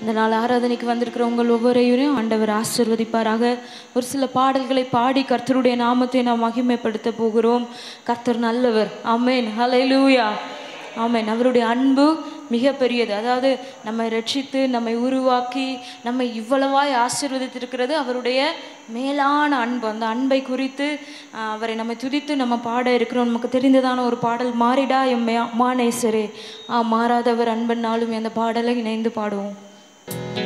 இந்த நாள் ஆராதனைக்கு வந்திருக்கிற உங்கள் ஒவ்வொருவரையும் ஆண்டவர் ஆசிர்வதிப்பாராக. ஒரு சில பாடல்களை பாடி கர்த்தருடைய நாமத்தை நாம் மகிமைப்படுத்த போகிறோம். கர்த்தர் நல்லவர். ஆமேன். ஹலை லூயா ஆமேன். அவருடைய அன்பு மிகப்பெரியது. அதாவது நம்மை ரட்சித்து நம்மை உருவாக்கி நம்மை இவ்வளவாய் ஆசீர்வதித்திருக்கிறது அவருடைய மேலான அன்பு. அந்த அன்பை குறித்து அவரை நம்மை துதித்து நம்ம பாட இருக்கிறோம். நமக்கு தெரிந்ததான ஒரு பாடல் மாறிடா எம் மானேசரே. ஆ மாறாதவர் அன்பன் நாளும் அந்த பாடலை இணைந்து பாடுவோம். Thank you.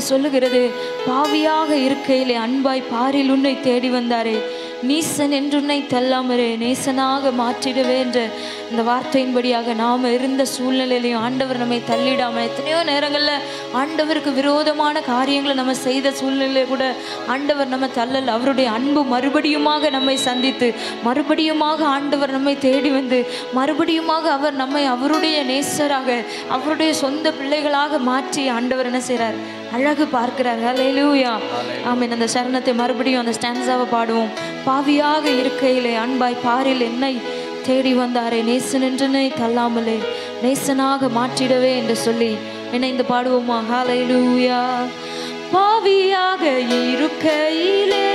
சொல்லுகிறது பாவியாக இருக்கையிலே அன்பாய் பாரில் உன்னை தேடி வந்தாரே. நீசன் என்று உன்னை தள்ளாமரே நேசனாக மாற்றிடுவே என்ற இந்த வார்த்தையின்படியாக நாம் இருந்த சூழ்நிலையிலையும் ஆண்டவர் நம்மை தள்ளிடாமல் எத்தனையோ நேரங்களில் ஆண்டவருக்கு விரோதமான காரியங்களை நம்ம செய்த சூழ்நிலையில கூட ஆண்டவர் நம்ம தள்ளல் அவருடைய அன்பு மறுபடியுமாக நம்மை சந்தித்து மறுபடியுமாக ஆண்டவர் நம்மை தேடி வந்து மறுபடியுமாக அவர் நம்மை அவருடைய நேசராக அவருடைய சொந்த பிள்ளைகளாக மாற்றி ஆண்டவர் என்ன செய்கிறார் அழகு பார்க்கிறார். அலையிலூயா ஆமீன் அந்த சரணத்தை மறுபடியும் அந்த ஸ்டான்ஸாவை பாடுவோம். பாவியாக இருக்கையிலே அன்பாய் பாரில் என்னை தேடி வந்தாரே நேசன் என்றனை தள்ளாமலே நேசனாக மாற்றிடவே என்று சொல்லி இணைந்து பாடுவோமா? ஹalleluya பாவியாக இருக்கையிலே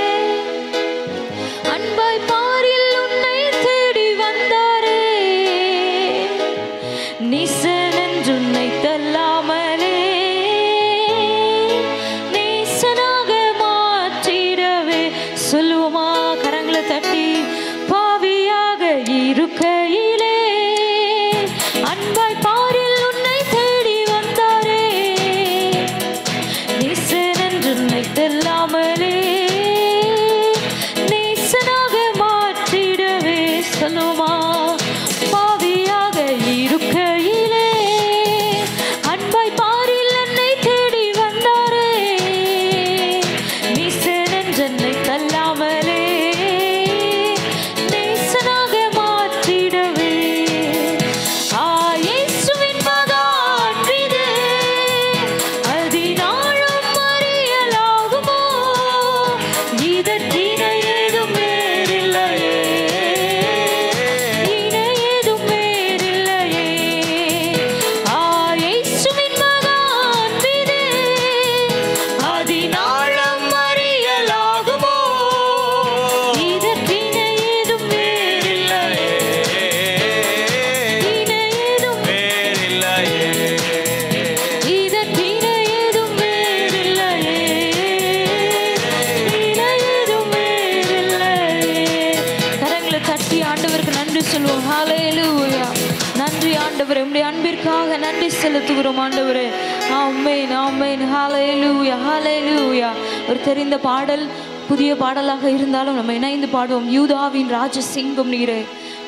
தெரிந்த பாடல் புதிய பாடலாக இருந்தாலும் நம்ம இணைந்து பாடுவோம். யூதாவின் ராஜசிங்கம் நீரே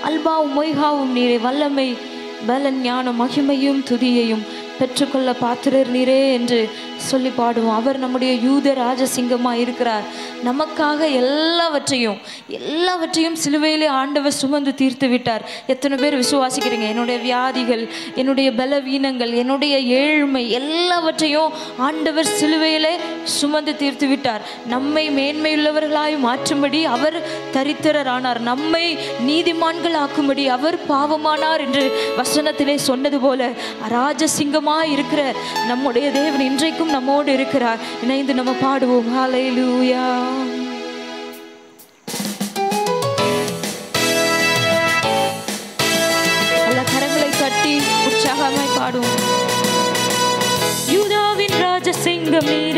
அல்பாவும் மொய்காவும் நீரே வல்லமை பலன் ஞானம் மகிமையும் துதியையும் பெற்றுக்கொள்ள பாத்திரர் நீரே என்று சொல்லி பாடுவோம். அவர் நம்முடைய யூத ராஜசிங்கமாக இருக்கிறார் நமக்காக எல்லாவற்றையும் எல்லாவற்றையும் சிலுவையிலே ஆண்டவர் சுமந்து தீர்த்து விட்டார். எத்தனை பேர் விசுவாசிக்கிறீங்க? என்னுடைய வியாதிகள் என்னுடைய பலவீனங்கள் என்னுடைய ஏழ்மை எல்லாவற்றையும் ஆண்டவர் சிலுவையிலே சுமந்து தீர்த்து விட்டார். நம்மை மேன்மையுள்ளவர்களாய் மாற்றும்படி அவர் தரித்திரரானார். நம்மை நீதிமான்கள் ஆக்கும்படி அவர் பாவமானார் என்று வசனத்திலே சொன்னது போல ராஜசிங்கமாக இருக்கிற நம்முடைய தேவன் இன்றைக்கும் நம்மோடு இருக்கிறார். இணைந்து நம்ம பாடுவோம். ஹalleluya ராஜசிங்கம் நீரே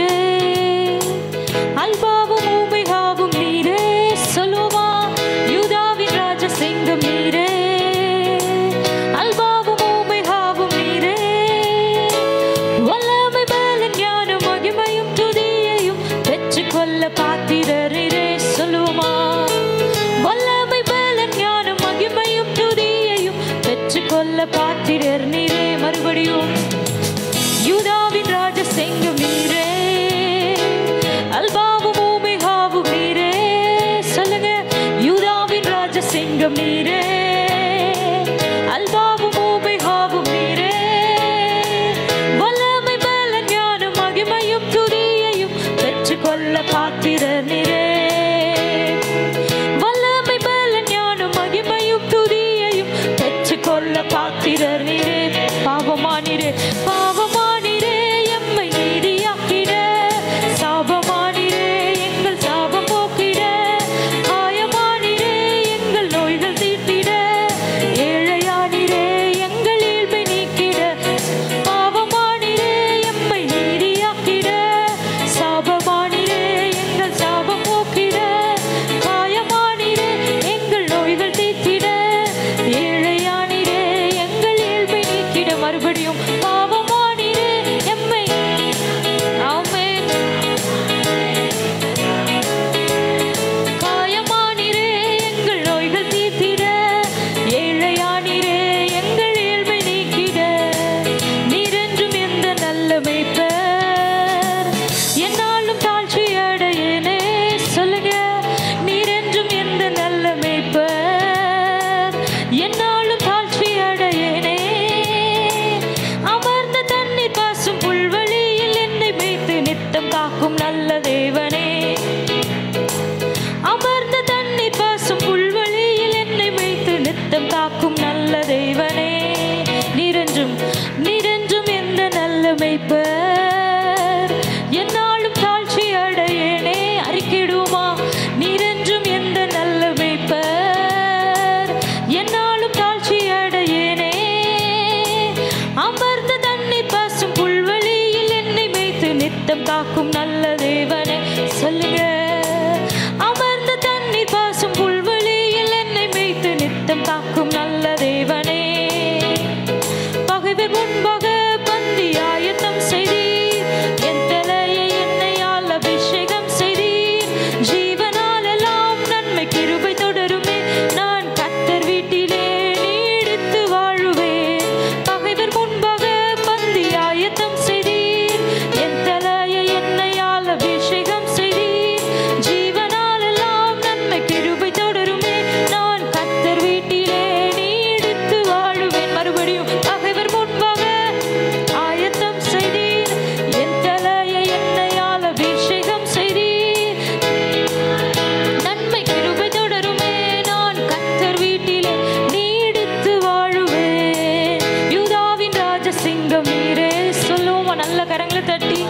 கரங்களை தட்டி.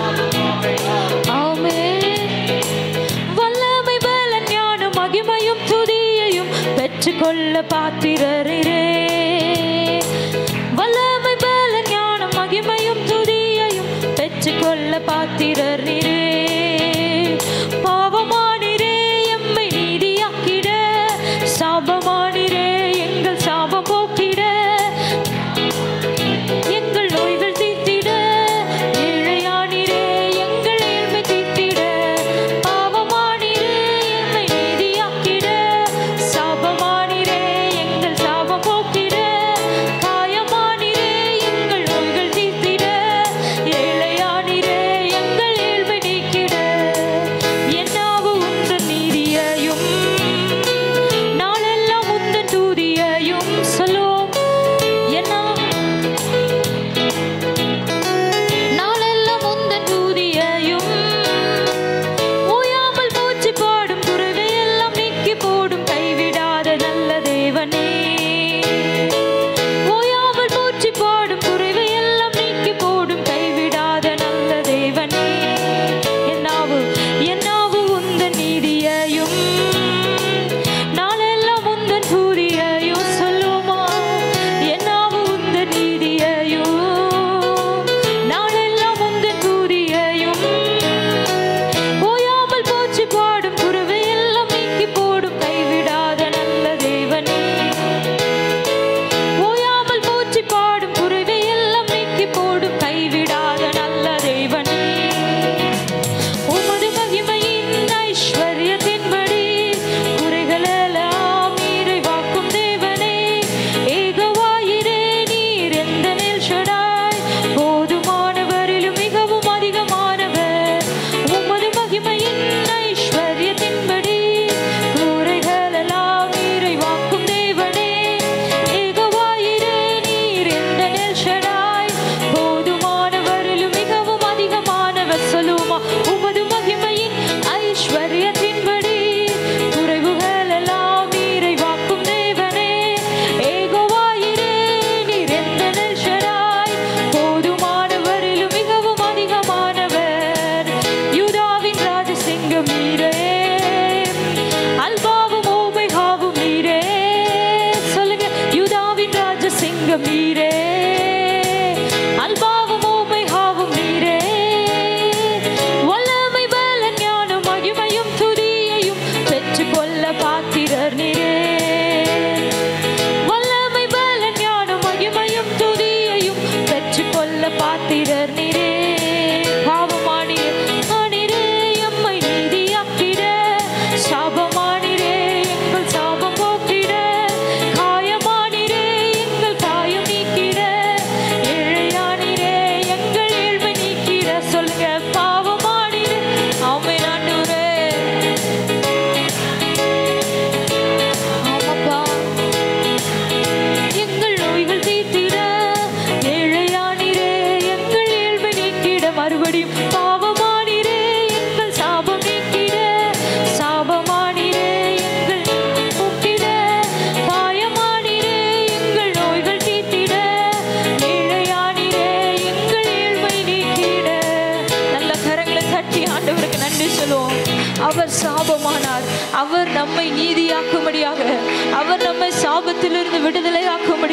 ஆமே. வல்லமை பல ஞானம் மகிமையும் துதியையும் பெற்றுக்கொள்ள பாத்திரரே.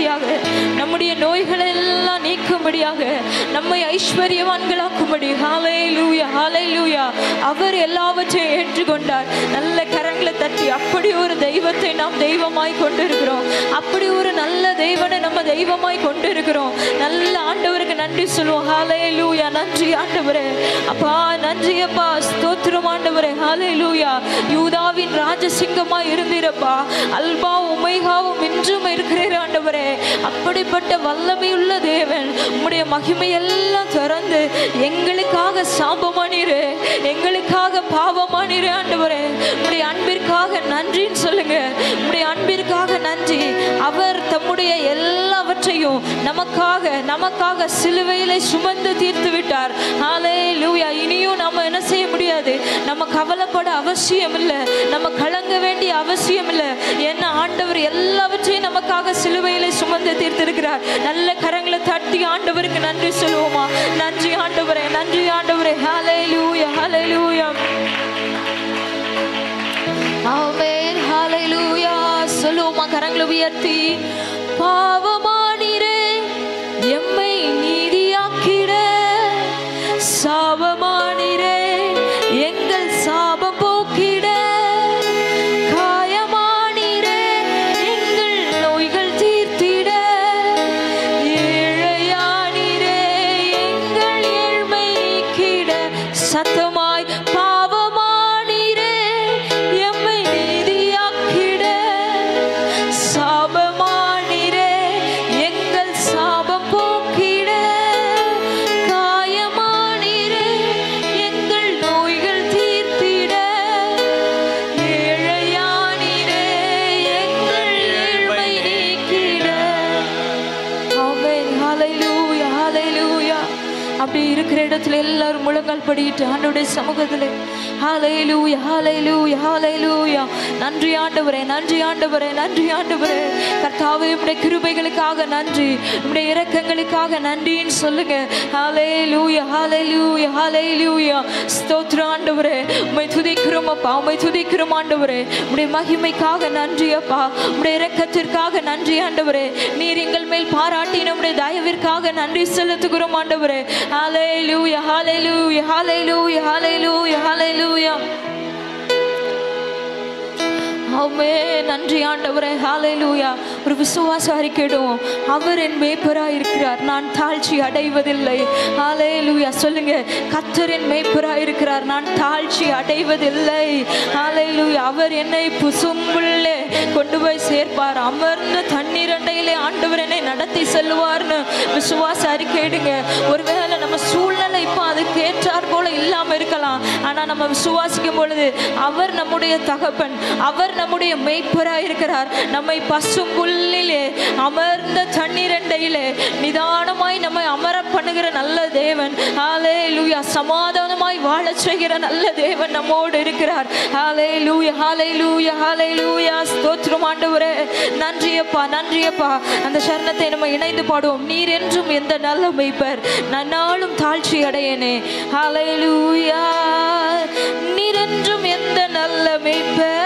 செய்யும்படியாக நம்முடைய நோய்களை எல்லாம் நீக்கும்படியாக நம்மை ஐஸ்வர்யவான்களாக்கும்படி. ஹாலை லூயா ஹாலை லூயா அவர் எல்லாவற்றையும் ஏற்றுக்கொண்டார். நல்ல கர கரங்களை தட்டி அப்படி ஒரு தெய்வத்தை நாம் தெய்வமாய் கொண்டிருக்கிறோம். அப்படி ஒரு நல்ல தெய்வனை நம்ம தெய்வமாய் கொண்டிருக்கிறோம். நல்ல ஆண்டவருக்கு நன்றி சொல்லுவோம். ஹாலே லூயா நன்றி ஆண்டவரே. அப்பா நன்றி அப்பா. ஸ்தோத்திரம் ஆண்டவரே. ஹாலே லூயா யூதாவின் ராஜசிங்கமாய் இருந்தீரப்பா. அல்பா உமைகாவும் இன்றும் இருக்கிறீர் ஆண்டவரே. அப்படிப்பட்ட வல்லமையுள்ள தேவன் உம்முடைய மகிமையெல்லாம் திறந்து எங்களுக்காக சாபமானீரே. எங்களுக்காக பாவமானீரே ஆண்டவரே. உம்முடைய அன்பிற்காக நன்றின்னு சொல்லுங்க. உடைய அன்பிற்காக நன்றி. அவர் தம்முடைய எல்லாவற்றையும் நமக்காக நமக்காக சிலுவையிலே சுமந்து தீர்த்து விட்டார். ஆலே லூயா இனியும் நம்ம என்ன செய்ய முடியாது? நம்ம கவலைப்பட அவசியம் இல்லை நம்ம கலங்க வேண்டிய அவசியம் இல்லை என்ன ஆண்டவர் எல்லாவற்றையும் நமக்காக சிலுவையிலே சுமந்து தீர்த்திருக்கிறார். நல்ல கரங்களை தட்டி ஆண்டவருக்கு நன்றி சொல்லுவோமா? நன்றி ஆண்டவரே நன்றி ஆண்டவரே. ஹாலே லூயா ஹாலே லூயா ஆமென். ஹalleluya. சொல்லுவோமா கரங்களை உயர்த்தி. பாவமானீரே எம்மை நீதியாக்கிட சாவமா முழங்கால் படிட்டு சமூகத்தில். ஹாலையிலூயா ஹாலையிலூயா ஹாலையிலூயா நன்றி ஆண்டவரே நன்றி ஆண்டவரே நன்றி ஆண்டவரே. கர்த்தாவே இப்படி கிருபைகளுக்காக நன்றி. இப்படி இரக்கங்களுக்காக நன்றின்னு சொல்லுங்க. ஹாலே லூயா ஹாலே லூயா ஹாலே லூயா ஸ்தோத்ர ஆண்டவரே உம்மை துதிக்கிறோம் அப்பா உம்மை துதிக்கிறோம் ஆண்டவரே. உடைய மகிமைக்காக நன்றி அப்பா. உடைய இரக்கத்திற்காக நன்றி ஆண்டவரே. நீர் எங்கள் மேல் பாராட்டின உடைய தயவிற்காக நன்றி செலுத்துகிறோம் ஆண்டவரே. ஹalleluya ஹalleluya ஹalleluya ஹalleluya ஹalleluya ஆமே நன்றி ஆண்டவரே ஹalleluya. ஒரு விசுவாச அறிக்கையிடுவோம். அவர் என் மேய்ப்பராக இருக்கிறார். நான் தாழ்ச்சி அடைவதில்லை. ஹalleluya. சொல்லுங்க கத்தர் என் மேய்ப்பராக இருக்கிறார். நான் தாழ்ச்சி அடைவதில்லை. ஹalleluya. அவர் என்னை புசும்புள்ளே கொண்டு போய் சேர்ப்பார். அமர்ந்த தண்ணீர் அண்டையிலே ஆண்டவர் என்னை நடத்தி செல்வார்னு விசுவாச அறிக்கையிடுங்க. ஒருவேளை நம்ம சூழ்நிலை இப்போ அதுக்கு ஏற்றார் போல இல்லாம இருக்கலாம். ஆனா நம்ம விசுவாசிக்கும் பொழுது அவர் நம்முடைய தகப்பன் அவர் நம்முடைய மெய்ப்பராய் இருக்கிறார். நம்மை பசும் புல்லிலே அமர்ந்த தண்ணீரண்டையிலே நிதானமாய் நம்மை அமர பண்ணுகிற நல்ல தேவன். ஆலே லூயா சமாதானமாய் வாழ செய்கிற நல்ல தேவன் நம்மோடு இருக்கிறார். ஹாலே லூயா ஹாலே லூயா ஹாலே லூயா ஸ்தோத்திரம் ஆண்டவரே நன்றியப்பா நன்றியப்பா அந்த சரணத்தை நம்ம இணைந்து பாடுவோம். நீர் என்றும் எந்த நல்ல மெய்ப்பர். நன்னாலும் தாழ்ச்சி அடையனே. ஹாலே லூயா நீர் எந்த நல்ல மெய்ப்பர்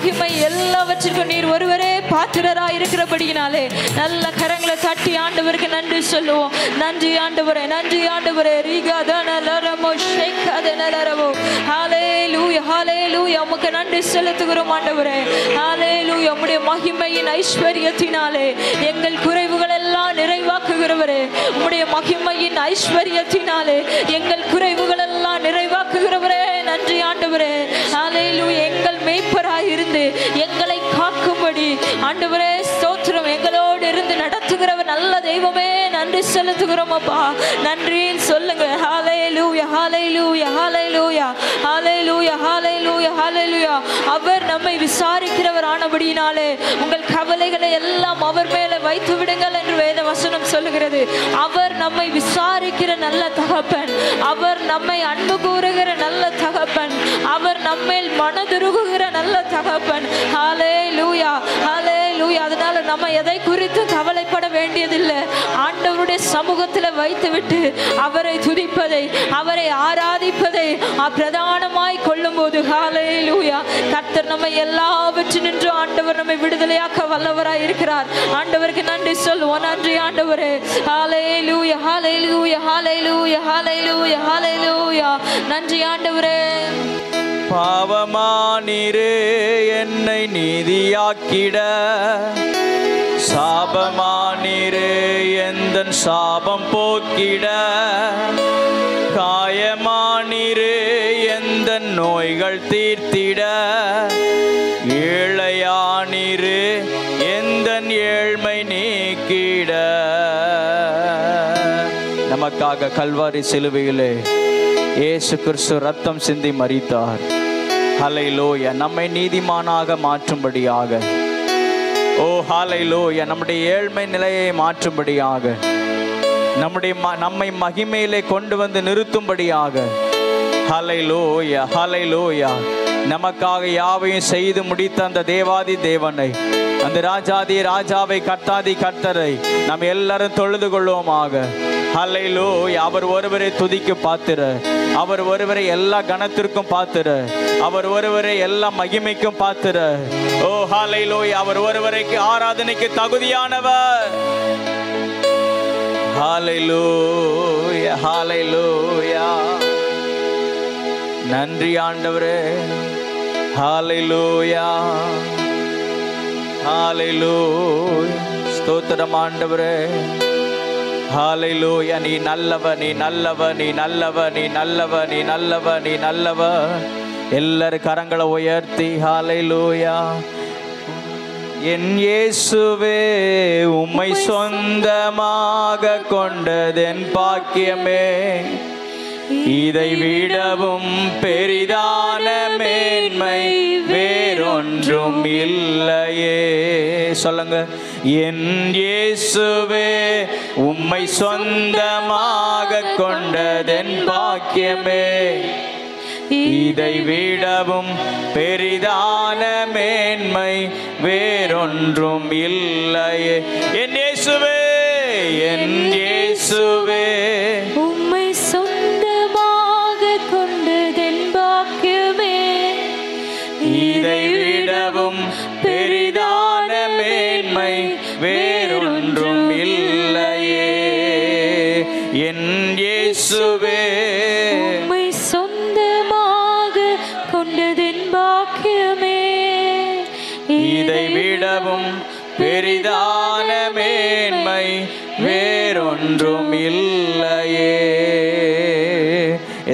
மகிமை எல்லாவற்றிற்கும் நீர் ஒருவரே பாத்திரராய் இருக்கிறபடியினாலே நல்ல கரங்களை தட்டி ஆண்டவருக்கு நன்றி சொல்லுவோம். நன்றி ஆண்டவரே நன்றி ஆண்டவரே. ரீகாதன லரமோ ஹாலே லரமோ. ஹாலே ஹalleluya. உமக்கு நன்றி செலுத்துகிறோம் ஆண்டவரே. ஹalleluya உம்முடைய மகிமையின் ஐஸ்வர்யத்தினாலே எங்கள் குறைவுகள் எல்லாம் நிறைவாக்குகிறவரே. உம்முடைய மகிமையின் ஐஸ்வர்யத்தினாலே எங்கள் குறைவுகள் எல்லாம் நிறைவாக்குகிறவரே. நன்றி ஆண்டவரே. ஹalleluya எங்கள் இருந்து எங்களை காக்கும்படி. ஆண்டவரே ஸ்தோத்திரம். எங்களோடு இருந்து நடத்துகிறவர் நல்ல தெய்வமே. நன்றி செலுத்துகிறோம் அப்பா. நன்றின்னு சொல்லுங்க. ஹalleluya லூயா ஹalleluya லூயா ஹalleluya லூயா அவர் நம்மை விசாரிக்கிறவர் ஆனபடியினாலே உங்கள் கவலைகளை எல்லாம் அவர் மேல் வைத்து விடுங்கள் என்று வேத வசனம் சொல்லுகிறது. அவர் நம்மை விசாரிக்கிற நல்ல தகப்பன். அவர் நம்மை அன்பு கூறுகிற நல்ல தகப்பன். அவர் நம்மேல் மனதுருகுகிற நல்ல தகப்பன். ஹாலே லூயா ஹாலே லூயா அதனால நம்ம எதை குறித்து கவலைப்பட வேண்டியதில்லை. ஆண்டவருடைய சமூகத்தில் வைத்துவிட்டு அவரை துதிப்பதை அவரை ஆராதிப்பதை பிரதானமாய் கொள்ளும் போது லூயா கர்த்தர் நம்மை எல்லாவற்றினின்று ஆண்டவர் நம்மை விடுதலையாக்க வல்லவராய் இருக்கிறார். ஆண்டவருக்கு நன்றி சொல்லுவோம் நன்றி ஆண்டவரே. ஹாலே லூயா ஹாலே லூயா ஹாலே லூயா ஹாலே லூயா ஹாலே லூயா நன்றி ஆண்டவரே. பாவமானீரே என்னை நீதியாக்கிட. சாபமானீரே எந்தன் சாபம் போக்கிட. காயமானீரே எந்த நோய்கள் தீர்த்திட. ஏழையானீரே எந்தன் ஏழ்மை நீக்கிட. நமக்காக கல்வாரி சிலுவையிலே இயேசு கிறிஸ்து ரத்தம் சிந்தி மறித்தார் மரித்தார் ஹalleluya நம்மை நீதிமானாக மாற்றும்படியாக. ஓ ஹalleluya நம்முடைய ஏழ்மை நிலையை மாற்றும்படியாக. நம்முடைய ம- நம்மை மகிமையிலே கொண்டு வந்து நிறுத்தும்படியாக. ஹலை ஹalleluya நமக்காக யாவையும் செய்து முடித்த அந்த தேவாதி தேவனை அந்த ராஜாதி ராஜாவை கர்த்தாதி கர்த்தரை நாம் எல்லாரும் தொழுது கொள்வோமாக. ஹalleluya அவர் ஒருவரை துதிக்கு பாத்திர அவர் ஒருவரை எல்லா கணத்திற்கும் பார்த்துரு அவர் ஒருவரை எல்லா மகிமைக்கும் பார்த்துரு ஓ ஹalleluya. அவர் ஒருவரைக்கு ஆராதனைக்கு தகுதியானவர். ஹalleluya ஹalleluya. நன்றி ஆண்டவரே. ஹாலை ஹalleluya. ஸ்தோத்திரம் ஆண்டவரே. ஹalleluya நீ நல்லவ நீ நல்லவ நீ நல்லவ நீ நல்லவ நீ நல்லவ நீ நல்லவ. எல்லாரும் கரங்களை உயர்த்தி ஹalleluya என் இயேசுவே உம்மை சொந்தமாக கொண்டதென் பாக்கியமே. இதை விடவும் பெரிதான மேன்மை வேறொன்றும் இல்லையே. சொல்லுங்க. என் இயேசுவே உம்மை சொந்தமாக கொண்டதென் பாக்கியமே. இதை விடவும் பெரிதான மேன்மை வேறொன்றும் இல்லையே. என் இயேசுவே என் இயேசுவே. இயேசுவே. உம்மை சொந்தமாக கொண்டதென் பாக்கியமே. இதை விடவும் பெரிதான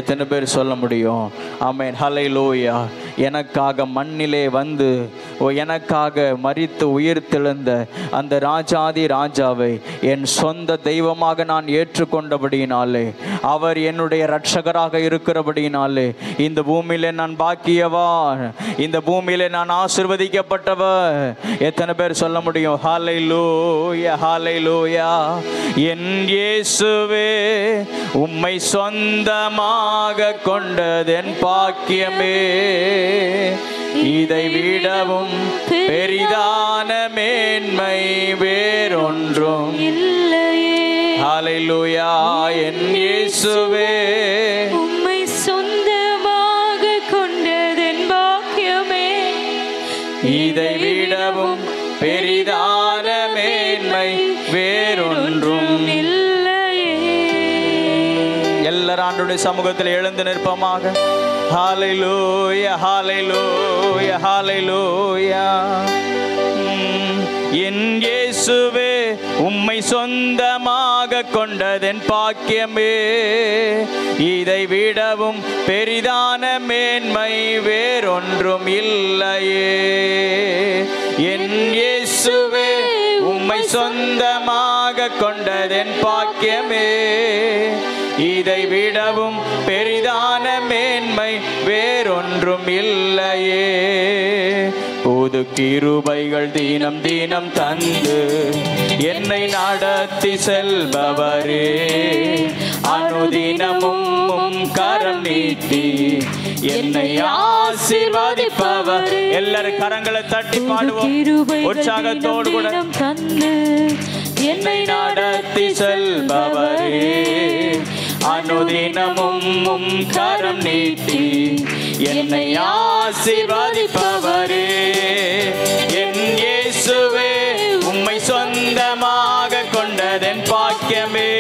எத்தனை பேர் சொல்ல முடியும்? ஆமேன். ஹலை லோயா எனக்காக மண்ணிலே வந்து ஓ எனக்காக மறித்து உயிர் தெழுந்த அந்த ராஜாதி ராஜாவை என் சொந்த தெய்வமாக நான் ஏற்றுக்கொண்டபடியினாலே அவர் என்னுடைய ரட்சகராக இருக்கிறபடியினாலே இந்த பூமியிலே நான் பாக்கியவா இந்த பூமியிலே நான் ஆசிர்வதிக்கப்பட்டவர். எத்தனை பேர் சொல்ல முடியும்? ஹாலை லூயா ஹாலை லூயா என் இயேசுவே உம்மை சொந்தமா சொந்தமாக கொண்டதென் பாக்கியமே. இதை விடவும் பெரிதான மேன்மை வேறொன்றும் இல்லையே. ஹalleluya என் இயேசுவே. எல்லாரும் சமூகத்தில் எழுந்து நிற்பமாக. ஹalleluya ஹalleluya ஹalleluya உம், என் இயேசுவே உம்மை சொந்தமாக கொண்டதென் பாக்கியமே. இதை விடவும் பெரிதான மேன்மை வேறொன்றும் இல்லையே. என் இயேசுவே உம்மை சொந்தமாக கொண்டதென் பாக்கியமே. இதை விடவும் பெரிதான மேன்மை வேறொன்றும் இல்லையே. புது கிருபைகள் தினம் தினம் தந்து என்னை நடத்தி செல்பவரே. அனுதினமும் கரம் நீட்டி என்னை ஆசீர்வதிப்பவர். எல்லாரும் கரங்களை தட்டி பாடுவோம். உற்சாகத்தோடு கூட தந்து என்னை நடத்தி செல்பவரே. அனுதினமும் கரம் நீட்டி என்னை ஆசிர்வதிப்பவரே. என் இயேசுவே உம்மை சொந்தமாக கொண்டதன் பாக்கியமே.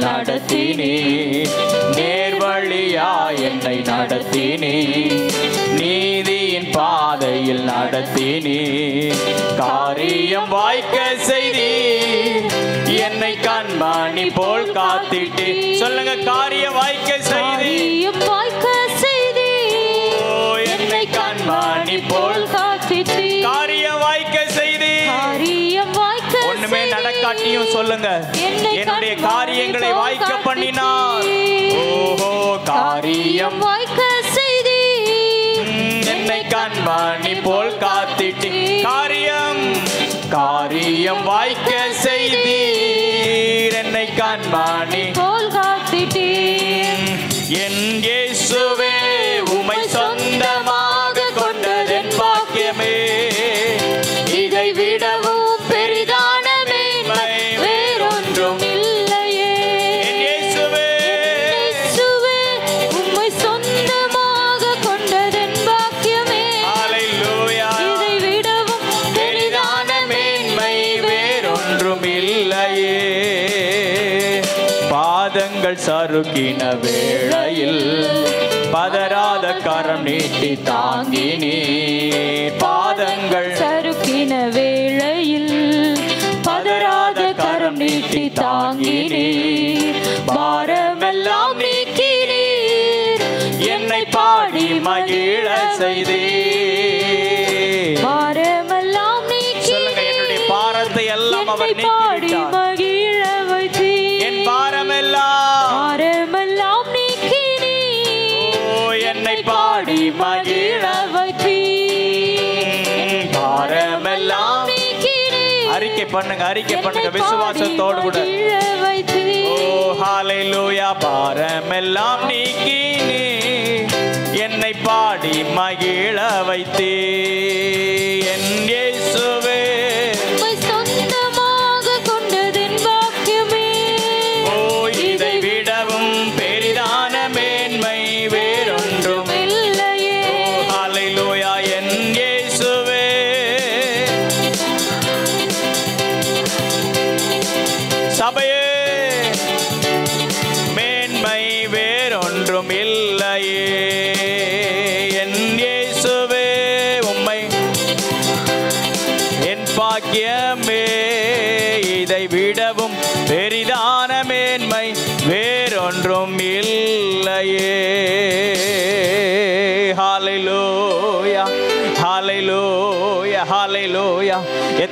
நடத்தினே. நேர்வழியாய் என்னை நடத்தினே. நீதியின் பாதையில் நடத்தினே. காரியம் வாய்க்க செய்தி. என்னை கண்மணி போல் காத்திட்டு. சொல்லுங்க காரியம் வாய்க்க செய்தி. வாய்க்க செய்தி. என்னை கண்மணி போல் சொல்லுங்க. என்னை என்னுடைய காரியங்களை வாய்க்க. பண்ணினார். ஓஹோ காரியம். வாய்க்க செய்தி என்னை கண்மணி போல் காத்திட்டு காரியம். காரியம் வாய்க்க செய்தீர். என்னை கண்மணி போல் காத்திட்டு என் கரம் நீட்டி பண்ணுங்க அறிக்கை பண்ணுங்க விசுவாசத்தோடு கூட. ஓ ஹalleluya பாரமெல்லாம் நீக்கினே என்னை பாடி மகிழ வைத்தே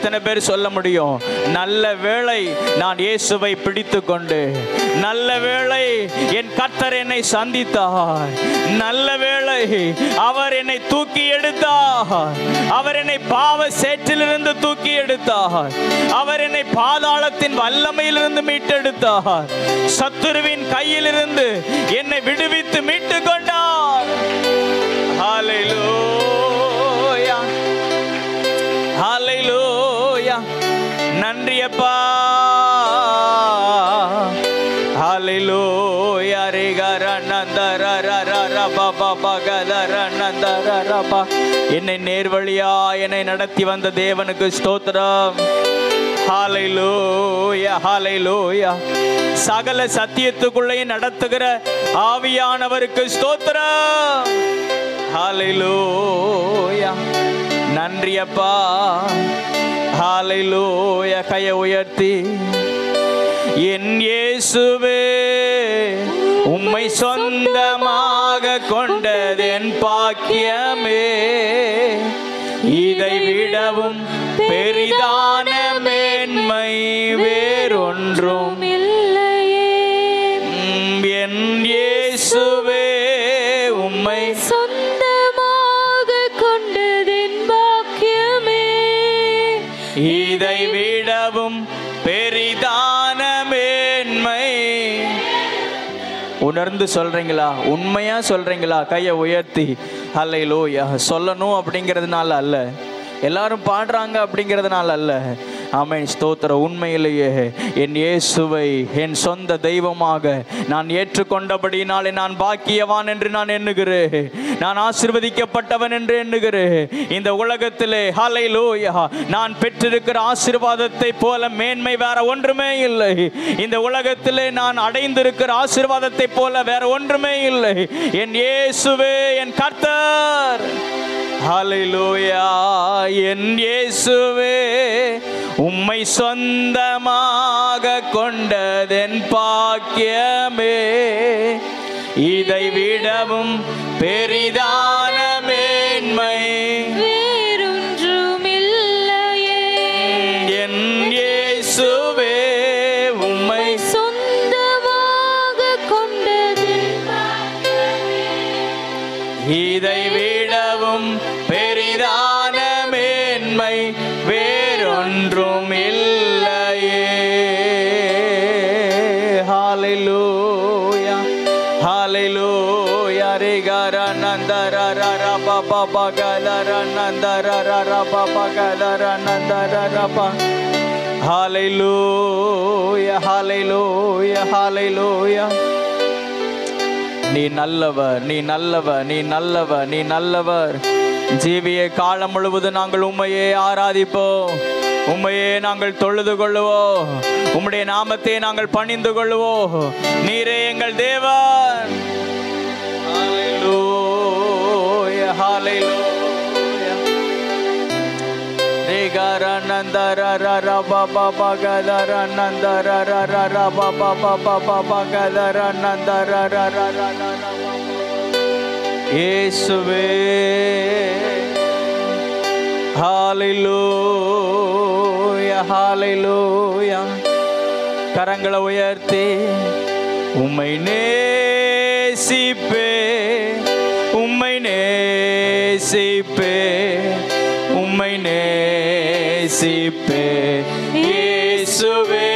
எத்தனை பேர் சொல்ல முடியும்? நல்ல வேளை நான் இயேசுவை பிடித்து கொண்டு நல்ல வேளை என் கர்த்தர் என்னை சந்தித்தார் நல்ல வேளை அவர் என்னை தூக்கி எடுத்தார் அவர் என்னை பாவ சேற்றிலிருந்து தூக்கி எடுத்தார் அவர் என்னை பாதாளத்தின் வல்லமையிலிருந்து மீட்டெடுத்தார் சத்துருவின் கையிலிருந்து என்னை விடுவித்து மீட்டு கொண்டார். நன்றி அப்பா ஹalleluya ரிகர என்னை நேர்வழியா என்னை நடத்தி வந்த தேவனுக்கு ஸ்தோத்திரம். சகல சத்தியத்துக்குள்ளே நடத்துகிற ஆவியானவருக்கு ஸ்தோத்திரம். நன்றி அப்பா ஹalleluya கையை உயர்த்தி. என் இயேசுவே உம்மை சொந்தமாக கொண்டதென் பாக்கியமே. இதை விடவும் பெரிதான மேன்மை வேறொன்றும் இல்லை உணர்ந்து சொல்றீங்களா? உண்மையா சொல்றீங்களா? கையை உயர்த்தி அல்லையிலோ லோயா சொல்லணும் அப்படிங்கிறதுனால அல்ல. எல்லாரும் பாடுறாங்க அப்படிங்கிறதுனால அல்ல. ஆமென். ஸ்தோத்திர உண்மையிலேயே என் இயேசுவை என் சொந்த தெய்வமாக நான் ஏற்றுக்கொண்டபடினாலே நான் பாக்கியவான் என்று நான் எண்ணுகிறேன். நான் ஆசிர்வதிக்கப்பட்டவன் என்று எண்ணுகிறேன். இந்த உலகத்திலே ஹலை லோயா நான் பெற்றிருக்கிற ஆசிர்வாதத்தை போல மேன்மை வேற ஒன்றுமே இல்லை. இந்த உலகத்திலே நான் அடைந்திருக்கிற ஆசிர்வாதத்தை போல வேற ஒன்றுமே இல்லை. என் இயேசுவே என் கர்த்தர். ஹalleluya என் இயேசுவே உம்மை சொந்தமாக கொண்டதென் பாக்கியமே. இதை விடவும் பெரிதான மேன்மை. நந்தர ரர பப பகதர நந்தர ரர பப கதர நந்தர ரப ஹalleluya ஹalleluya ஹalleluya நீ நல்லவர் நீ நல்லவர் நீ நல்லவர் நீ நல்லவர். ஜீவிய காலம் முழுவதும் நாங்கள் உண்மையே ஆராதிப்போம். உண்மையே நாங்கள் தொழுது கொள்ளுவோம். உம்முடைய நாமத்தை நாங்கள் பணிந்து கொள்ளுவோம். நீரே எங்கள் தேவன். இயேசுவே ஹalleluya ஹalleluya கரங்களை உயர்த்தி உம்மை நேசிப்பே நேசிப்பே உம்மை நேசிப்பே. இயேசுவே.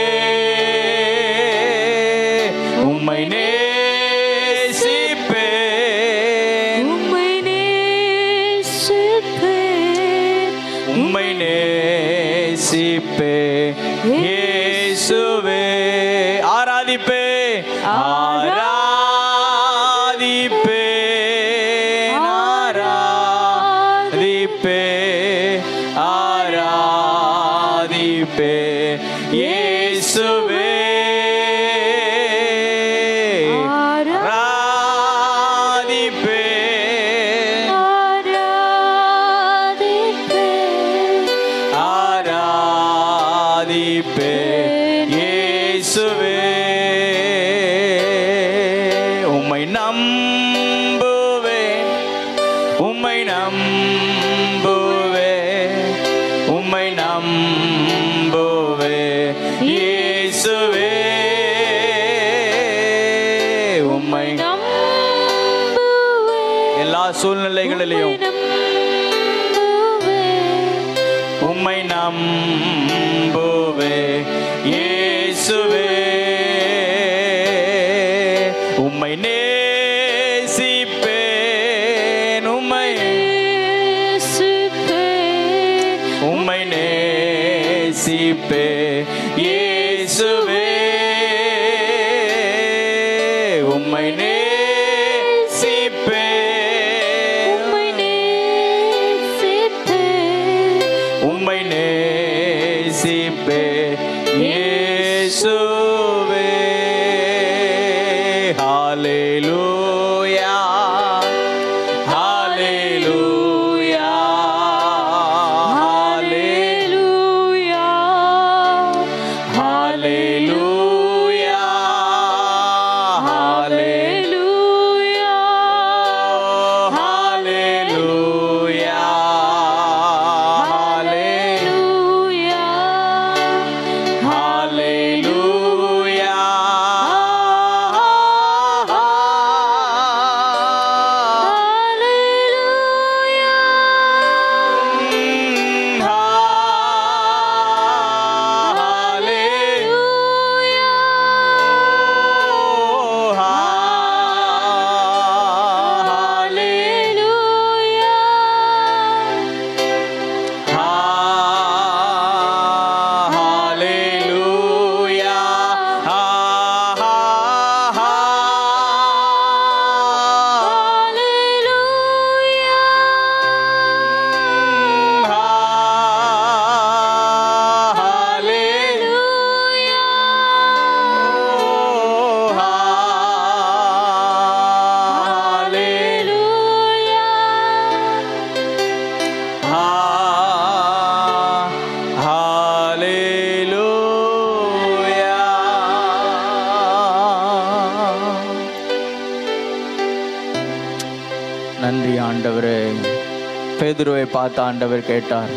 பார்த்து ஆண்டவர் கேட்டார்.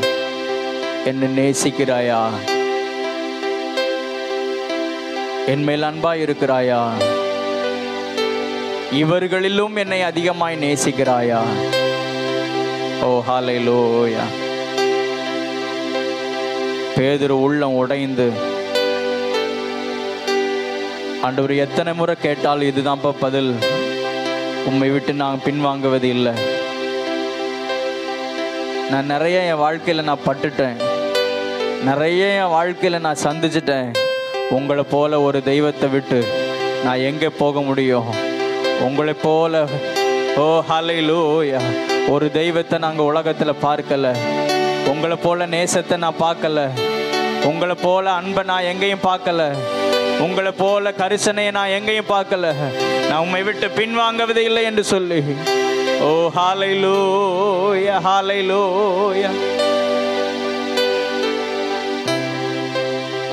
என்னை நேசிக்கிறாயா? என் மேல் அன்பாய் இருக்கிறாயா? இவர்களிலும் என்னை அதிகமாய் நேசிக்கிறாயா? ஓ ஹாலை லோயா பேதுரு உள்ளம் உடைந்து. ஆண்டவர் எத்தனை முறை கேட்டால் இதுதான்ப்பா பதில். உண்மை விட்டு நான் பின்வாங்குவது இல்லை நான் நிறைய என் வாழ்க்கையில் நான் பட்டுட்டேன். நிறைய என் வாழ்க்கையில் நான் சந்திச்சிட்டேன். உங்களை போல ஒரு தெய்வத்தை விட்டு நான் எங்கே போக முடியும்? உங்களை போல ஓ ஹலையிலூயா ஒரு தெய்வத்தை நாங்கள் உலகத்தில் பார்க்கல. உங்களை போல நேசத்தை நான் பார்க்கல. உங்களை போல அன்பை நான் எங்கேயும் பார்க்கல. உங்களை போல கரிசனையை நான் எங்கேயும் பார்க்கல. நான் உண்மை விட்டு பின்வாங்குவதே இல்லை என்று சொல்லி. ஓ ஹalleluya ஹalleluya.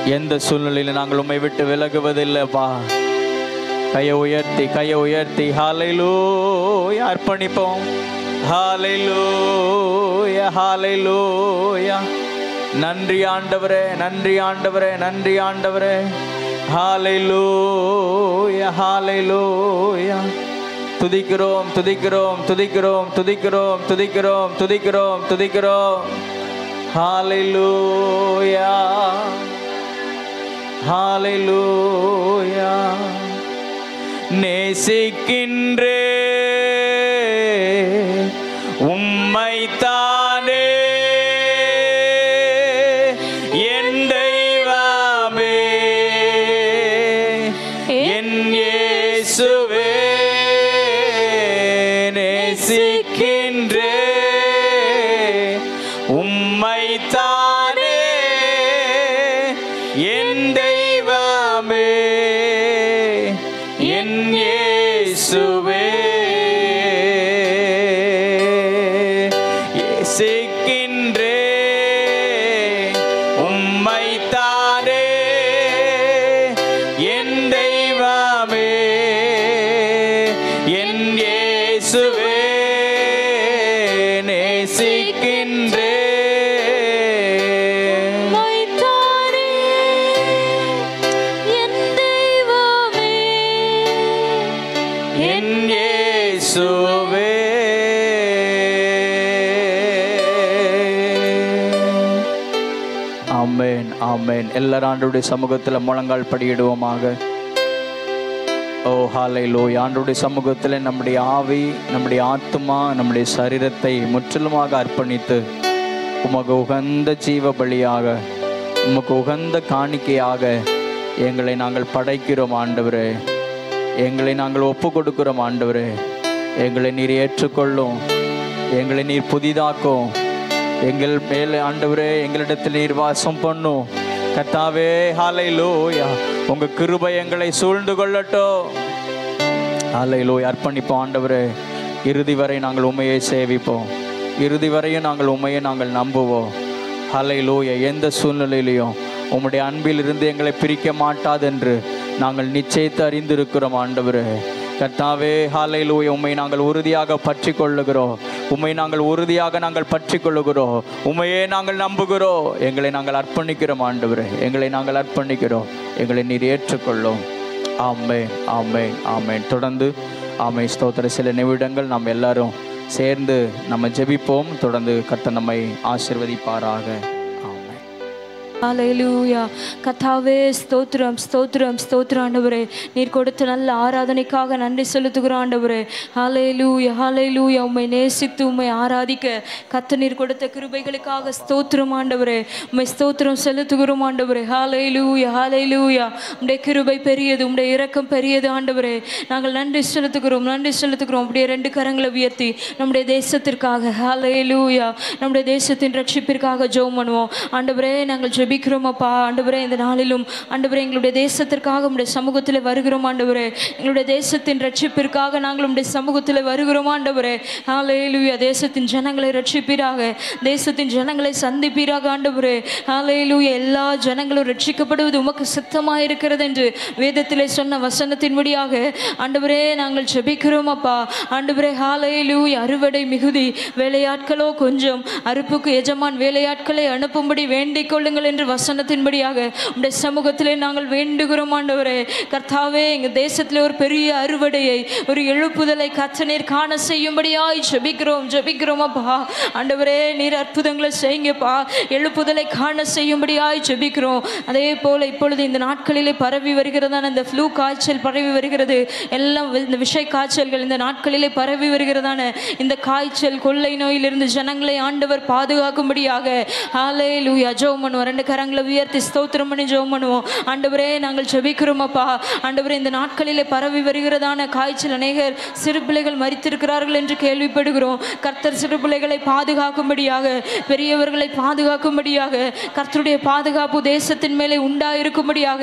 எந்த சூழ்நிலையில நாங்கள் உண்மை விட்டு விலகுவதில்லைப்பா. கையை உயர்த்தி கையை உயர்த்தி ஹalleluya அர்ப்பணிப்போம். ஹalleluya ஹalleluya. நன்றி ஆண்டவரே நன்றி ஆண்டவரே நன்றி ஆண்டவரே. ஹாலை லோயா துதிக்கிறோம் துதிக்கிறோம் துதிக்கிறோம் துதிக்கிறோம் துதிக்கிறோம் துதிக்கிறோம் துதிக்கிறோம். ஹாலிலூயா ஹாலிலூயா நேசிக்கின்றே ஆமேன் ஆமேன். எல்லாரும் ஆண்டுடைய சமூகத்தில் முழங்கால் படியிடுவோமாக. ஓ ஹாலை லோய் ஆண்டுடைய சமூகத்தில் நம்முடைய ஆவி நம்முடைய ஆத்மா நம்முடைய சரீரத்தை முற்றிலுமாக அர்ப்பணித்து உமக்கு உகந்த ஜீவ பலியாக உமக்கு உகந்த காணிக்கையாக எங்களை நாங்கள் படைக்கிறோம் ஆண்டவரே. எங்களை நாங்கள் ஒப்பு கொடுக்கிறோம் ஆண்டவரே. எங்களை நீர் ஏற்றுக்கொள்ளும். எங்களை நீர் புதிதாக்கும். எங்கள் மேலே ஆண்டவரே எங்களிடத்தில் நீர் வாசம் பண்ணும் கத்தாவே ஹாலை லோயா உங்க கிருபை எங்களை சூழ்ந்து கொள்ளட்டும். ஹாலை லோய் அர்ப்பணிப்போம் ஆண்டவரே. இறுதி வரை நாங்கள் உண்மையை சேவிப்போம். இறுதி வரையும் நாங்கள் உண்மையை நாங்கள் நம்புவோம். ஹலை லோய எந்த சூழ்நிலையிலையும் உம்முடைய அன்பிலிருந்து எங்களை பிரிக்க மாட்டாதென்று நாங்கள் நிச்சயத்து அறிந்திருக்கிறோம் ஆண்டவரே. கர்த்தாவே ஹாலை லூய நாங்கள் உறுதியாக பற்றி கொள்ளுகிறோம் உம்மை நாங்கள் உறுதியாக நாங்கள் பற்றி கொள்ளுகிறோம் உம்மையே நாங்கள் நம்புகிறோம். எங்களை நாங்கள் அர்ப்பணிக்கிறோம் ஆண்டவரே. எங்களை நாங்கள் அர்ப்பணிக்கிறோம். எங்களை நீர் ஏற்றுக்கொள்ளும். ஆமே ஆமே ஆமே தொடர்ந்து ஆமை ஸ்தோத்திர சில நிமிடங்கள் நாம் எல்லாரும் சேர்ந்து நம்ம ஜெபிப்போம். தொடர்ந்து கர்த்த நம்மை ஆசிர்வதிப்பாராக. ஹalleluya கத்தாவே ஸ்தோத்ரம் ஸ்தோத்ரம் ஸ்தோத்திரம் ஆண்டவரே. நீர் கொடுத்த நல்ல ஆராதனைக்காக நன்றி செலுத்துகிறோம் ஆண்டவரே. ஹalleluya ஹalleluya உம்மை நேசித்து உம்மை ஆராதிக்க கத்த நீர் கொடுத்த கிருபைகளுக்காக ஸ்தோத்திரம் ஆண்டவரே. உம்மை ஸ்தோத்திரம் செலுத்துகிறோம் ஆண்டவரே. ஹalleluya ஹalleluya உம்முடைய கிருபை பெரியது உம்முடைய இரக்கம் பெரியது ஆண்டவரே. நாங்கள் நன்றி செலுத்துகிறோம் நன்றி செலுத்துகிறோம். அப்படியே ரெண்டு கரங்களை உயர்த்தி நம்முடைய தேசத்திற்காக. ஹalleluya நம்முடைய தேசத்தின் ரட்சிப்பிற்காக ஜோம் பண்ணுவோம். ஆண்டவரே நாங்கள் ஜெபி ஜெபிக்கிறோம் அப்பா. ஆண்டவரே இந்த நாளிலும் ஆண்டவரே எங்களுடைய தேசத்திற்காக உடைய சமூகத்தில் வருகிறோம் ஆண்டவரே. எங்களுடைய தேசத்தின் ரட்சிப்பிற்காக நாங்கள் உடைய சமூகத்தில் வருகிறோம் ஆண்டவரே. ஹalleluya தேசத்தின் ஜனங்களை ரட்சிப்பீராக. தேசத்தின் ஜனங்களை சந்திப்பீராக ஆண்டவரே. ஆலையிலுய எல்லா ஜனங்களும் ரட்சிக்கப்படுவது உமக்கு சித்தமாக இருக்கிறது என்று வேதத்திலே சொன்ன வசனத்தின் வசனத்தின்படியாக ஆண்டவரே நாங்கள் ஜெபிக்கிறோம் அப்பா. ஆண்டவரே ஹalleluya அறுவடை மிகுதி வேலையாட்களோ கொஞ்சம் அறுப்புக்கு எஜமான் வேலையாட்களை அனுப்பும்படி வேண்டிக் கொள்ளுங்கள் என்று வசனத்தின்படியாக உடைய சமூகத்திலே நாங்கள் வேண்டுகிறோம் ஆண்டவரே. கர்த்தாவே எங்க தேசத்திலே ஒரு பெரிய அறுவடையை ஒரு எழுப்புதலை கச்சநீர் காண செய்யும்படியாய் ஜபிக்கிறோம் ஜபிக்கிறோம் அப்பா. ஆண்டவரே நீர் அற்புதங்களை செய்யுங்கப்பா. எழுப்புதலை காண செய்யும்படியாய் ஜபிக்கிறோம். அதே போல இப்பொழுது இந்த நாட்களிலே பரவி வருகிறதான இந்த ஃப்ளூ காய்ச்சல் பரவி வருகிறது. எல்லாம் இந்த விஷய காய்ச்சல்கள் இந்த நாட்களிலே பரவி வருகிறதான இந்த காய்ச்சல் கொள்ளை நோயிலிருந்து ஜனங்களை ஆண்டவர் பாதுகாக்கும்படியாக. ஹாலே லூயா ஜோம் ஆண்டு கரங்களை உயர்த்தி ஸ்தோத்திரம் பண்ணி ஜோம் பண்ணுவோம். ஆண்டவரே நாங்கள் ஜெபிக்கிறோமப்பா ஆண்டவரே இந்த நாட்களிலே பரவி வருகிறதான காய்ச்சல் அநேகர் சிறு பிள்ளைகள் மறித்திருக்கிறார்கள் என்று கேள்விப்படுகிறோம். கர்த்தர் சிறு பிள்ளைகளை பாதுகாக்கும்படியாக பெரியவர்களை பாதுகாக்கும்படியாக கர்த்தருடைய பாதுகாப்பு தேசத்தின் மேலே உண்டாயிருக்கும்படியாக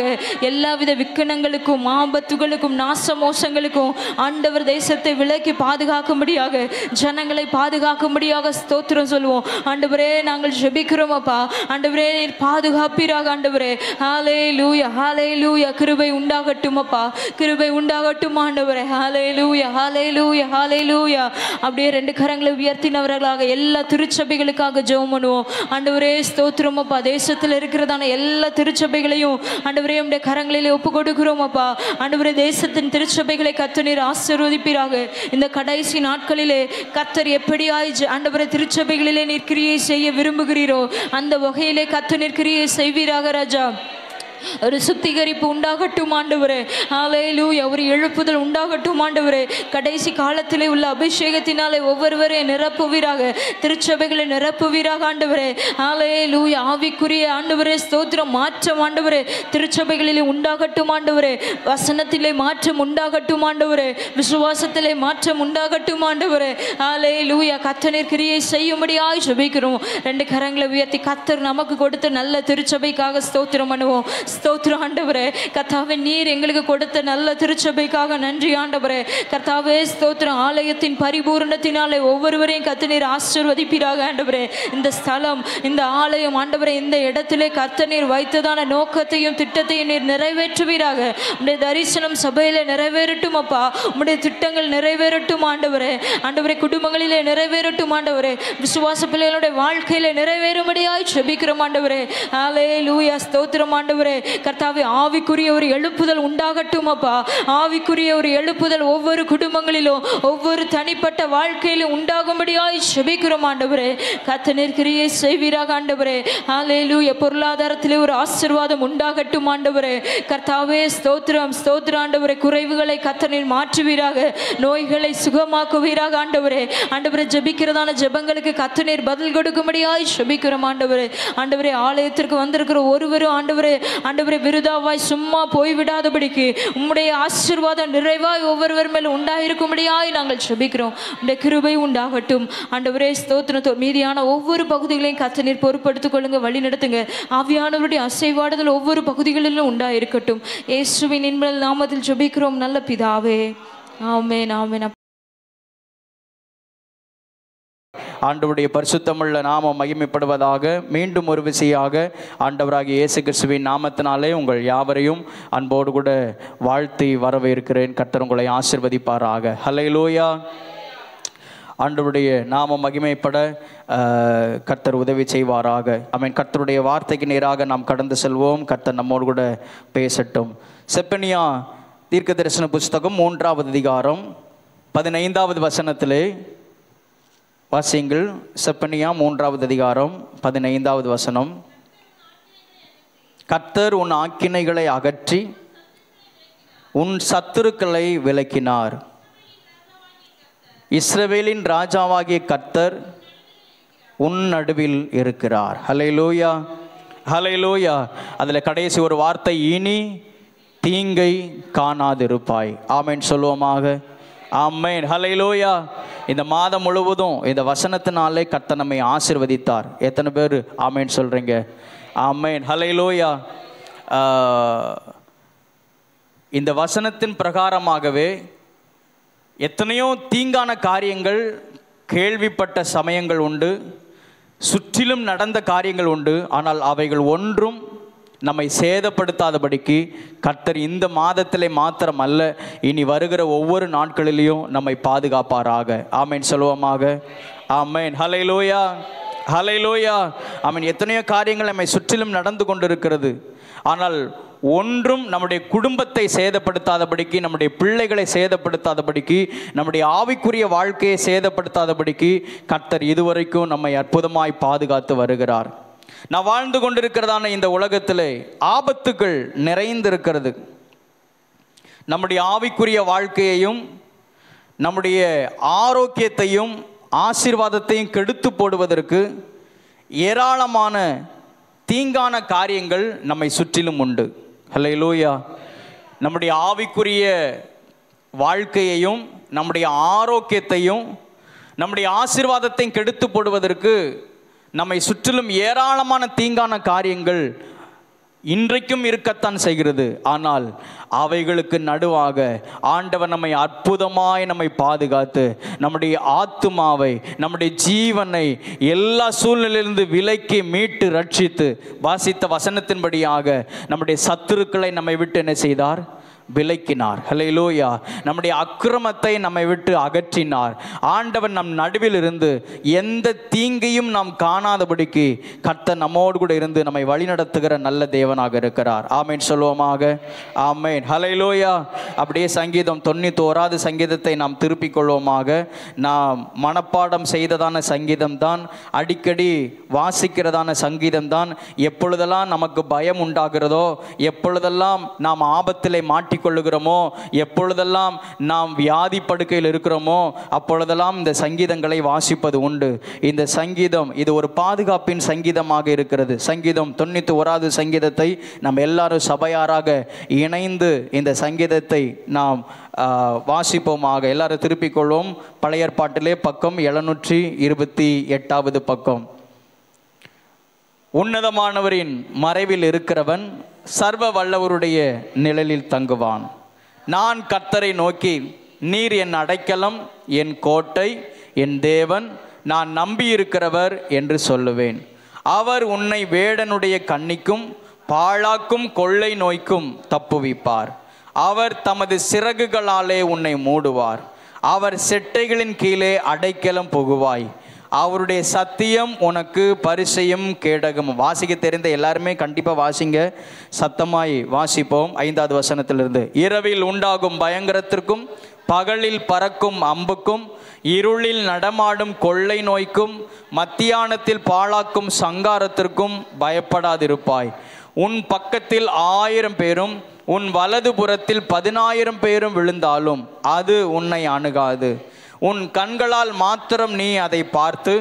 எல்லாவித விக்கனங்களுக்கும் ஆபத்துகளுக்கும் நாச மோசங்களுக்கும் ஆண்டவர் தேசத்தை விலக்கி பாதுகாக்கும்படியாக ஜனங்களை பாதுகாக்கும்படியாக ஸ்தோத்திரம் சொல்லுவோம் ஆண்டவரே நாங்கள் ஜெபிக்கிறோமப்பா ஆண்டவரே நீர் பாதுகாப்பீராக ஆண்டவரே. ஹாலே லூயா ஹாலே லூயா கிருபை உண்டாகட்டும் அப்பா கிருபை உண்டாகட்டும் ஆண்டவரே. ஹாலே லூயா ஹாலே லூயா ஹாலே லூயா அப்படியே ரெண்டு கரங்களை உயர்த்தினவர்களாக எல்லா திருச்சபைகளுக்காக ஜெபம் பண்ணுவோம். ஆண்டவரே ஸ்தோத்திரம் அப்பா தேசத்தில் இருக்கிறதான எல்லா திருச்சபைகளையும் ஆண்டவரே உடைய கரங்களிலே ஒப்பு கொடுக்கிறோம் அப்பா ஆண்டவரே தேசத்தின் திருச்சபைகளை கத்தனீர் நீர் ஆசீர்வதிப்பீராக. இந்த கடைசி நாட்களிலே கத்தர் எப்படி ஜ- ஆண்டவரே திருச்சபைகளிலே நீர் கிரியை செய்ய விரும்புகிறீரோ அந்த வகையிலே கத்து நீர் கிரியை செய்வீராக ராஜா ஒரு சுத்திகரிப்பு உண்டாகட்டும் ஆண்டவரே. ஹalleluya ஒரு எழுப்புதல் உண்டாகட்டும் ஆண்டவரே. கடைசி காலத்திலே உள்ள அபிஷேகத்தினாலே ஒவ்வொருவரையும் நிரப்புவீராக. திருச்சபைகளை நிரப்புவீராக ஆண்டவரே. ஹalleluya ஆவிக்குரிய ஆண்டவரே ஸ்தோத்திரம் மாற்றம் ஆண்டவரே. திருச்சபைகளிலே உண்டாகட்டும் ஆண்டவரே. வசனத்திலே மாற்றம் உண்டாகட்டும் ஆண்டவரே. விசுவாசத்திலே மாற்றம் உண்டாகட்டும் ஆண்டவரே. ஹalleluya கத்தனர் கிரியை செய்யும்படியாய் ஜெபிக்கிறோம். ரெண்டு கரங்களை உயர்த்தி கத்தர் நமக்கு கொடுத்த நல்ல திருச்சபைக்காக ஸ்தோத்திரம் பண்ணுவோம். ஸ்தோத்திரம் ஆண்டவரே. கர்த்தாவே நீர் எங்களுக்கு கொடுத்த நல்ல திருச்சபைக்காக நன்றி ஆண்டவரே. கர்த்தாவே ஸ்தோத்திரம். ஆலயத்தின் பரிபூரணத்தினாலே ஒவ்வொருவரையும் கத்து நீர் ஆசிர்வதிப்பீராக ஆண்டவரே. இந்த ஸ்தலம் இந்த ஆலயம் ஆண்டவரே இந்த இடத்திலே கர்த்த நீர் வைத்ததான நோக்கத்தையும் திட்டத்தையும் நீர் நிறைவேற்றுவீராக. உடைய தரிசனம் சபையில நிறைவேறட்டும் அப்பா. உடைய திட்டங்கள் நிறைவேறட்டும் ஆண்டவரே. ஆண்டவரே குடும்பங்களிலே நிறைவேறட்டும் ஆண்டவரே. விசுவாச பிள்ளைகளுடைய வாழ்க்கையில நிறைவேறும்படியாய் செபிக்கிறோம் ஆண்டவரே. ஆலே லூயா ஸ்தோத்திரம் ஆண்டவரே. கர்த்தாவே ஆவிக்குரிய ஒரு எழுப்புதல் உண்டாகட்டும் அப்பா. ஆவிக்குரிய ஒரு எழுப்புதல் ஒவ்வொரு குடும்பங்களிலும் ஒவ்வொரு தனிப்பட்ட வாழ்க்கையிலும் உண்டாகும்படியாய் செபிக்கிறோம் ஆண்டவரே. கத்த கிரியை செய்வீராக ஆண்டவரே. ஆலே பொருளாதாரத்திலே ஒரு ஆசீர்வாதம் உண்டாகட்டும் ஆண்டவரே. கர்த்தாவே ஸ்தோத்திரம் ஸ்தோத்திர ஆண்டவரே. குறைவுகளை கத்தனில் மாற்றுவீராக. நோய்களை சுகமாக்குவீராக ஆண்டவரே. ஆண்டவரே ஜெபிக்கிறதான ஜெபங்களுக்கு கத்தனீர் பதில் கொடுக்கும்படியாய் ஜெபிக்கிறோம் ஆண்டவரே. ஆண்டவரே ஆலயத்திற்கு வந்திருக்கிற ஒருவரும் ஆண்டவரே ஆண்டவரே விருதாவாய் சும்மா போய்விடாதபடிக்கு உம்முடைய ஆசீர்வாதம் நிறைவாய் ஒவ்வொருவர் மேலும் உண்டாயிருக்கும்படியாய் நாங்கள் ஜெபிக்கிறோம். உடைய கிருபை உண்டாகட்டும். ஆண்டவரே ஸ்தோத்திரத்தோ மீதியான ஒவ்வொரு பகுதிகளையும் கத்தனீர் பொறுப்படுத்திக் கொள்ளுங்க வழி நடத்துங்க. ஆவியானவருடைய அசைவாடுதல் ஒவ்வொரு பகுதிகளிலும் உண்டாயிருக்கட்டும். இயேசுவின் இன்பல் நாமத்தில் ஜெபிக்கிறோம் நல்ல பிதாவே. ஆமென் ஆமென். ஆண்டவருடைய பரிசுத்தமுள்ள நாமம் மகிமைப்படுவதாக மீண்டும் ஒரு விசையாக ஆண்டவராகிய இயேசு கிறிஸ்துவின் நாமத்தினாலே உங்கள் யாவரையும் அன்போடு கூட வாழ்த்தி வரவேற்கிறேன். கர்த்தர் உங்களை ஆசிர்வதிப்பாராக. லோயா ஆண்டவருடைய நாம மகிமைப்பட கர்த்தர் உதவி செய்வாராக. ஆமென் கர்த்தருடைய வார்த்தைக்கு நேராக நாம் கடந்து செல்வோம். கர்த்தர் நம்மோடு கூட பேசட்டும். செப்பனியா தீர்க்க தரிசன புஸ்தகம் மூன்றாவது அதிகாரம் பதினைந்தாவது வசனத்திலே வாசியங்கள் செப்பனியா மூன்றாவது அதிகாரம் பதினைந்தாவது வசனம். கர்த்தர் உன் ஆக்கினைகளை அகற்றி உன் சத்துருக்களை விளக்கினார். இஸ்ரவேலின் ராஜாவாகிய கர்த்தர் உன் நடுவில் இருக்கிறார். ஹலை லூயா ஹலை லூயா அதில் கடைசி ஒரு வார்த்தை இனி தீங்கை காணாதிருப்பாய். ஆமேன் சொல்லுவோமாக. ஆமேன். ஹலைலூயா இந்த மாதம் முழுவதும் இந்த வசனத்தினாலே கத்த நம்மை ஆசிர்வதித்தார். எத்தனை பேர் ஆமேன் சொல்கிறீங்க ஆமேன். ஹலைலோயா இந்த வசனத்தின் பிரகாரமாகவே எத்தனையோ தீங்கான காரியங்கள் கேள்விப்பட்ட சமயங்கள் உண்டு. சுற்றிலும் நடந்த காரியங்கள் உண்டு. ஆனால் அவைகள் ஒன்றும் நம்மை சேதப்படுத்தாதபடிக்கு கர்த்தர் இந்த மாதத்திலே மாத்திரம் அல்ல இனி வருகிற ஒவ்வொரு நாட்களிலையும் நம்மை பாதுகாப்பாராக. ஆமேன் சொல்லுவோமாக. ஆமேன். ஹலை லோயா ஹலை லோயா ஆமீன். எத்தனையோ காரியங்கள் நம்மை சுற்றிலும் நடந்து கொண்டிருக்கிறது. ஆனால் ஒன்றும் நம்முடைய குடும்பத்தை சேதப்படுத்தாதபடிக்கு நம்முடைய பிள்ளைகளை சேதப்படுத்தாதபடிக்கு நம்முடைய ஆவிக்குரிய வாழ்க்கையை சேதப்படுத்தாதபடிக்கு கர்த்தர் இதுவரைக்கும் நம்மை அற்புதமாய் பாதுகாத்து வருகிறார். நான் வாழ்ந்து கொண்டிருக்கிறதான இந்த உலகத்தில் ஆபத்துகள் நிறைந்திருக்கிறது. நம்முடைய ஆவிக்குரிய வாழ்க்கையையும் நம்முடைய ஆரோக்கியத்தையும் ஆசீர்வாதத்தையும் கெடுத்து போடுவதற்கு ஏராளமான தீங்கான காரியங்கள் நம்மை சுற்றிலும் உண்டு. ஹலோ லூயா நம்முடைய ஆவிக்குரிய வாழ்க்கையையும் நம்முடைய ஆரோக்கியத்தையும் நம்முடைய ஆசீர்வாதத்தையும் கெடுத்து போடுவதற்கு நம்மை சுற்றிலும் ஏராளமான தீங்கான காரியங்கள் இன்றைக்கும் இருக்கத்தான் செய்கிறது. ஆனால் அவைகளுக்கு நடுவாக ஆண்டவர் நம்மை அற்புதமாய் நம்மை பாதுகாத்து நம்முடைய ஆத்துமாவை நம்முடைய ஜீவனை எல்லா சூழ்நிலையிலிருந்து விலைக்கு மீட்டு ரட்சித்து வாசித்த வசனத்தின்படியாக நம்முடைய சத்துருக்களை நம்மை விட்டு என்ன செய்தார்? விலக்கினார். ஹலைலோயா நம்முடைய அக்கிரமத்தை நம்மை விட்டு அகற்றினார். ஆண்டவன் நம் நடுவில் இருந்து எந்த தீங்கையும் நாம் காணாதபடிக்கு கர்த்த நம்மோடு கூட இருந்து நம்மை வழிநடத்துகிற நல்ல தேவனாக இருக்கிறார். ஆமேன். சொல்லுவோமாக. ஆமேன். ஹலைலோயா அப்படியே சங்கீதம் தொண்ணூத்தோராது சங்கீதத்தை நாம் திருப்பிக் கொள்வோமாக. நாம் மனப்பாடம் செய்ததான சங்கீதம் தான் அடிக்கடி வாசிக்கிறதான சங்கீதம் தான் எப்பொழுதெல்லாம் நமக்கு பயம் உண்டாகிறதோ எப்பொழுதெல்லாம் நாம் ஆபத்திலே மாட்டி கொள்ளுகிறோமோ எப்பொழுதெல்லாம் நாம் வியாதி படுக்கையில் இருக்கிறோமோ அப்பொழுதெல்லாம் இந்த சங்கீதங்களை வாசிப்பது உண்டு. இந்த சங்கீதம் இது ஒரு பாதுகாப்பின் சங்கீதமாக இருக்கிறது. சங்கீதம் தொண்ணூற்றி ஓராது சங்கீதத்தை நம்ம எல்லாரும் சபையாராக இணைந்து இந்த சங்கீதத்தை நாம் வாசிப்போமாக. எல்லாரும் திருப்பிக் கொள்வோம். பழைய ஏற்பாட்டிலே பக்கம் எழுநூற்றி இருபத்தி எட்டாவது பக்கம். உன்னதமானவரின் மறைவில் இருக்கிறவன் சர்வ வல்லவருடைய நிழலில் தங்குவான். நான் கர்த்தரை நோக்கி நீர் என் அடைக்கலம் என் கோட்டை என் தேவன் நான் நம்பியிருக்கிறவர் என்று சொல்லுவேன். அவர் உன்னை வேடனுடைய கண்ணிக்கும் பாழாக்கும் கொள்ளை நோய்க்கும் தப்புவிப்பார். அவர் தமது சிறகுகளாலே உன்னை மூடுவார். அவர் செட்டைகளின் கீழே அடைக்கலம் புகுவாய். அவருடைய சத்தியம் உனக்கு பரிசையும் கேடகம் வாசிக்க தெரிந்த எல்லாருமே கண்டிப்பாக வாசிங்க. சத்தமாய் வாசிப்போம். ஐந்தாவது வசனத்திலிருந்து. இரவில் உண்டாகும் பயங்கரத்திற்கும் பகலில் பறக்கும் அம்புக்கும் இருளில் நடமாடும் கொள்ளை நோய்க்கும் மத்தியானத்தில் பாழாக்கும் சங்காரத்திற்கும் பயப்படாதிருப்பாய். உன் பக்கத்தில் ஆயிரம் பேரும் உன் வலது புறத்தில் பதினாயிரம் பேரும் விழுந்தாலும் அது உன்னை அணுகாது. உன் கண்களால் மாத்திரம் நீ அதை பார்த்து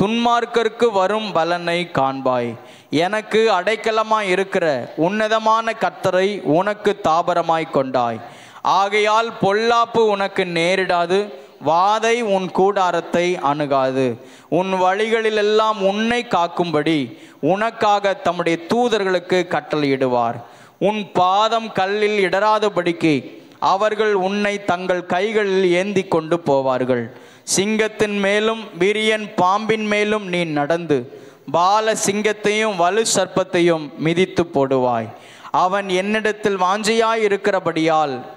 துன்மார்க்கருக்கு வரும் பலனை காண்பாய். எனக்கு அடைக்கலமாய் இருக்கிற உன்னதமான கத்தரை உனக்கு தாபரமாய் கொண்டாய். ஆகையால் பொல்லாப்பு உனக்கு நேரிடாது வாதை உன் கூடாரத்தை அணுகாது. உன் வழிகளிலெல்லாம் உன்னை காக்கும்படி உனக்காக தம்முடைய தூதர்களுக்கு கட்டளையிடுவார். உன் பாதம் கல்லில் இடராதபடிக்கு அவர்கள் உன்னை தங்கள் கைகளில் ஏந்தி கொண்டு போவார்கள். சிங்கத்தின் மேலும் விரியன் பாம்பின் மேலும் நீ நடந்து பால சிங்கத்தையும் வலு சர்ப்பத்தையும் மிதித்து போடுவாய். அவன் என்னிடத்தில் வாஞ்சியாய் இருக்கிறபடியால்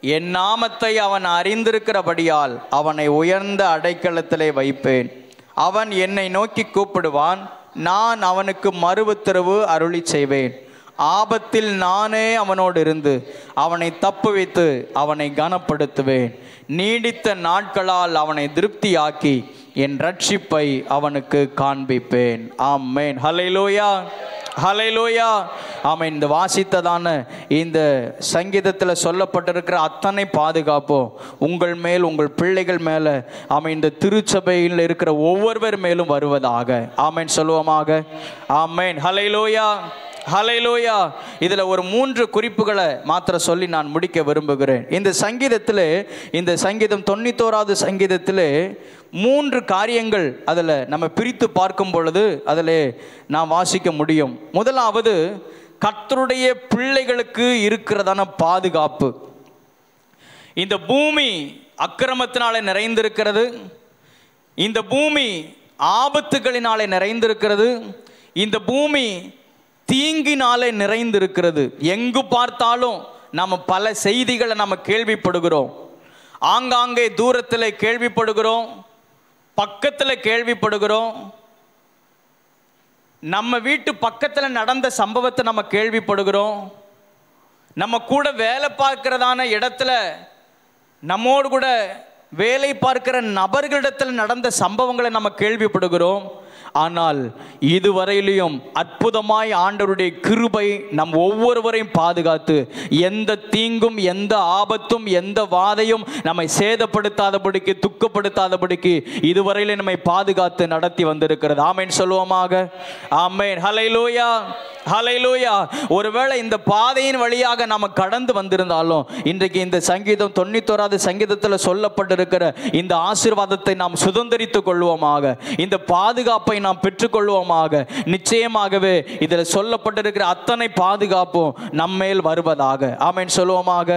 என் நாமத்தை அவன் அறிந்திருக்கிறபடியால் அவனை உயர்ந்த அடைக்கலத்திலே வைப்பேன். அவன் என்னை நோக்கி கூப்பிடுவான். நான் அவனுக்கு மறு உத்தரவு அருளி செய்வேன். ஆபத்தில் நானே அவனோடு இருந்து அவனை தப்புவித்து அவனை கனப்படுத்துவேன். நீடித்த நாட்களால் அவனை திருப்தியாக்கி என் ரட்சிப்பை அவனுக்கு காண்பிப்பேன். ஆமேன். ஹலைலோயா ஹலைலோயா ஆமாம் இந்த வாசித்ததான இந்த சங்கீதத்தில் சொல்லப்பட்டிருக்கிற அத்தனை பாதுகாப்பும் உங்கள் மேல் உங்கள் பிள்ளைகள் மேலே ஆமாம் இந்த திருச்சபையில் இருக்கிற ஒவ்வொருவர் மேலும் வருவதாக. ஆமேன். சொல்லுவோமாக. ஆமேன். ஹலைலோயா ஹலைலோயா இதில் ஒரு மூன்று குறிப்புகளை மாத்திர சொல்லி நான் முடிக்க விரும்புகிறேன். இந்த சங்கீதத்தில் இந்த சங்கீதம் தொண்ணூத்தோராவது சங்கீதத்தில் மூன்று காரியங்கள் அதில் நம்ம பிரித்து பார்க்கும் பொழுது அதில் நான் வாசிக்க முடியும். முதலாவது கர்த்தருடைய பிள்ளைகளுக்கு இருக்கிறதான பாதுகாப்பு. இந்த பூமி அக்கிரமத்தினாலே நிறைந்திருக்கிறது. இந்த பூமி ஆபத்துகளினாலே நிறைந்திருக்கிறது. இந்த பூமி தீங்கினாலே நிறைந்திருக்கிறது. எங்கு பார்த்தாலும் நம்ம பல செய்திகளை நம்ம கேள்விப்படுகிறோம். ஆங்காங்கே தூரத்தில் கேள்விப்படுகிறோம். பக்கத்தில் கேள்விப்படுகிறோம். நம்ம வீட்டு பக்கத்தில் நடந்த சம்பவத்தை நம்ம கேள்விப்படுகிறோம். நம்ம கூட வேலை பார்க்கிறதான இடத்துல நம்மோடு கூட வேலை பார்க்கிற நபர்களிடத்தில் நடந்த சம்பவங்களை நம்ம கேள்விப்படுகிறோம். ஆனால் இதுவரையிலையும் அற்புதமாய் ஆண்டவருடைய கிருபை நம் ஒவ்வொருவரையும் பாதுகாத்து எந்த தீங்கும் எந்த ஆபத்தும் எந்த வாதையும் நம்மை சேதப்படுத்தாதபடிக்கு துக்கப்படுத்தாதபடிக்கு இதுவரையிலும் நம்மை பாதுகாத்து நடத்தி வந்திருக்கிறது. ஆமேன் சொல்லுவோமாக. ஆமேன். ஹலைலூயா ஹலைலூயா ஒருவேளை இந்த பாதையின் வழியாக நாம் கடந்து வந்திருந்தாலும் இன்றைக்கு இந்த சங்கீதம் தொண்ணூத்தோராது சங்கீதத்தில் சொல்லப்பட்டிருக்கிற இந்த ஆசீர்வாதத்தை நாம் சுதந்திரித்துக் கொள்வோமாக. இந்த பாதுகாப்பை நாம் பெற்றுக்கொள்வோமாக. நிச்சயமாகவே இதில் சொல்லப்பட்டிருக்கிற அத்தனை பாதுகாப்பும் நம்மேல் வருவதாக. ஆமேன் சொல்லுவோமாக.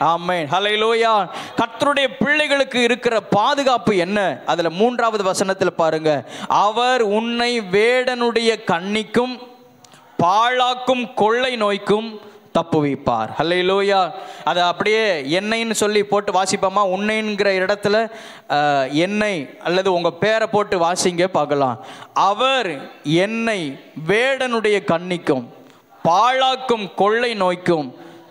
ஆமேன். ஹலைலூயா கத்தருடைய பிள்ளைகளுக்கு இருக்கிற பாதுகாப்பு என்ன? அதில் மூன்றாவது வசனத்தில் பாருங்க. அவர் உன்னை வேடனுடைய கண்ணிக்கும் பாழாக்கும் கொள்ளை நோய்க்கும் தப்புவிப்பார். லோயா அதை அப்படியே எண்ணெய்ன்னு சொல்லி போட்டு வாசிப்போமா? உன்னைங்கிற இடத்துல எண்ணெய் அல்லது உங்கள் பேரை போட்டு வாசிங்க பார்க்கலாம். அவர் என்னை வேடனுடைய கண்ணிக்கும் பாழாக்கும் கொள்ளை நோய்க்கும்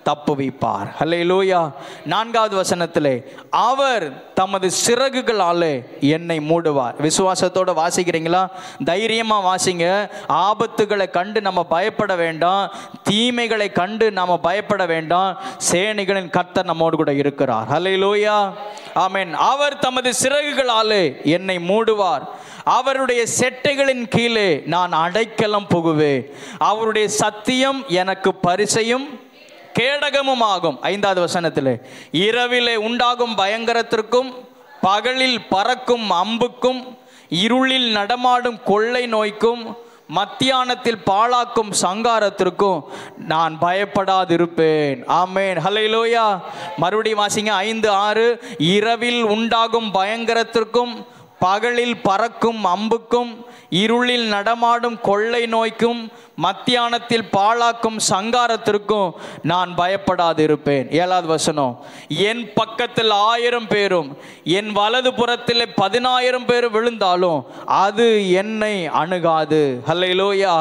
தப்புவிப்பார் ஹலே லூயா நான்காவது வசனத்திலே அவர் தமது சிறகுகளாலே என்னை மூடுவார். விசுவாசத்தோடு வாசிக்கிறீங்களா? தைரியமாக வாசிங்க. ஆபத்துகளை கண்டு நம்ம பயப்பட வேண்டாம். தீமைகளை கண்டு நம்ம பயப்பட வேண்டாம். சேனைகளின் கர்த்தர் நம்மோடு கூட இருக்கிறார். ஹலே லூயா ஆமேன் அவர் தமது சிறகுகளாலே என்னை மூடுவார். அவருடைய செட்டைகளின் கீழே நான் அடைக்கலம் புகுவேன். அவருடைய சத்தியம் எனக்கு பரிசையும் கேடகமும் ஆகும் ஐந்தாவது வசனத்தில் இரவிலே உண்டாகும் பயங்கரத்திற்கும் பகலில் பறக்கும் அம்புக்கும் இருளில் நடமாடும் கொள்ளை நோய்க்கும் மத்தியானத்தில் பாழாக்கும் சங்காரத்திற்கும் நான் பயப்படாதிருப்பேன். ஆமேன். லோயா மறுபடியும் வாசிங்க. ஐந்து ஆறு இரவில் உண்டாகும் பயங்கரத்திற்கும் பகலில் பறக்கும் அம்புக்கும் இருளில் நடமாடும் கொள்ளை நோய்க்கும் மத்தியானத்தில் பாழாக்கும் சங்காரத்திற்கும் நான் பயப்படாது இருப்பேன் ஏழாவது வசனம். என் பக்கத்தில் ஆயிரம் பேரும் என் வலது புறத்தில் பதினாயிரம் பேர் விழுந்தாலும் அது என்னை அணுகாது. ஹல்லையிலோயா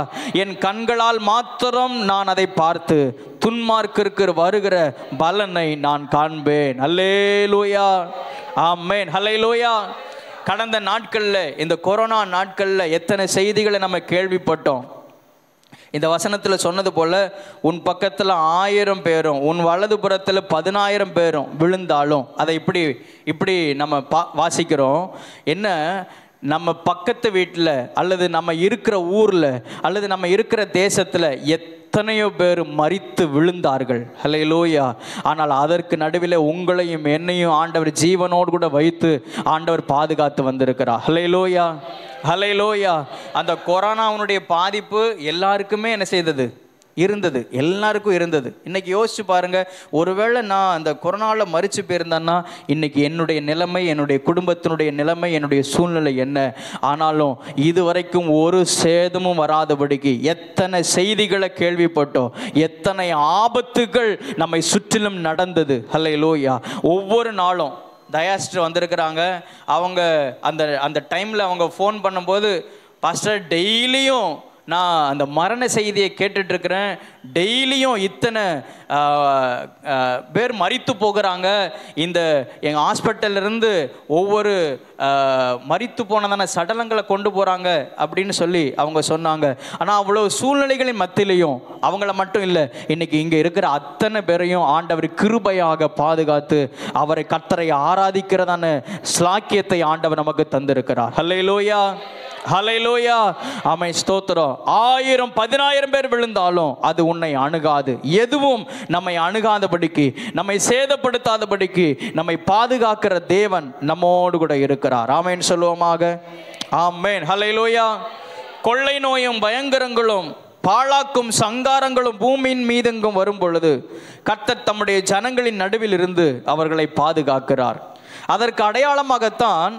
என் கண்களால் மாத்திரம் நான் அதை பார்த்து துன்மார்க்கிற்கு வருகிற பலனை நான் காண்பேன். அல்லே லோயா ஆமேன். ஆமென் லோயா கடந்த நாட்களில் இந்த கொரோனா நாட்களில் எத்தனை செய்திகளை நம்ம கேள்விப்பட்டோம். இந்த வசனத்தில் சொன்னது போல் உன் பக்கத்தில் ஆயிரம் பேரும் உன் வலது புறத்தில் பதினாயிரம் பேரும் விழுந்தாலும் அதை இப்படி இப்படி நம்ம பா வாசிக்கிறோம். என்ன? நம்ம பக்கத்து வீட்டில் அல்லது நம்ம இருக்கிற ஊரில் அல்லது நம்ம இருக்கிற தேசத்தில் எத்தனையோ பேர் மறித்து விழுந்தார்கள். ஹலே லோயா ஆனால் அதற்கு நடுவில் உங்களையும் என்னையும் ஆண்டவர் ஜீவனோடு கூட வைத்து ஆண்டவர் பாதுகாத்து வந்திருக்கிறார். ஹலே லோயா அந்த கொரோனாவுனுடைய பாதிப்பு எல்லாருக்குமே என்ன செய்தது? இருந்தது. எல்லாருக்கும் இருந்தது. இன்னைக்கு யோசிச்சு பாருங்க ஒருவேளை நான் அந்த கொரோனாவில் மறிச்சு போயிருந்தேன்னா இன்னைக்கு என்னுடைய நிலைமை என்னுடைய குடும்பத்தினுடைய நிலைமை என்னுடைய சூழ்நிலை என்ன? ஆனாலும் இதுவரைக்கும் ஒரு சேதமும் வராதபடிக்கு எத்தனை செய்திகளை கேள்விப்பட்டோம் எத்தனை ஆபத்துகள் நம்மை சுற்றிலும் நடந்தது. ஹல்லேலூயா ஒவ்வொரு நாளும் தயாஸ்டர் வந்திருக்கிறாங்க. அவங்க அந்த அந்த டைமில் அவங்க ஃபோன் பண்ணும்போது பாஸ்டர் டெய்லியும் நான் அந்த மரண செய்தியை கேட்டுட்ருக்கிறேன் டெய்லியும் இத்தனை பேர் மறித்து போகிறாங்க. இந்த எங்கள் ஹாஸ்பிட்டல்லேருந்து ஒவ்வொரு மறித்து போனதான சடலங்களை கொண்டு போகிறாங்க அப்படின்னு சொல்லி அவங்க சொன்னாங்க. ஆனால் அவ்வளோ சூழ்நிலைகளின் மத்தியிலையும் அவங்கள மட்டும் இல்லை இன்றைக்கி இங்கே இருக்கிற அத்தனை பேரையும் ஆண்டவர் கிருபையாக பாதுகாத்து அவரை கத்தரை ஆராதிக்கிறதான ஸ்லாக்கியத்தை ஆண்டவர் நமக்கு தந்திருக்கிறார். ஹல்லையிலோயா ஹலைலோயா அமை ஸ்தோத்திரம். ஆயிரம் பதினாயிரம் பேர் விழுந்தாலும் அது உன்னை அணுகாது. எதுவும் நம்மை அணுகாதபடிக்கு நம்மை சேதப்படுத்தாதபடிக்கு நம்மை பாதுகாக்கிற தேவன் நம்மோடு கூட இருக்கிறார். ஆமேன் சொல்லுவோமாக. ஆமேன். ஹலைலோயா கொள்ளை நோயும் பயங்கரங்களும் பாழாக்கும் சங்காரங்களும் பூமியின் மீதெங்கும் வரும் பொழுது கர்த்தர் தம்முடைய ஜனங்களின் நடுவில் இருந்து அவர்களை பாதுகாக்கிறார். அதற்கு அடையாளமாகத்தான்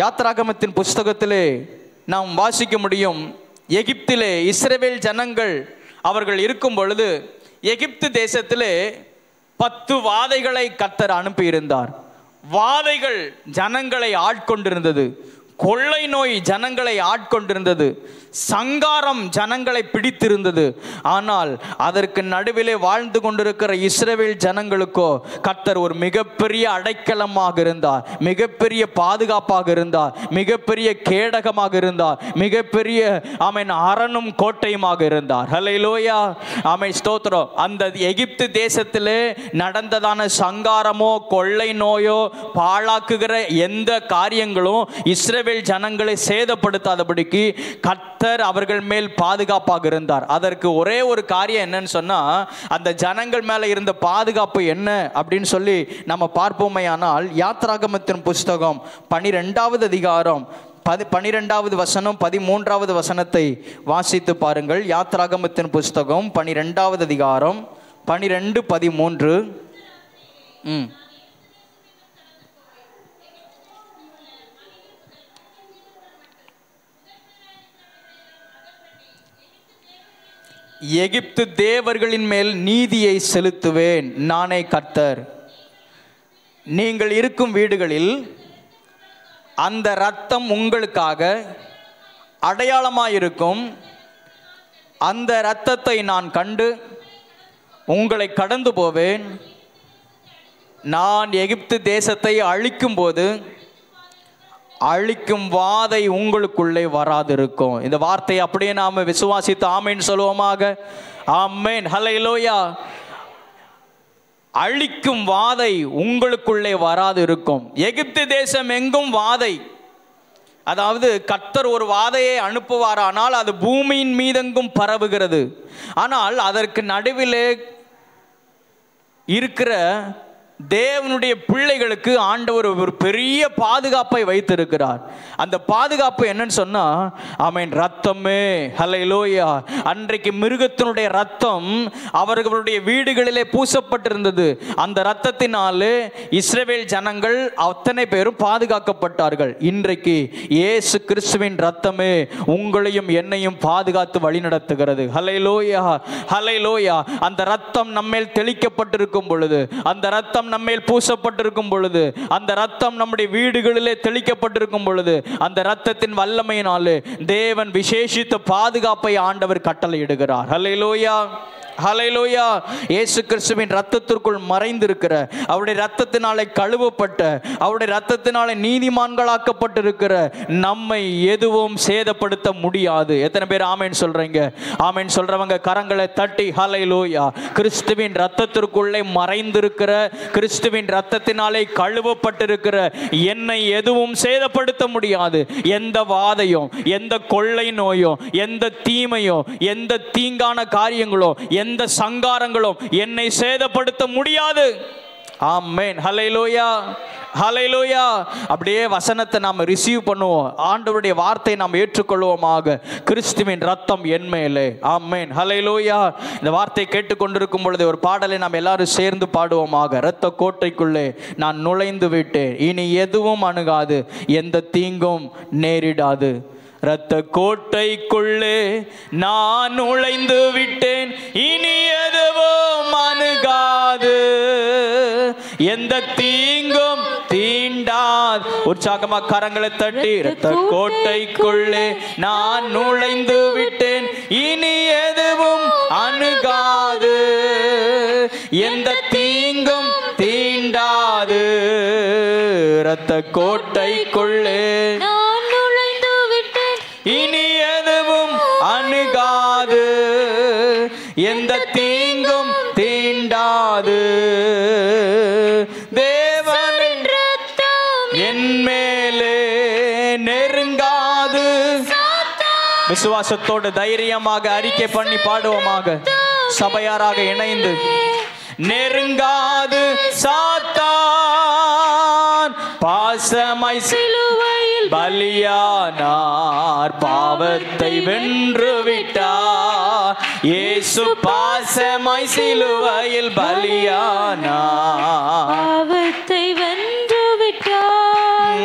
யாத்ராகமத்தின் புஸ்தகத்திலே நாம் வாசிக்க முடியும். எகிப்திலே இஸ்ரேவேல் ஜனங்கள் அவர்கள் இருக்கும் பொழுது எகிப்து தேசத்திலே பத்து வாதைகளை கத்தர் அனுப்பியிருந்தார். வாதைகள் ஜனங்களை ஆட்கொண்டிருந்தது. கொள்ளை நோய் ஜனங்களை ஆட்கொண்டிருந்தது. சங்காரம் ஜனங்களை பிடித்திருந்தது. ஆனால் அதற்கு நடுவிலே வாழ்ந்து கொண்டிருக்கிற இஸ்ரேவேல் ஜனங்களுக்கோ கர்த்தர் ஒரு மிகப்பெரிய அடைக்கலமாக இருந்தார். மிகப்பெரிய பாதுகாப்பாக இருந்தார். மிகப்பெரிய கேடகமாக இருந்தார். மிகப்பெரிய ஆமென் அரணும் கோட்டையுமாக இருந்தார். ஹலைலோயா ஆமை ஸ்தோத்திரம். அந்த எகிப்து தேசத்திலே நடந்ததான சங்காரமோ கொள்ளை நோயோ பாழாக்குகிற எந்த காரியங்களும் இஸ்ரேவேல் ஜனங்களை சேதப்படுத்தாதபடிக்கு கர்த்தர் அவர்கள் மேல் பாதுகாப்பாக இருந்தார். அதற்கு ஒரே ஒரு காரியம் என்னன்னு சொன்னா அந்த ஜனங்கள் மேல இருந்த பாதுகாப்பு என்ன அப்படின்னு சொல்லி நம்ம பார்ப்போமையானால் யாத்ராகமத்தின் புஸ்தகம் பனிரெண்டாவது அதிகாரம் பதி பனிரெண்டாவது வசனம் பதிமூன்றாவது வசனத்தை வாசித்து பாருங்கள். யாத்ராகமத்தின் புஸ்தகம் பனிரெண்டாவது அதிகாரம் பனிரெண்டு பதிமூன்று. ம். எகிப்து தேவர்களின் மேல் நீதியை செலுத்துவேன். நானே கர்த்தர். நீங்கள் இருக்கும் வீடுகளில் அந்த ரத்தம் உங்களுக்காக அடையாளமாயிருக்கும். அந்த இரத்தத்தை நான் கண்டு உங்களை கடந்து போவேன். நான் எகிப்து தேசத்தை அழிக்கும் போது அழிக்கும் வாதை உங்களுக்குள்ளே வராதிருக்கும். இந்த வார்த்தையை அப்படியே நாம விசுவாசித்து ஆமேன் சொல்லுவோமாக. ஆமேன். ஹலைலோயா அழிக்கும் வாதை உங்களுக்குள்ளே வராது இருக்கும் எகிப்து தேசம் எங்கும் வாதை. அதாவது கத்தர் ஒரு வாதையை அனுப்புவாரானால் அது பூமியின் மீதெங்கும் பரவுகிறது. ஆனால் அதற்கு நடுவிலே இருக்கிற தேவனுடைய பிள்ளைகளுக்கு ஆண்டவர் ஒரு பெரிய பாதுகாப்பை வைத்திருக்கிறார். அந்த பாதுகாப்பு என்னன்னு சொன்னா ஆமீன் ரத்தமே ஹலை லோயா அன்றைக்கு மிருகத்தினுடைய ரத்தம் அவர்களுடைய வீடுகளிலே பூசப்பட்டிருந்தது. அந்த ரத்தத்தினாலே இஸ்ரேவேல் ஜனங்கள் அத்தனை பேரும் பாதுகாக்கப்பட்டார்கள். இன்றைக்கு இயேசு கிறிஸ்துவின் ரத்தமே உங்களையும் என்னையும் பாதுகாத்து வழிநடத்துகிறது. ஹல்ல லோயா ஹலை லோயா அந்த ரத்தம் நம்மேல் தெளிக்கப்பட்டிருக்கும் பொழுது அந்த ரத்தம் நம்மேல் பூசப்பட்டிருக்கும் பொழுது அந்த ரத்தம் நம்முடைய வீடுகளிலே தெளிக்கப்பட்டிருக்கும் பொழுது அந்த ரத்தத்தின் வல்லமையினாலே தேவன் விசேஷித்த பாதுகாப்பை ஆண்டவர் கட்டளையிடுகிறார். ஹalleluya. ஹலைலோயா இயேசு கிறிஸ்துவின் ரத்தத்திற்குள் மறைந்திருக்கிற அவருடைய ரத்தத்தினாலே கழுவப்பட்ட அவருடைய ரத்தத்தினாலே நீதிமான்களாக்கப்பட்டிருக்கிற நம்மை எதுவும் சேதப்படுத்த முடியாது. எத்தனை பேர் ஆமேன் சொல்றீங்க? ஆமேன் சொல்றவங்க கரங்களை தட்டி ஹலைலோயா கிறிஸ்துவின் ரத்தத்திற்குள்ளே மறைந்திருக்கிற கிறிஸ்துவின் ரத்தத்தினாலே கழுவப்பட்டிருக்கிற என்னை எதுவும் சேதப்படுத்த முடியாது. எந்த வாதையும் எந்த கொள்ளை நோயும் எந்த தீமையும் எந்த தீங்கான காரியங்களோ எந்த சங்காரங்களும் என்னை சேதப்படுத்த முடியாது. ஆமேன். ஹலைலோயா ஹலைலோயா அப்படியே வசனத்தை நாம் ரிசீவ் பண்ணுவோம். ஆண்டவருடைய வார்த்தை நாம் ஏற்றுக்கொள்வோமாக. கிறிஸ்துவின் ரத்தம் என்மேலே ஆமேன். ஹலைலோயா இந்த வார்த்தையை கேட்டுக்கொண்டிருக்கும் பொழுது ஒரு பாடலை நாம் எல்லாரும் சேர்ந்து பாடுவோமாக. இரத்த கோட்டைக்குள்ளே நான் நுழைந்து விட்டேன். இனி எதுவும் அணுகாது. எந்த தீங்கும் நேரிடாது. இரத்த கோட்டைக்குள்ளே நான் நுழைந்து விட்டேன். இனி எதுவும் அணுகாது எந்த தீங்கும் தீண்டாது. உற்சாகமா கரங்களை தட்டி இரத்த கோட்டைக்குள்ளே நான் நுழைந்து விட்டேன். இனி எதுவும் அணுகாது. எந்த தீங்கும் தீண்டாது. இரத்த கோட்டைக்குள்ளே எந்த தீங்கும் தீண்டாது. தேவன் என் நெருங்காது. விசுவாசத்தோடு தைரியமாக அறிக்கை பண்ணி பாடுவோமாக. சபையாராக இணைந்து. நெருங்காது சாத்தான். பாசமை பலியானார். பாவத்தை வென்று விட்டார். இயேசு பாசமாய் சிலுவையில் பலியானார் பாவத்தை வென்று விட்டார்.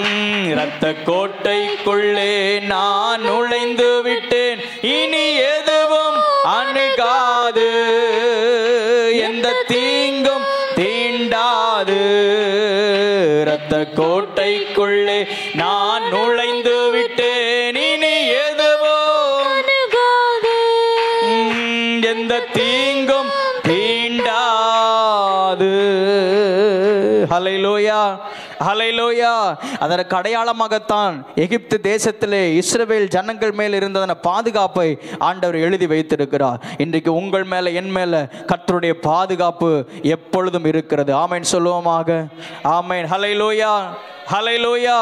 இரத்த கோட்டைக்குள்ளே நான் நுழைந்து விட்டேன். இனி ஹலைலோயா அதற்கு அடையாளமாகத்தான் எகிப்து தேசத்திலே இஸ்ரவேல் ஜனங்கள் மேல் இருந்ததன பாதுகாப்பை ஆண்டவர் எழுதி வைத்திருக்கிறார். இன்றைக்கு உங்கள் மேல என் மேல கத்தருடைய பாதுகாப்பு எப்பொழுதும் இருக்கிறது. ஆமைன் சொல்லுவோமாக. ஆமைன் ஹலைலோயா ஹலைலோயா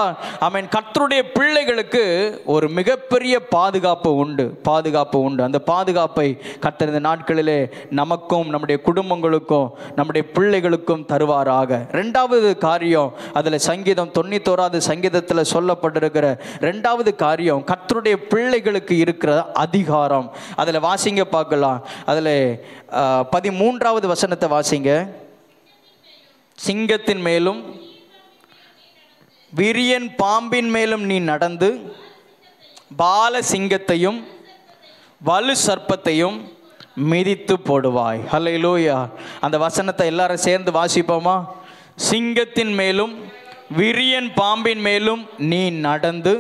ஆமேன் கர்த்தருடைய பிள்ளைகளுக்கு ஒரு மிகப்பெரிய பாதுகாப்பு உண்டு. பாதுகாப்பு உண்டு. அந்த பாதுகாப்பை கர்த்தர் இந்த நாட்களிலே நமக்கும் நம்முடைய குடும்பங்களுக்கும் நம்முடைய பிள்ளைகளுக்கும் தருவாராக. ரெண்டாவது காரியம் அதில் சங்கீதம் தொண்ணூத்தோராது சங்கீதத்தில் சொல்லப்பட்டிருக்கிற ரெண்டாவது காரியம் கர்த்தருடைய பிள்ளைகளுக்கு இருக்கிற அதிகாரம். அதில் வாசிங்க பார்க்கலாம். அதில் பதிமூன்றாவது வசனத்தை வாசிங்க. சிங்கத்தின் மேலும் விரியன் பாம்பின் மேலும் நீ நடந்து பால சிங்கத்தையும் வலு சர்ப்பத்தையும் மிதித்து போடுவாய். ஹலை லூயா அந்த வசனத்தை எல்லாரும் சேர்ந்து வாசிப்போமா? சிங்கத்தின் மேலும் விரியன் பாம்பின் மேலும் நீ நடந்து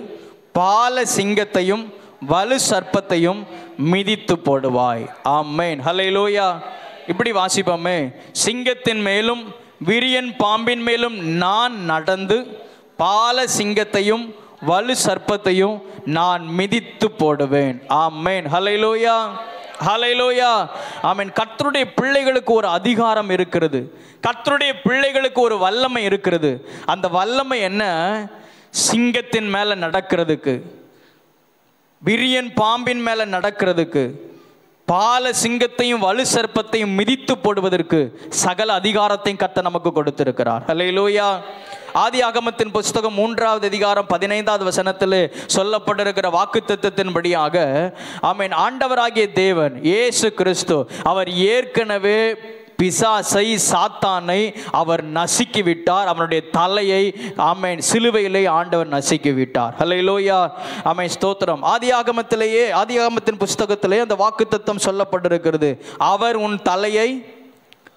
பால சிங்கத்தையும் வலு சர்ப்பத்தையும் மிதித்து போடுவாய். ஆமேன் ஹல்லேலூயா இப்படி வாசிப்போமே. சிங்கத்தின் மேலும் விரியன் பாம்பின் மேலும் நான் நடந்து பால சிங்கத்தையும் வலு சர்ப்பத்தையும் நான் மிதித்து போடுவேன். ஆமேன். ஹலைலோயா ஹலைலோயா ஆமேன். கத்தருடைய பிள்ளைகளுக்கு ஒரு அதிகாரம் இருக்கிறது. கத்தருடைய பிள்ளைகளுக்கு ஒரு வல்லமை இருக்கிறது. அந்த வல்லமை என்ன? சிங்கத்தின் மேலே நடக்கிறதுக்கு விரியன் பாம்பின் மேலே நடக்கிறதுக்கு பால சிங்கத்தையும் வலு சர்ப்பத்தையும் மிதித்து போடுவதற்கு சகல அதிகாரத்தையும் கத்த நமக்கு கொடுத்திருக்கிறார். ஹலைலோயா ஆதி ஆகமத்தின் புஸ்தகம் மூன்றாவது அதிகாரம் பதினைந்தாவது வசனத்தில் சொல்லப்பட்டிருக்கிற வாக்குத்தத்தத்தின்படியாக ஆமீன் ஆண்டவராகிய தேவன் ஏசு கிறிஸ்து அவர் ஏற்கனவே பிசாசை சாத்தானை அவர் நசுக்கி விட்டார் அவனுடைய தலையை ஆமேன் சிலுவையிலே ஆண்டவர் நசுக்கி விட்டார் ஹalleluya ஆமென் ஸ்தோத்திரம். ஆதியாகமத்திலேயே ஆதியாகமத்தின் புஸ்தகத்திலேயே அந்த வாக்குத்தத்தம் சொல்லப்பட்டிருக்கிறது. அவர் உன் தலையை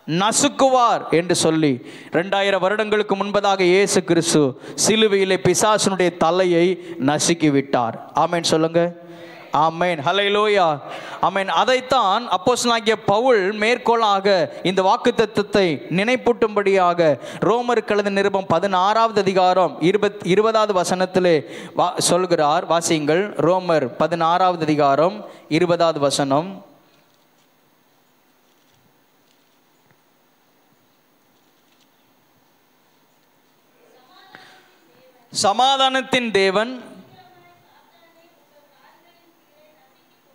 நசுக்குவார் என்று சொல்லி ரெண்டாயிரம் வருடங்களுக்கு முன்பதாக இயேசு கிறிஸ்து சிலுவையிலே பிசாசனுடைய தலையை நசுக்கி விட்டார் ஆமேன் சொல்லுங்க. ஆமேன். ஹலைலோயா ஆமேன். அதைத்தான் அப்போஸ்தலனாகிய பவுல் மேற்கோளாக இந்த வாக்குத்தத்தத்தை நினைப்பூட்டும்படியாக ரோமர் கழுத நிருபம் பதினாறாவது அதிகாரம் இருபத் இருபதாவது வசனத்திலே வா சொல்கிறார். வாசியுங்கள். ரோமர் பதினாறாவது அதிகாரம் இருபதாவது வசனம். சமாதானத்தின் தேவன்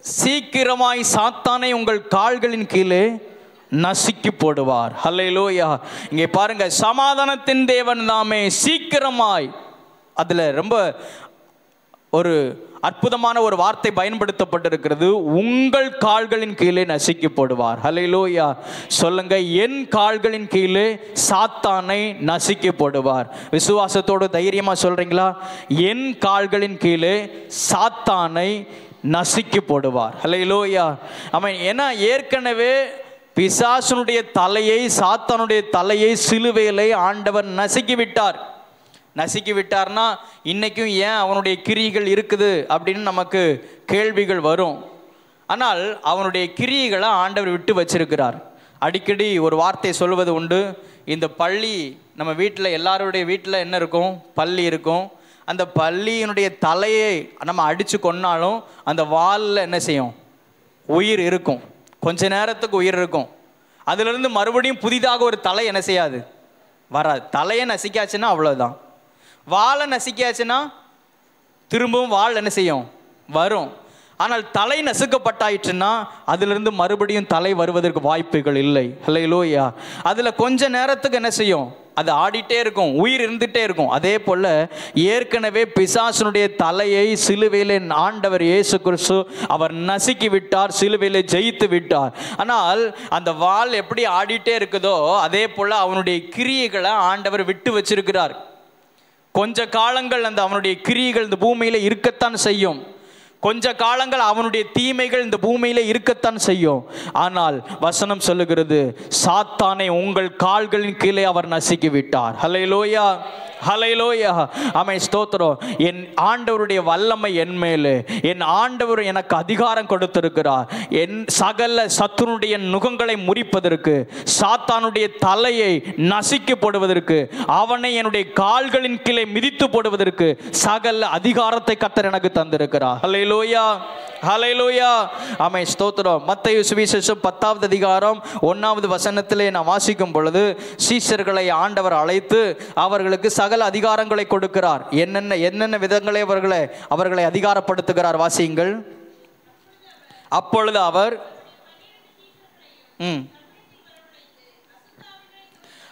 சீக்கிரமாய் சாத்தானை உங்கள் கால்களின் கீழே நசுக்கி போடுவார். ஹல்லேலூயா இங்கே பாருங்க சமாதானத்தின் தேவன் நாமே சீக்கிரமாய். அதில் ரொம்ப ஒரு அற்புதமான ஒரு வார்த்தை பயன்படுத்தப்பட்டிருக்கிறது. உங்கள் கால்களின் கீழே நசுக்கி போடுவார் ஹalleluya சொல்லுங்க என் கால்களின் கீழே சாத்தானை நசுக்கி போடுவார் விசுவாசத்தோடு தைரியமா சொல்றீங்களா? என் கால்களின் கீழே சாத்தானை நசுக்கி போடுவார் ஹalleluya அவன் ஏன்னா ஏற்கனவே பிசாசனுடைய தலையை சாத்தானுடைய தலையை சிலுவையிலே ஆண்டவர் நசுக்கி விட்டார் நசுக்கி விட்டார்னா இன்றைக்கும் ஏன் அவனுடைய கிரியைகள் இருக்குது அப்படின்னு நமக்கு கேள்விகள் வரும். ஆனால் அவனுடைய கிரியைகளை ஆண்டவர் விட்டு வச்சிருக்கிறார். அடிக்கடி ஒரு வார்த்தை சொல்வது உண்டு. இந்த பள்ளி நம்ம வீட்டில் எல்லாருடைய வீட்டில் என்ன இருக்கும்? பள்ளி இருக்கும். அந்த பள்ளியினுடைய தலையை நம்ம அடித்து கொன்னாலும் அந்த வாலில் என்ன செய்யும்? உயிர் இருக்கும். கொஞ்ச நேரத்துக்கு உயிர் இருக்கும். அதிலிருந்து மறுபடியும் புதிதாக ஒரு தலை என்ன செய்யாது? வராது. தலையை நசிக்காச்சுன்னா அவ்வளோதான் வாழை நசிக்காச்சுன்னா திரும்பவும் வால் என்ன செய்யும்? வரும். ஆனால் தலை நசுக்கப்பட்டாயிற்றுன்னா அதிலிருந்து மறுபடியும் தலை வருவதற்கு வாய்ப்புகள் இல்லை. ஹalleluya அதில் கொஞ்ச நேரத்துக்கு என்ன செய்யும்? அது ஆடிட்டே இருக்கும். உயிர் இருந்துட்டே இருக்கும். அதே போல் ஏற்கனவே பிசாசனுடைய தலையை சிலுவையிலே ஆண்டவர் இயேசு கிறிஸ்து அவர் நசுக்கி விட்டார் சிலுவையிலே ஜெயித்து விட்டார். ஆனால் அந்த வாள் எப்படி ஆடிட்டே இருக்குதோ அதே போல் அவனுடைய கிரியைகளை ஆண்டவர் விட்டு வச்சிருக்கிறார். கொஞ்ச காலங்கள் அந்த அவனுடைய கிரியைகள் இந்த பூமியில் இருக்கத்தான் செய்யும். கொஞ்ச காலங்கள் அவனுடைய தீமைகள் இந்த பூமியில இருக்கத்தான் செய்யும். ஆனால் வசனம் சொல்லுகிறது சாத்தானை உங்கள் கால்களின் கீழே அவர் நசுக்கி விட்டார் லோயா ஹலையிலோயா அமை ஸ்தோத்திரம். என் ஆண்டவருடைய வல்லமை என் மேலே. என் ஆண்டவர் எனக்கு அதிகாரம் கொடுத்திருக்கிறார். என் சகல சத்துனுடைய நுகங்களை முறிப்பதற்கு சாத்தானுடைய தலையை நசுக்கி போடுவதற்கு அவனை என்னுடைய கால்களின் கீழே மிதித்து போடுவதற்கு சகல அதிகாரத்தை கத்தர் எனக்கு தந்திருக்கிறார். ஹலையிலோயா ஹலையிலோயா அமை ஸ்தோத்திரம். மத்திய சுவிசேஷம் பத்தாவது அதிகாரம் ஒன்றாவது வசனத்திலே நான் வாசிக்கும் பொழுது சீஷர்களை ஆண்டவர் அழைத்து அவர்களுக்கு சக சகல அதிகாரங்களை கொடுக்கிறார். என்னென்ன என்னென்ன விதங்களை அவர்களை அவர்களை அதிகாரப்படுத்துகிறார் வாசியுங்கள். அப்பொழுது அவர் ம்.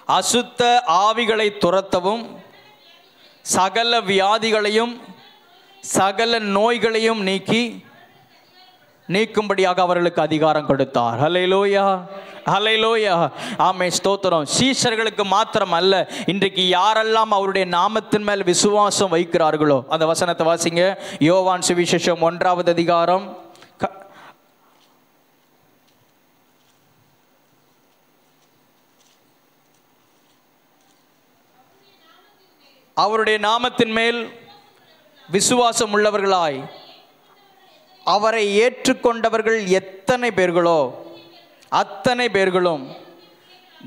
அசுத்த ஆவிகளை துரத்தவும் சகல வியாதிகளையும் சகல நோய்களையும் நீக்கி நீக்கும்படியாக அவர்களுக்கு அதிகாரம் கொடுத்தார். ஹலைலோயா ஹலைலோயா ஆமை ஸ்தோத்திரம். சீஷர்களுக்கு மாத்திரம் அல்ல இன்றைக்கு யாரெல்லாம் அவருடைய நாமத்தின் மேல் விசுவாசம் வைக்கிறார்களோ அந்த வசனத்தை வாசிங்க. யோவான் சுவிசேஷம் ஒன்றாவது அதிகாரம். க- அவருடைய நாமத்தின் மேல் விசுவாசம் உள்ளவர்களாய் அவரை ஏற்றுக்கொண்டவர்கள் எத்தனை பேர்களோ அத்தனை பேர்களும்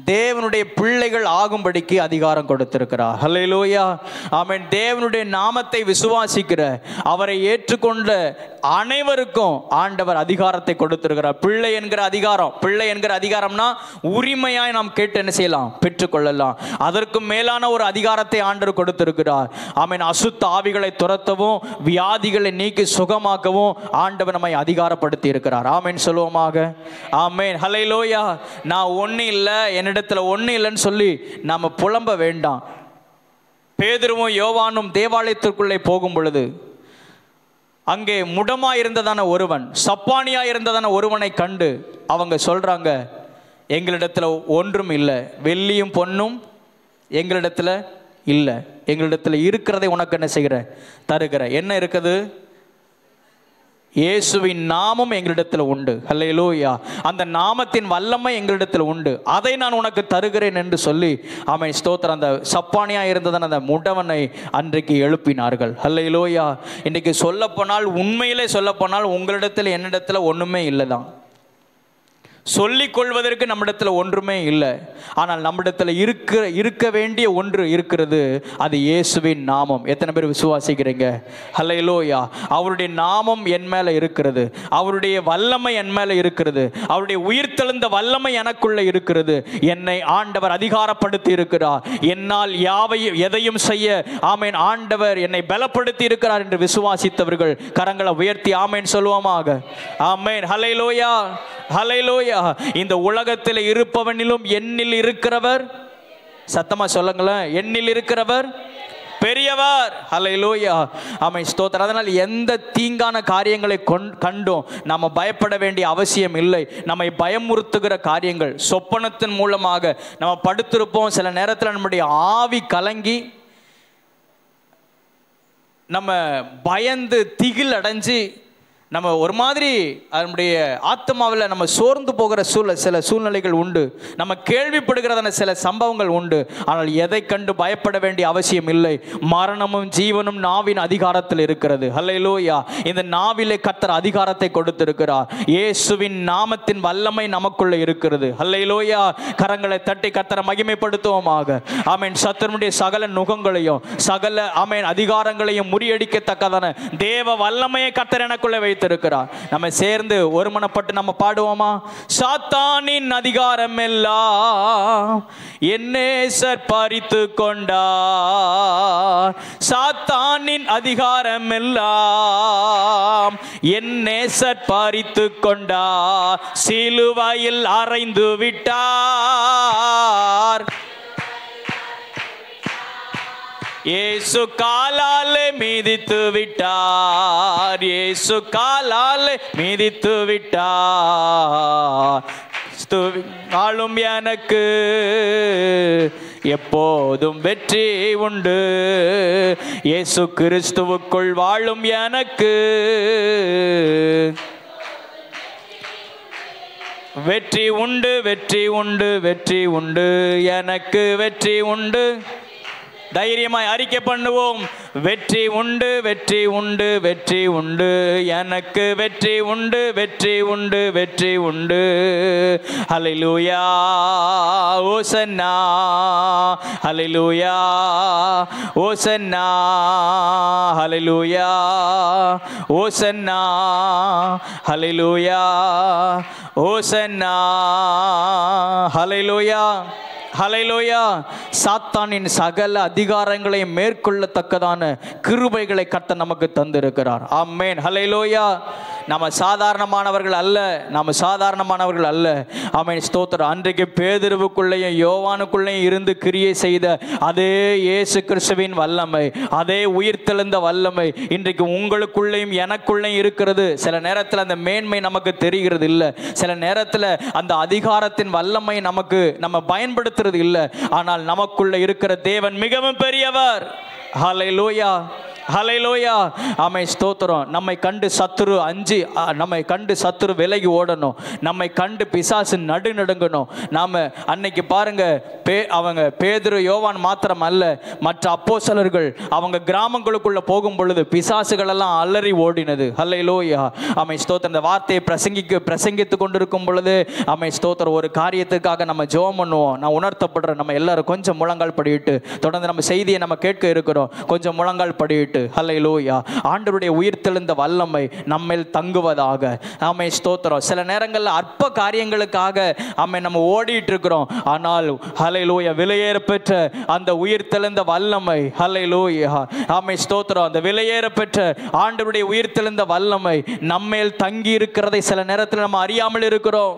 தேவனுடைய பிள்ளைகள் ஆகும்படிக்கு அதிகாரம் கொடுத்திருக்கிறார். ஹalleluya ஆமென். தேவனுடைய நாமத்தை விசுவாசிக்கிற அவரை ஏற்றுக்கொண்ட அனைவருக்கும் ஆண்டவர் அதிகாரத்தை கொடுத்திருக்கிறார். பிள்ளை என்கிற அதிகாரம் பிள்ளை என்கிற அதிகாரம்னா உரிமையாய் நாம் கேட்டு என்ன செய்யலாம்? பெற்றுக்கொள்ளலாம். அதற்கு மேலான ஒரு அதிகாரத்தை ஆண்டவர் கொடுத்திருக்கிறார். ஆமென். அசுத்த ஆவிகளை துரத்தவும் வியாதிகளை நீக்கி சுகமாக்கவும் ஆண்டவர் நம்மை அதிகாரப்படுத்தி இருக்கிறார் ஆமென். சொல்லுவோமாக. ஆமென். ஹalleluya நான் ஒண்ணு இல்லை என்னிடத்துல ஒன்றும் இல்லைன்னு சொல்லி நாம் புலம்ப வேண்டாம். பேதுருவும் யோவானும் தேவாலயத்திற்குள்ளே போகும் பொழுது அங்கே முடமா இருந்ததான ஒருவன் சப்பானியா இருந்ததான ஒருவனை கண்டு அவங்க சொல்றாங்க எங்களிடத்துல ஒன்றும் இல்லை. வெள்ளியும் பொன்னும் எங்களிடத்துல இல்லை. எங்களிடத்துல இருக்கிறதை உனக்கு என்ன செய்கிற? தருகிற. என்ன இருக்குது? இயேசுவின் நாமம் எங்களிடத்தில் உண்டு. ஹல்லேலூயா அந்த நாமத்தின் வல்லமை எங்களிடத்தில் உண்டு. அதை நான் உனக்கு தருகிறேன் என்று சொல்லி அவன் ஸ்தோத்திரம். அந்த சப்பானியாக இருந்ததன் அந்த முடவனை அன்றைக்கு எழுப்பினார்கள். ஹல்லேலூயா இன்றைக்கு சொல்லப்போனால் உண்மையிலே சொல்லப்போனால் உங்களிடத்தில் என்னிடத்தில் ஒன்றுமே இல்லை தான் கொள்வதற்கு நம்மிடத்தில் ஒன்றுமே இல்லை. ஆனால் நம்மிடத்தில் இருக்க இருக்க வேண்டிய ஒன்று இருக்கிறது அது இயேசுவின் நாமம். எத்தனை பேர் விசுவாசிக்கிறீங்க? ஹலையிலோயா அவருடைய நாமம் என் மேலே இருக்கிறது. அவருடைய வல்லமை என் மேலே இருக்கிறது. அவருடைய உயிர்த்தெழுந்த வல்லமை எனக்குள்ளே இருக்கிறது. என்னை ஆண்டவர் அதிகாரப்படுத்தி இருக்கிறார். என்னால் யாவையும் எதையும் செய்ய ஆமேன் ஆண்டவர் என்னை பலப்படுத்தி இருக்கிறார் என்று விசுவாசித்தவர்கள் கரங்களை உயர்த்தி ஆமேன் சொல்லுவோமாக. ஆமேன். ஹல்லேலூயா ஹலைலோயா இந்த உலகத்தில் இருப்பவனிலும் எண்ணில் இருக்கிறவர்? சத்தமா சொல்லுங்களேன் எண்ணில் இருக்கிறவர்? பெரியவர். ஹலைலோயா ஆமை ஸ்தோத்திரம். அதனால் எந்த தீங்கான காரியங்களை கொண் கண்டும் நம்ம பயப்பட வேண்டிய அவசியம் இல்லை. நம்மை பயமுறுத்துகிற காரியங்கள் சொப்பனத்தின் மூலமாக நம்ம படுத்திருப்போம். சில நேரத்தில் நம்முடைய ஆவி கலங்கி நம்ம பயந்து திகில் அடைஞ்சு நம்ம ஒரு மாதிரி நம்முடைய ஆத்மாவில் நம்ம சோர்ந்து போகிற சூழ சில சூழ்நிலைகள் உண்டு. நம்ம கேள்விப்படுகிறதான சில சம்பவங்கள் உண்டு. ஆனால் எதை கண்டு பயப்பட வேண்டிய அவசியம் இல்லை. மரணமும் ஜீவனும் நாவின் அதிகாரத்தில் இருக்கிறது. ஹல்லேலூயா. இந்த நாவிலே கத்தர் அதிகாரத்தை கொடுத்திருக்கிறார். இயேசுவின் நாமத்தின் வல்லமை நமக்குள்ளே இருக்கிறது. ஹல்லையிலோயா கரங்களை தட்டி கத்தரை மகிமைப்படுத்துவோமாக. ஆமீன். சத்தனுடைய சகல நுகங்களையும் சகல ஆமீன் அதிகாரங்களையும் முறியடிக்கத்தக்கதான தேவ வல்லமையை கத்தர் எனக்குள்ளே வைத்து வைத்திருக்கிறார். நம்ம சேர்ந்து ஒருமனப்பட்டு நம்ம பாடுவோமா? சாத்தானின் அதிகாரம் எல்லாம் என்னேசர் பறித்து கொண்டார். சாத்தானின் அதிகாரம் எல்லாம் என்னேசர் பறித்து கொண்டார். சிலுவையில் அறைந்து விட்டார் இயேசு காலாலே மீதித்து விட்டார். இயேசு காலாலே மீதித்து விட்டார். ஆளும் எனக்கு எப்போதும் வெற்றி உண்டு. இயேசு கிறிஸ்துவுக்குள் வாழும் எனக்கு வெற்றி உண்டு வெற்றி உண்டு வெற்றி உண்டு. எனக்கு வெற்றி உண்டு. தைரியமாய் அறிக்கை பண்ணுவோம். வெற்றி உண்டு வெற்றி உண்டு வெற்றி உண்டு. எனக்கு வெற்றி உண்டு வெற்றி உண்டு வெற்றி உண்டு. அலிலூயா ஓசன்னா. ஹalleluya ஓசன்னா. ஹalleluya ஓசன்னா. ஹalleluya ஓசன்னா. ஹalleluya ஹலைலோயா சாத்தானின் சகல அதிகாரங்களை மேற்கொள்ளத்தக்கதான கிருபைகளை கத்த நமக்கு தந்திருக்கிறார். ஆமேன். ஹலைலோயா நம்ம சாதாரணமானவர்கள் அல்ல. நம்ம சாதாரணமானவர்கள் அல்ல. ஆமேன். ஸ்தோத்திரம். அன்றைக்கு பேதிருவுக்குள்ளேயும் யோவானுக்குள்ளேயும் இருந்து கிரியை செய்த அதே இயேசு கிறிஸ்துவின் வல்லமை அதே உயிர்த்தெழுந்த வல்லமை இன்றைக்கு உங்களுக்குள்ளேயும் எனக்குள்ளேயும் இருக்கிறது. சில நேரத்தில் அந்த மேன்மை நமக்கு தெரிகிறது இல்லை. சில நேரத்தில் அந்த அதிகாரத்தின் வல்லமை நமக்கு நம்ம பயன்படுத்துறது இல்லை. ஆனால் நமக்குள்ள இருக்கிற தேவன் மிகவும் பெரியவர். ஹalleluya ஹலைலோயா ஆமை ஸ்தோத்திரம். நம்மை கண்டு சத்துரு அஞ்சு நம்மை கண்டு சத்துரு விலகி ஓடணும். நம்மை கண்டு பிசாசு நடு நடுங்கணும் அன்னைக்கு பாருங்க பே அவங்க பேதுரு யோவான் மாத்திரம் அல்ல மற்ற அப்போசலர்கள் அவங்க கிராமங்களுக்குள்ள போகும் பொழுது பிசாசுகளெல்லாம் அலறி ஓடினது. ஹலைலோயா ஆமை ஸ்தோத்திரம். இந்த வார்த்தையை பிரசங்கிக்க பிரசங்கித்து கொண்டிருக்கும் பொழுது ஆமை ஸ்தோத்திரம் ஒரு காரியத்துக்காக நம்ம ஜெபம் பண்ணுவோம். நான் உணர்த்தப்படுறேன் நம்ம எல்லாரும் கொஞ்சம் முழங்கால் படிவிட்டு தொடர்ந்து நம்ம செய்தியை நம்ம கேட்க இருக்கிறோம். கொஞ்சம் முழங்கால் மீட்டு ஹலை லோயா ஆண்டவருடைய உயிர்த்தெழுந்த வல்லமை நம்மேல் தங்குவதாக. ஆமை ஸ்தோத்திரம். சில நேரங்களில் அற்ப காரியங்களுக்காக ஆமை நம்ம ஓடிட்டு இருக்கிறோம் ஆனால் ஹலை லோயா விலையேற பெற்ற அந்த உயிர்த்தெழுந்த வல்லமை ஹலை லோயா ஆமை ஸ்தோத்திரம். அந்த விலையேற பெற்ற ஆண்டவருடைய உயிர்த்தெழுந்த வல்லமை நம்மேல் தங்கி இருக்கிறதை சில நேரத்தில் நம்ம அறியாமல் இருக்கிறோம்.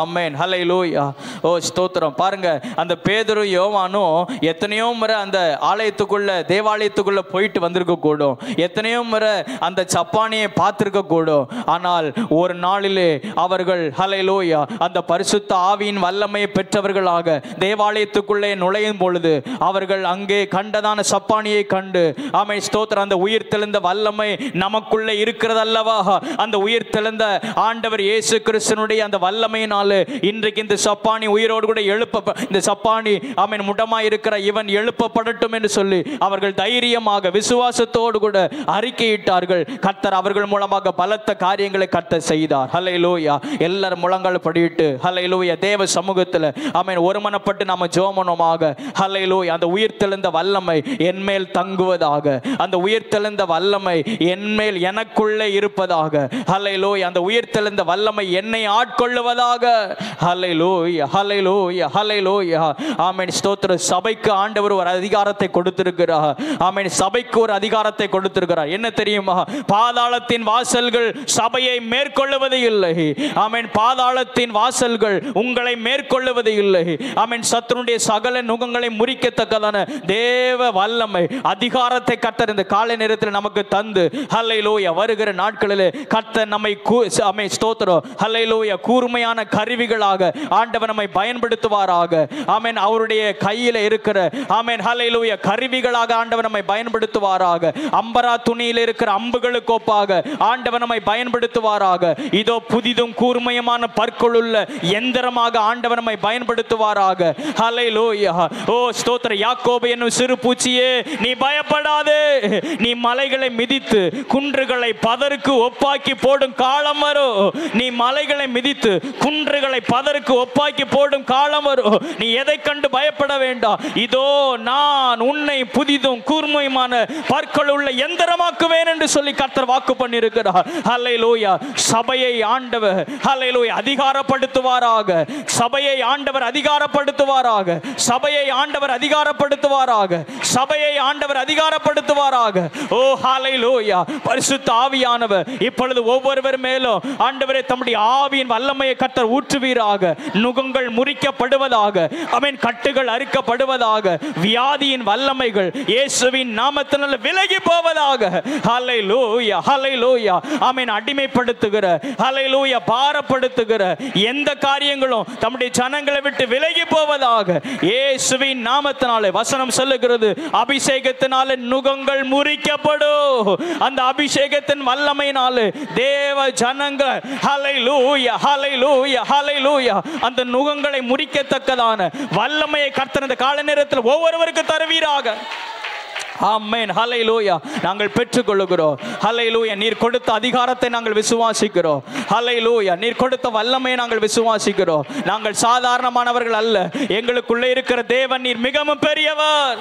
ஆமேன் லோயா ஓ ஸ்தோத்திரம். பாருங்க அந்த பேதரும் யோவானும் எத்தனையோ முறை அந்த ஆலயத்துக்குள்ள தேவாலயத்துக்குள்ள போயிட்டு வந்திருக்க கூடும் எத்தனையோ முறை அந்த சப்பானியை பார்த்திருக்க கூடும் ஆனால் ஒரு நாளிலே அவர்கள் ஹலைலோயா அந்த பரிசுத்த ஆவியின் வல்லமையை பெற்றவர்களாக தேவாலயத்துக்குள்ளே நுழையும் பொழுது அவர்கள் அங்கே கண்டதான சப்பானியை கண்டு அமை ஸ்தோத்திரம் அந்த உயிர் தெளிந்த வல்லமை நமக்குள்ளே இருக்கிறதல்லவா? அந்த உயிர் தெளிந்த ஆண்டவர் இயேசு கிறிஸ்தனுடைய அந்த வல்லமையினால இன்றைக்கு இந்த சப்பானி உயிரோடு கூட எழுப்ப இந்த சப்பானி அவன் முடமாய் இருக்கிற இவன் எழுப்பப்படட்டும் என்று சொல்லி அவர்கள் தைரியமாக விசுவாச விசுவாசத்தோடு கூட அறிக்கையிட்டார்கள். கர்த்தர் அவர்கள் மூலமாக பலத்த காரியங்களை கர்த்தர் செய்தார். ஹலை லோயா எல்லாரும் முழங்கால் படிட்டு ஹலை லோயா தேவ சமூகத்தில் அமீன் ஒருமனப்பட்டு நாம ஜோமனமாக ஹலை லோயா அந்த உயிர் தெளிந்த வல்லமை என்மேல் தங்குவதாக அந்த உயிர் தெளிந்த வல்லமை என்மேல் எனக்குள்ளே இருப்பதாக ஹலை லோய் அந்த உயிர் தெளிந்த வல்லமை என்னை ஆட்கொள்ளுவதாக ஹலை லோய் ஹலை லோய் ஹலை லோய் ஆமீன் ஸ்தோத்திர சபைக்கு ஆண்டவர் ஒரு அதிகாரத்தை கொடுத்திருக்கிறார். ஆமீன் சபைக்கு ஒரு அதிகாரத்தை கொடுத்திருக்கிறார். என்ன தெரியுமா? பாதாளத்தின் வாசல்கள் சபையை மேற்கொள்ளுவது இல்லை. ஆமேன் பாதாளத்தின் வாசல்கள் உங்களை மேற்கொள்ளுவது இல்லை. ஆமேன் சத்ருடைய சகல நுகங்களை முறிக்கத்தக்கதான தேவ வல்லமை அதிகாரத்தை கத்தர் இந்த காலை நேரத்தில் நமக்கு தந்து ஹல்லைலூயா வருகிற நாட்களிலே கர்த்தர் நம்மை அமை ஸ்தோத்திரம். ஹல்லைலூயா கூர்மையான கருவிகளாக ஆண்டவர் நம்மை பயன்படுத்துவாராக. ஆமென் அவருடைய கையில் இருக்கிற ஆமென் ஹல்லைலூயா கருவிகளாக ஆண்டவர் நம்மை பயன்படுத்துவாராக. ஒப்பாக. அம்பரா துணியில் இருக்கிற அம்புகளுக்கு ஒப்பாக. ஆண்டவர் நம்மை பயன்படுத்துவாராக. இதோ புதிதும் கூர்மையமான பற்களுள்ள எந்திரமாக ஆண்டவர் நம்மை பயன்படுத்துவாராக. ஹலை லோயா ஓ ஸ்தோத்திர. யாக்கோபு என்னும் சிறு பூச்சியே நீ பயப்படாதே. நீ மலைகளை மிதித்து குன்றுகளை பதருக்கு ஒப்பாக்கி போடும் காலம் வரும். நீ மலைகளை மிதித்து குன்றுகளை பதருக்கு ஒப்பாக்கி போடும் காலம் வரும். நீ எதை கண்டு பயப்பட வேண்டாம். இதோ நான் உன்னை புதிதும் கூர்மையுமான வாக்கள் உள்ள எந்திரமாக்குவேன் என்று சொல்லி கர்த்தர் வாக்கு பண்ணியிருக்கிறார். ஹalleluya. சபையை ஆண்டவர் ஹalleluya அதிகாரப்படுத்துவாராக. சபையை ஆண்டவர் அதிகாரப்படுத்துவாராக. சபையை ஆண்டவர் அதிகாரப்படுத்துவாராக. சபையை ஆண்டவர் அதிகாரப்படுத்துவாராக. ஓ ஹலை லோயா பரிசுத்த ஆவியானவர் இப்பொழுது ஒவ்வொருவர் மேலும் ஆண்டவரே தம்முடைய ஆவியின் வல்லமையை கர்த்தர் ஊற்றுவீராக. நுகங்கள் முறிக்கப்படுவதாக அவன் கட்டுகள் அறுக்கப்படுவதாக வியாதியின் வல்லமைகள் இயேசுவின் நாமத்தினால் விலகி போவதாக. ஹalleluya லூயா ஆமீன் அடிமைப்படுத்துகிற ஹalleluya பாரப்படுத்துகிற எந்த காரியங்களும் தம்முடைய ஜனங்களை விட்டு விலகி போவதாக. இயேசுவின் நாமத்தினாலே வசனம் சொல்லுகிறது அபிஷேகத்தினாலே நுகங்கள் முறிக்கப்படும். அந்த அபிஷேகத்தின் வல்லமையினாலே தேவ ஜனங்கள் லூயா ஹலை லூயா அந்த நுகங்களை முறிக்கத்தக்கதான வல்லமையை கர்த்தர் இந்த கால நேரத்தில் ஒவ்வொருவருக்கு தருவீராக. ஆமேன். ஹலை லூயா நாங்கள் பெற்றுக்கொள்கிறோம் லூயா நீர் கொடுத்த அதிகாரத்தை நாங்கள் விசுவாசிக்கிறோம். ஹலை லூயா நீர் கொடுத்த வல்லமையை நாங்கள் விசுவாசிக்கிறோம். நாங்கள் சாதாரணமானவர்கள் அல்ல. எங்களுக்குள்ளே இருக்கிற தேவன் நீர் மிகவும் பெரியவர்.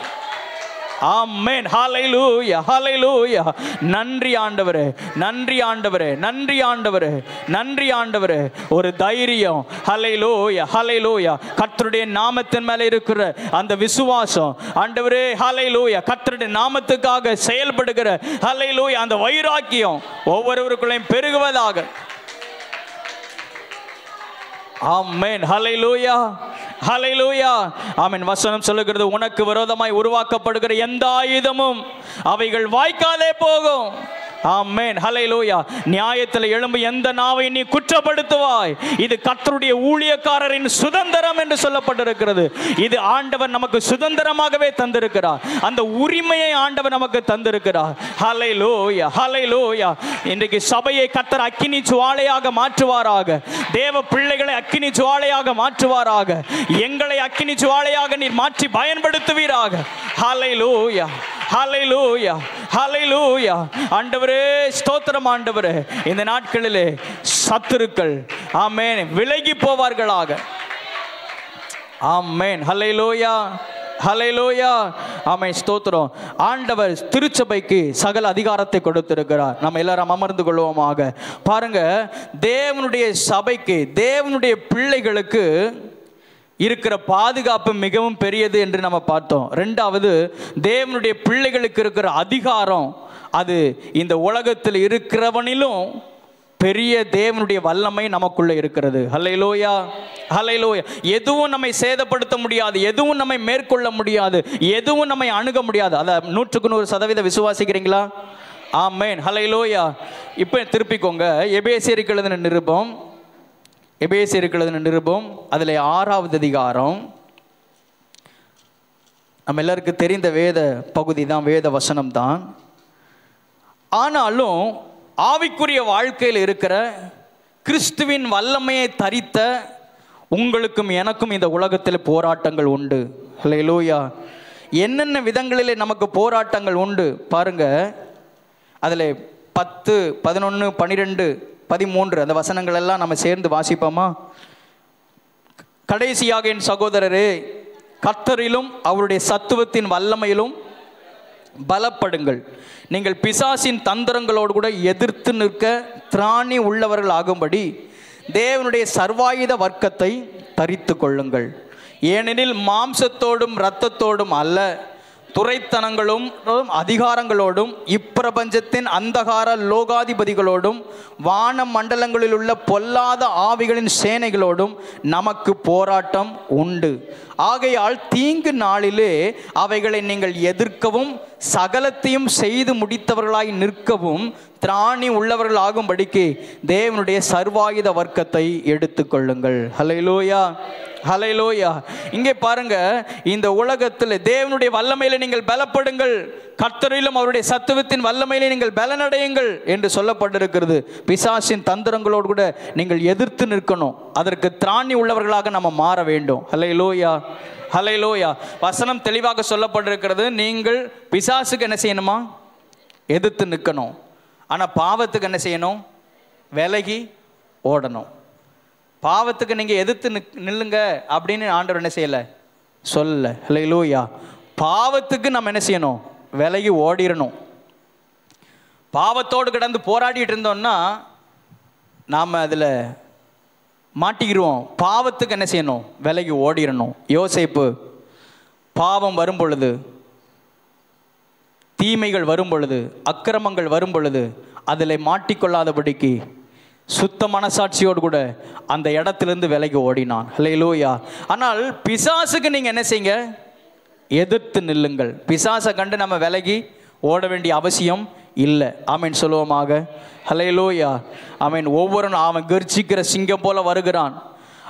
ஆமேன். ஹalleluya ஹalleluya. நன்றி ஆண்டவரே நன்றி ஆண்டவரே நன்றி ஆண்டவரே நன்றி ஆண்டவரே. ஒரு தைரியம். ஹalleluya ஹalleluya. கர்த்தருடைய நாமத்தின் மேல இருக்கிற அந்த விசுவாசம். ஆண்டவரே ஹalleluya. கர்த்தருடைய நாமத்துக்காக செயல்படுகிற ஹalleluya அந்த வைராக்கியம் ஒவ்வொருவருக்குள்ளையும் பெருகுவதாக. அமென் ஹலை லூயா ஹலை லூயா ஆமென். வசனம் சொல்லுகிறது உனக்கு விரோதமாய் உருவாக்கப்படுகிற எந்த ஆயுதமும் அவைகள் வாய்க்காலே போகும். ஆமேன். ஹலை லோயா நியாயத்தில் எழும்பு எந்த நாவை நீ குற்றப்படுத்துவாய்? இது கத்தருடைய ஊழியக்காரரின் சுதந்திரம் என்று சொல்லப்பட்டிருக்கிறது. இது ஆண்டவர் நமக்கு சுதந்திரமாகவே தந்திருக்கிறார். அந்த உரிமையை ஆண்டவர் நமக்கு தந்திருக்கிறார். ஹலை லோயா இன்றைக்கு சபையை கத்தர் அக்கினி சுவாலையாக மாற்றுவாராக. தேவ பிள்ளைகளை அக்கினி சுவாலையாக மாற்றுவாராக. எங்களை அக்கினி சுவாலையாக நீர் மாற்றி பயன்படுத்துவீராக. ஹலை லோயா ஹalleluya ஹalleluya ஹalleluya ஆண்டவரே ஸ்தோத்திரம் ஆண்டவரே. இந்த நாட்களிலே சத்துருக்கள் ஆமேன் விலகி போவார்களாக. ஆமென். ஹalleluya ஹலைலோயா ஆமை ஸ்தோத்திரம். ஆண்டவர் திருச்சபைக்கு சகல அதிகாரத்தை கொடுத்திருக்கிறார். நம்ம எல்லாரும் அமர்ந்து கொள்வோமாக. பாருங்க தேவனுடைய சபைக்கு தேவனுடைய பிள்ளைகளுக்கு இருக்கிற பாதுகாப்பு மிகவும் பெரியது என்று நம்ம பார்த்தோம். ரெண்டாவது தேவனுடைய பிள்ளைகளுக்கு இருக்கிற அதிகாரம் அது இந்த உலகத்தில் இருக்கிறவனிலும் பெரிய தேவனுடைய வல்லமை நமக்குள்ளே இருக்கிறது. ஹல்லைலோயா ஹல்லைலோயா எதுவும் நம்மை சேதப்படுத்த முடியாது எதுவும் நம்மை மேற்கொள்ள முடியாது எதுவும் நம்மை அணுக முடியாது. அதை நூற்றுக்கு நூறு சதவீதம் விசுவாசிக்கிறீங்களா? ஆமேன். ஹல்லைலோயா இப்போ திருப்பிக்கோங்க. எபேசியருக்கு எழுதின நிருபம் எபேசியருக்கு நிருபம் அதில் ஆறாவது அதிகாரம். நம்ம எல்லாருக்கும் தெரிந்த வேத பகுதி தான் வேத வசனம் தான். ஆனாலும் ஆவிக்குரிய வாழ்க்கையில் இருக்கிற கிறிஸ்துவின் வல்லமையை தரித்த உங்களுக்கும் எனக்கும் இந்த உலகத்தில் போராட்டங்கள் உண்டு. ஹalleluya என்னென்ன விதங்களிலே நமக்கு போராட்டங்கள் உண்டு பாருங்க. அதில் பத்து பதினொன்று பன்னிரெண்டு பதிமூன்று அந்த வசனங்கள் எல்லாம் நம்ம சேர்ந்து வாசிப்போமா? கடைசியாக என் சகோதரரே கர்த்தரிலும் அவருடைய சத்துவத்தின் வல்லமையிலும் பலப்படுங்கள். நீங்கள் பிசாசின் தந்திரங்களோடு கூட எதிர்த்து நிற்க திராணி உள்ளவர்கள் ஆகும்படி தேவனுடைய சர்வாயுத வர்க்கத்தை தரித்து கொள்ளுங்கள். ஏனெனில் மாம்சத்தோடும் இரத்தத்தோடும் அல்ல துறைத்தனங்களும் அதிகாரங்களோடும் இப்பிரபஞ்சத்தின் அந்தகார லோகாதிபதிகளோடும் வான மண்டலங்களில் உள்ள பொல்லாத ஆவிகளின் சேனைகளோடும் நமக்கு போராட்டம் உண்டு. ஆகையால் தீங்கு நாளிலே அவைகளை நீங்கள் எதிர்க்கவும் சகலத்தையும் செய்து முடித்தவர்களாய் நிற்கவும் திராணி உள்ளவர்கள் ஆகும்படிக்கு தேவனுடைய சர்வாயுத வர்க்கத்தை எடுத்துக்கொள்ளுங்கள். ஹலோ லோயா ஹலைலோயா இங்கே பாருங்க இந்த உலகத்தில் தேவனுடைய வல்லமையில நீங்கள் பலப்படுங்கள். கர்த்தரிலும் அவருடைய சத்துவத்தின் வல்லமையில நீங்கள் பலனடையுங்கள் என்று சொல்லப்பட்டிருக்கிறது. பிசாசின் தந்திரங்களோடு கூட நீங்கள் எதிர்த்து நிற்கணும். அதற்கு திராணி உள்ளவர்களாக நம்ம மாற வேண்டும். ஹலைலோயா ஹலைலோயா வசனம் தெளிவாக சொல்லப்பட்டிருக்கிறது. நீங்கள் பிசாசுக்கு என்ன செய்யணுமா? எதிர்த்து நிற்கணும். ஆனால் பாவத்துக்கு என்ன செய்யணும்? விலகி ஓடணும். பாவத்துக்கு நீங்கள் எதிர்த்து நிக் நில்லுங்க அப்படின்னு ஆண்டவர் என்ன செய்யலை? சொல்லலை. ஹலைலூயா பாவத்துக்கு நம்ம என்ன செய்யணும்? விலகி ஓடிடணும் பாவத்தோடு கிடந்து போராடிட்டு இருந்தோம்னா நாம் அதில் மாட்டிக்கிடுவோம் பாவத்துக்கு என்ன செய்யணும்? விலகி ஓடிடணும் யோசிப்பு பாவம் வரும் பொழுது தீமைகள் வரும் பொழுது அக்கிரமங்கள் வரும் பொழுது அதில் மாட்டிக்கொள்ளாதபடிக்கு சுத்த மனசாட்சியோடு கூட அந்த இடத்துலேருந்து விலகி ஓடினான். ஹalleluya ஆனால் பிசாசுக்கு நீங்கள் என்ன செய்யுங்க? எதிர்த்து நில்லுங்கள். பிசாசை கண்டு நம்ம விலகி ஓட வேண்டிய அவசியம் இல்லை. ஆமீன் சொல்லுவோமாக. ஹalleluya ஆமீன் ஒவ்வொரு அவன் கர்ஜிக்கிற சிங்கம் போல வருகிறான்.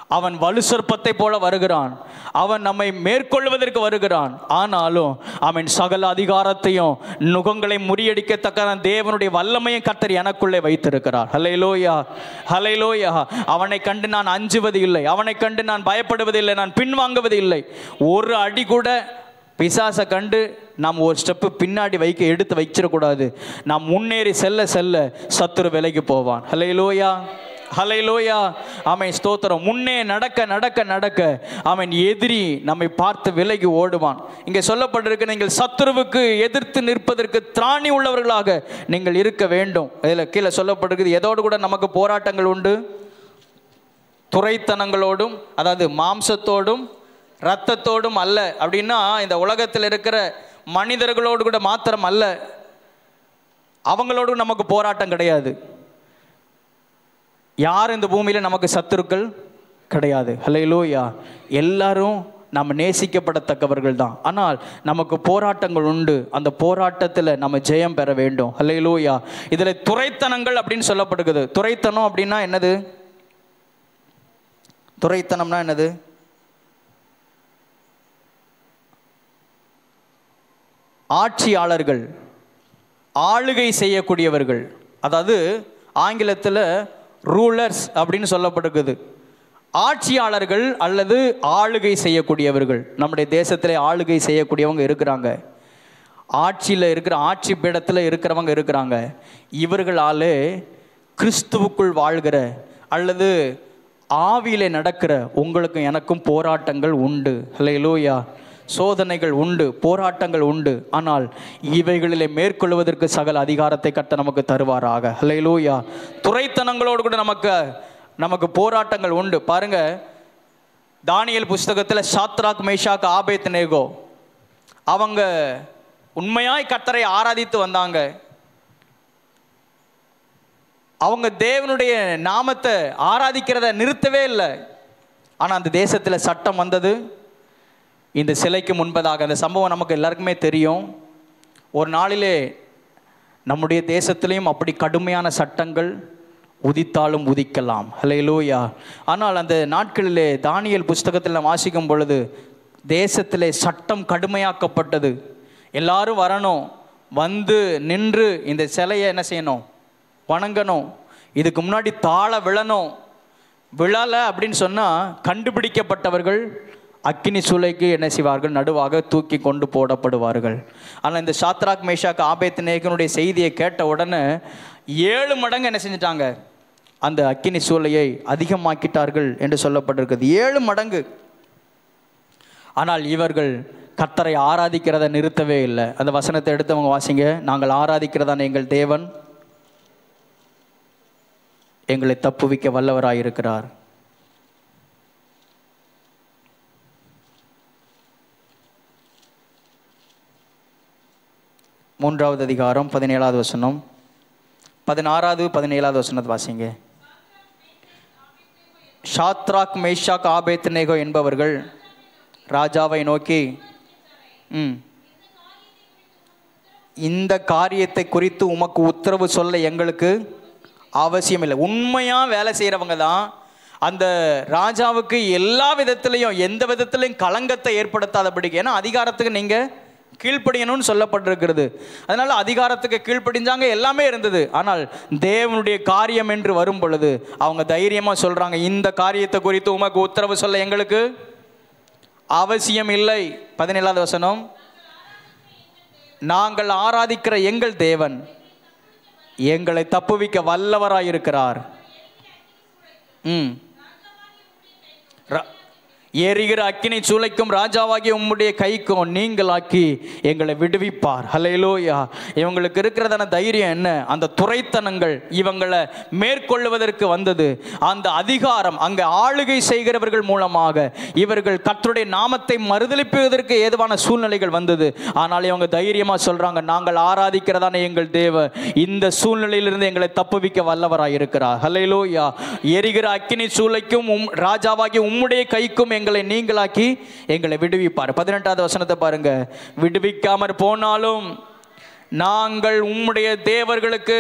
அவன் வலு சர்ப்பத்தை போல வருகிறான். அவன் நம்மை மேற்கொள்வதற்கு வருகிறான். ஆனாலும் அவன் சகல அதிகாரத்தையும் நுகங்களை முறியடிக்கத்தக்க தேவனுடைய வல்லமையும் கத்தர் எனக்குள்ளே வைத்திருக்கிறார். ஹலைலோயா ஹலைலோயா அவனை கண்டு நான் அஞ்சுவது இல்லை. அவனை கண்டு நான் பயப்படுவதில்லை நான் பின்வாங்குவது இல்லை. ஒரு அடி கூட பிசாசை கண்டு நாம் ஒரு ஸ்டெப்பு பின்னாடி வைக்க எடுத்து வச்சிடக்கூடாது. நாம் முன்னேறி செல்ல செல்ல சத்துரு விலைக்கு போவான். ஹலை லோயா அவன் ஸ்தோத்திரம். முன்னே நடக்க நடக்க நடக்க அவன் எதிரி நம்மை பார்த்து விலகி ஓடுவான். இங்கே சொல்லப்பட்டிருக்கு நீங்கள் சத்துருவுக்கு எதிர்த்து நிற்பதற்கு திராணி உள்ளவர்களாக நீங்கள் இருக்க வேண்டும். இதில் கீழே சொல்லப்பட்டிருக்குது எதோடு கூட நமக்கு போராட்டங்கள் உண்டு? துறைத்தனங்களோடும் அதாவது மாம்சத்தோடும் இரத்தத்தோடும் அல்ல. அப்படின்னா இந்த உலகத்தில் இருக்கிற மனிதர்களோடு கூட மாத்திரம் அல்ல. அவங்களோடும் நமக்கு போராட்டம் கிடையாது. யார் இந்த பூமியில் நமக்கு சத்துருக்கள்? கிடையாது. ஹலையிலோயா எல்லாரும் நம்ம நேசிக்கப்படத்தக்கவர்கள் தான். ஆனால் நமக்கு போராட்டங்கள் உண்டு. அந்த போராட்டத்தில் நம்ம ஜெயம் பெற வேண்டும். ஹலையிலோயா இதில் துறைத்தனங்கள் அப்படின்னு சொல்லப்படுகிறது. துறைத்தனம் அப்படின்னா என்னது? துறைத்தனம்னா என்னது? ஆட்சியாளர்கள் ஆளுகை செய்யக்கூடியவர்கள். அதாவது ஆங்கிலத்தில் ரூலர்ஸ் அப்படின்னு சொல்லப்பட்டிருக்குது. ஆட்சியாளர்கள் அல்லது ஆளுகை செய்யக்கூடியவர்கள். நம்முடைய தேசத்தில் ஆளுகை செய்யக்கூடியவங்க இருக்கிறாங்க. ஆட்சியில் இருக்கிற ஆட்சி பீடத்தில் இருக்கிறவங்க இருக்கிறாங்க. இவர்களாலே கிறிஸ்துவுக்குள் வாழ்கிற அல்லது ஆவியிலே நடக்கிற உங்களுக்கும் எனக்கும் போராட்டங்கள் உண்டு. ஹalleluya சோதனைகள் உண்டு போராட்டங்கள் உண்டு. ஆனால் இவைகளிலே மேற்கொள்வதற்கு சகல அதிகாரத்தை கட்ட நமக்கு தருவாராக. ஹalleluya துறைத்தனங்களோடு கூட நமக்கு நமக்கு போராட்டங்கள் உண்டு. பாருங்க தானியல் புஸ்தகத்தில் சாத்ராக் மேஷாக் ஆபேத் நேகோ அவங்க உண்மையாய் கத்தரை ஆராதித்து வந்தாங்க. அவங்க தேவனுடைய நாமத்தை ஆராதிக்கிறத நிறுத்தவே இல்லை. ஆனால் அந்த தேசத்தில் சட்டம் வந்தது. இந்த சிலைக்கு முன்பதாக அந்த சம்பவம் நமக்கு எல்லாருக்குமே தெரியும். ஒரு நாளிலே நம்முடைய தேசத்திலையும் அப்படி கடுமையான சட்டங்கள் உதித்தாலும் உதிக்கலாம். ஹalleluya ஆனால் அந்த நாட்களிலே தானியல் புஸ்தகத்தில் நாம் வாசிக்கும் பொழுது தேசத்திலே சட்டம் கடுமையாக்கப்பட்டது. எல்லாரும் வரணும் வந்து நின்று இந்த சிலையை என்ன செய்யணும்? வணங்கணும். இதுக்கு முன்னாடி தாழ விழணும். விழலை அப்படின்னு சொன்னால் கண்டுபிடிக்கப்பட்டவர்கள் அக்கினி சூளைக்கு என்ன செய்வார்கள்? நடுவாக தூக்கி கொண்டு போடப்படுவார்கள். ஆனால் இந்த சாத்ராக் மேஷாக்கு ஆபேத் நேகனுடைய செய்தியை கேட்ட உடனே ஏழு மடங்கு என்ன செஞ்சிட்டாங்க? அந்த அக்கினி சூளையை அதிகமாக்கிட்டார்கள் என்று சொல்லப்பட்டிருக்கிறது. ஏழு மடங்கு. ஆனால் இவர்கள் கத்தரை ஆராதிக்கிறத நிறுத்தவே இல்லை. அந்த வசனத்தை எடுத்தவங்க வாசிங்க. நாங்கள் ஆராதிக்கிறதான எங்கள் தேவன் எங்களை தப்புவிக்க வல்லவராயிருக்கிறார். மூன்றாவது அதிகாரம் பதினேழாவது வசனம். பதினாறாவது பதினேழாவது வசனத்தை வாசிங்க. ஷாத்ராக் மேஷாக் ஆபேத் நேகோ என்பவர்கள் ராஜாவை நோக்கி ம் இந்த காரியத்தை குறித்து உமக்கு உத்தரவு சொல்ல எங்களுக்கு அவசியம் இல்லை உண்மையாக வேலை செய்கிறவங்க தான். அந்த ராஜாவுக்கு எல்லா விதத்துலேயும் எந்த விதத்துலேயும் களங்கத்தை ஏற்படுத்தாதபடிக்கு. ஏன்னா அதிகாரத்துக்கு நீங்கள் கீழ்ப்படியணும்னு சொல்லப்பட்டிருக்கிறது. அதனால அதிகாரத்துக்கு கீழ்ப்படிஞ்சாங்க எல்லாமே இருந்தது. ஆனால் தேவனுடைய காரியம் என்று வரும் பொழுது அவங்க தைரியமாக சொல்கிறாங்க இந்த காரியத்தை குறித்து உமக்கு உத்தரவு சொல்ல எங்களுக்கு அவசியம் இல்லை. பதினேழாவது வசனம் நாங்கள் ஆராதிக்கிற எங்கள் தேவன் எங்களை தப்புவிக்க வல்லவராயிருக்கிறார். ம். ர- எரிகிற அக்கினி சூளைக்கும் ராஜாவாகிய உம்முடைய கைக்கும் நீங்களாக்கி எங்களை விடுவிப்பார். ஹலையிலோயா இவங்களுக்கு இருக்கிறதான தைரியம் என்ன? அந்த துறைத்தனங்கள் இவங்களை மேற்கொள்வதற்கு வந்தது. அந்த அதிகாரம் அங்கே ஆளுகை செய்கிறவர்கள் மூலமாக இவர்கள் கத்தருடைய நாமத்தை மறுதளிப்பதற்கு ஏதுவான சூழ்நிலைகள் வந்தது. ஆனால் இவங்க தைரியமா சொல்றாங்க நாங்கள் ஆராதிக்கிறதான எங்கள் தேவ இந்த சூழ்நிலையிலிருந்து எங்களை தப்புவிக்க வல்லவராய் இருக்கிறார் ஹலையிலோயா எரிகிற அக்கினி சூளைக்கும் உம் ராஜாவாகி உம்முடைய கைக்கும் எங்களை நீங்களாக்கி எங்களை விடுவிப்பார். பதினெட்டாவது வசனத்தை பாருங்க. விடுவிக்காமற் போனாலும் நாங்கள் உம்முடைய தேவர்களுக்கு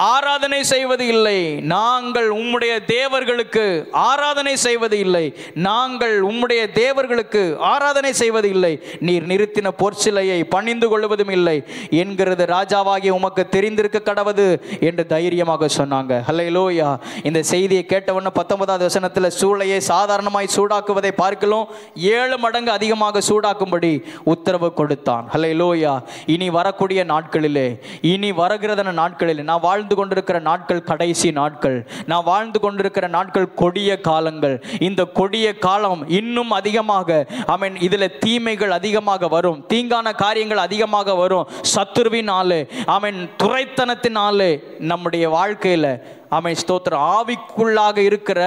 ஆராதனை செய்வது இல்லை. நாங்கள் உம்முடைய தேவர்களுக்கு ஆராதனை செய்வது இல்லை. நாங்கள் உம்முடைய தேவர்களுக்கு ஆராதனை செய்வது இல்லை. நீர் நிறுத்தின பொற்சிலையை பணிந்து கொள்வதும் இல்லை. என்கிறது ராஜாவாகி உமக்கு தெரிந்திருக்க கடவது என்று தைரியமாக சொன்னாங்க. ஹல்லேலூயா. இந்த செய்தியை கேட்டவொன்னு பத்தொன்பதாவது வசனத்தில் சூளையை சாதாரணமாய் சூடாக்குவதை பார்க்கலாம். ஏழு மடங்கு அதிகமாக சூடாக்கும்படி உத்தரவு கொடுத்தான். ஹல்லேலூயா. இனி வரக்கூடிய நாட்களிலே இனி வருகிறதன நாட்களிலே நான் வாழ்ந்து கொண்டிருக்கிற நாட்கள் கடைசி நாட்கள். நான் வாழ்ந்து கொண்டிருக்கிற நாட்கள் கொடிய காலங்கள். இந்த கொடிய காலம் இன்னும் அதிகமாக அவன் இதில் தீமைகள் அதிகமாக வரும். தீங்கான காரியங்கள் அதிகமாக வரும். சத்துருவினாலே அவன் துறைத்தனத்தினாலே நம்முடைய வாழ்க்கையில் அவன் ஸ்தோத்திரம். ஆவிக்குள்ளாக இருக்கிற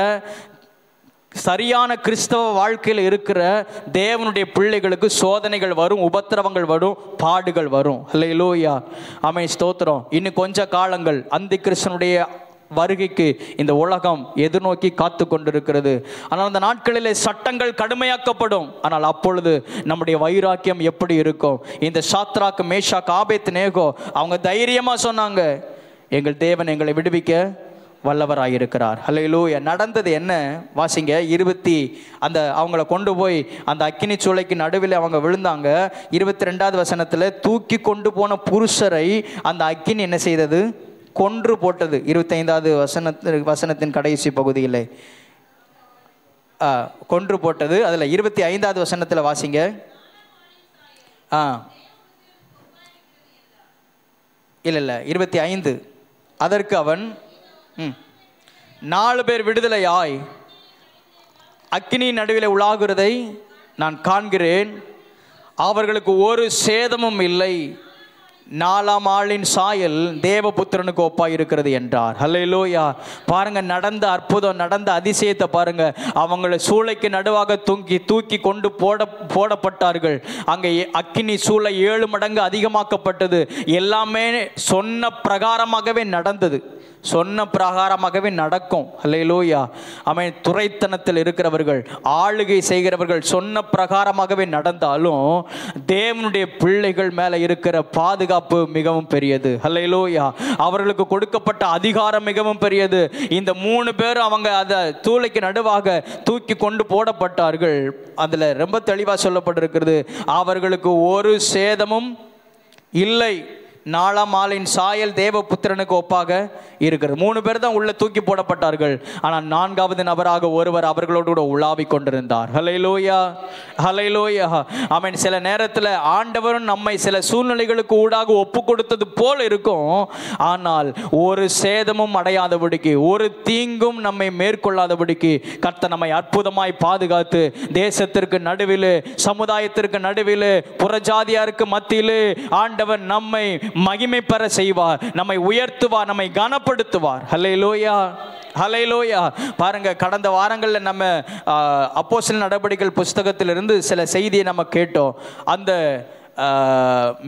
சரியான கிறிஸ்தவ வாழ்க்கையில் இருக்கிற தேவனுடைய பிள்ளைகளுக்கு சோதனைகள் வரும் உபத்திரவங்கள் வரும் பாடுகள் வரும். இல்லை லோயா அமை ஸ்தோத்திரம். இன்னும் கொஞ்ச காலங்கள் அந்த கிறிஸ்தனுடைய வருகைக்கு இந்த உலகம் எதிர்நோக்கி காத்து கொண்டிருக்கிறது. ஆனால் அந்த நாட்களிலே சட்டங்கள் கடுமையாக்கப்படும். ஆனால் அப்பொழுது நம்முடைய வைராக்கியம் எப்படி இருக்கும்? இந்த சாத்ராக்கு மேஷா ஆபேத் நேகோ அவங்க தைரியமாக சொன்னாங்க எங்கள் தேவன் எங்களை விடுவிக்க வல்லவராயிருக்கிறார். ஹலையிலூய நடந்தது என்ன? வாசிங்க இருபத்தி அந்த அவங்கள கொண்டு போய் அந்த அக்கினி சூளைக்கு நடுவில் அவங்க விழுந்தாங்க. இருபத்தி ரெண்டாவது வசனத்தில் தூக்கி கொண்டு போன புருஷரை அந்த அக்கினி என்ன செய்தது? கொன்று போட்டது. இருபத்தைந்தாவது வசனத்து வசனத்தின் கடைசி பகுதியில். ஆ, கொன்று போட்டது. அதில் இருபத்தி ஐந்தாவது வசனத்தில் வாசிங்க. ஆ. இல்லை இல்லை இருபத்தி ஐந்து அதற்கு அவன் நாலு பேர் விடுதலையாய் அக்கினி நடுவில் உலாகுறதை நான் காண்கிறேன். அவர்களுக்கு ஒரு சேதமும் இல்லை. நாலாம் ஆளின் சாயல் தேவபுத்திரனுக்கு ஒப்பாய் இருக்கிறது என்றார். ஹல்லேலூயா. பாருங்க நடந்த அற்புதம் நடந்த அதிசயத்தை பாருங்க. அவங்களை சூளைக்கு நடுவாக தூங்கி தூக்கி கொண்டு போட போடப்பட்டார்கள். அங்கே அக்கினி சூளை ஏழு மடங்கு அதிகமாக்கப்பட்டது. எல்லாமே சொன்ன பிரகாரமாகவே நடந்தது. சொன்ன பிரகாரமாகவே நடக்கும். ஹல்லேலூயா அவன் துறைத்தனத்தில் இருக்கிறவர்கள் ஆளுகை செய்கிறவர்கள் சொன்ன பிரகாரமாகவே நடந்தாலும் தேவனுடைய பிள்ளைகள் மேலே இருக்கிற பாதுகாப்பு மிகவும் பெரியது. ஹல்லேலூயா அவர்களுக்கு கொடுக்கப்பட்ட அதிகாரம் மிகவும் பெரியது. இந்த மூணு பேரும் அவங்க அதை தூளைக்கு நடுவாக தூக்கி கொண்டு போடப்பட்டார்கள். அதில் ரொம்ப தெளிவாக சொல்லப்பட்டிருக்கிறது அவர்களுக்கு ஒரு சேதமும் இல்லை. நாலாம் ஆளின் சாயல் தேவபுத்திரனுக்கு ஒப்பாக இருக்கிறது. மூணு பேர் தான் உள்ள தூக்கி போடப்பட்டார்கள். ஆனால் நான்காவது நபராக ஒருவர் அவர்களோடு கூட உலாவிக் கொண்டிருந்தார். ஹலைலோயா ஹலைலோயா அவன் சில நேரத்தில் ஆண்டவரும் நம்மை சில சூழ்நிலைகளுக்கு ஊடாக ஒப்பு கொடுத்தது போல் இருக்கும். ஆனால் ஒரு சேதமும் அடையாதபடிக்கு ஒரு தீங்கும் நம்மை மேற்கொள்ளாதபடிக்கு கர்த்த நம்மை அற்புதமாய் பாதுகாத்து தேசத்திற்கு நடுவில் சமுதாயத்திற்கு நடுவில் புறஜாதியாருக்கு மத்தியில் ஆண்டவர் நம்மை மகிமை பெற செய்வார் நம்மை உயர்த்துவார் நம்மை கனப்படுத்துவார். ஹல்லேலூயா ஹலைலோயா பாருங்க கடந்த வாரங்களில் நம்ம அப்போஸ்தலர் நடவடிக்கைகள் புஸ்தகத்திலிருந்து சில செய்தியை நம்ம கேட்டோம். அந்த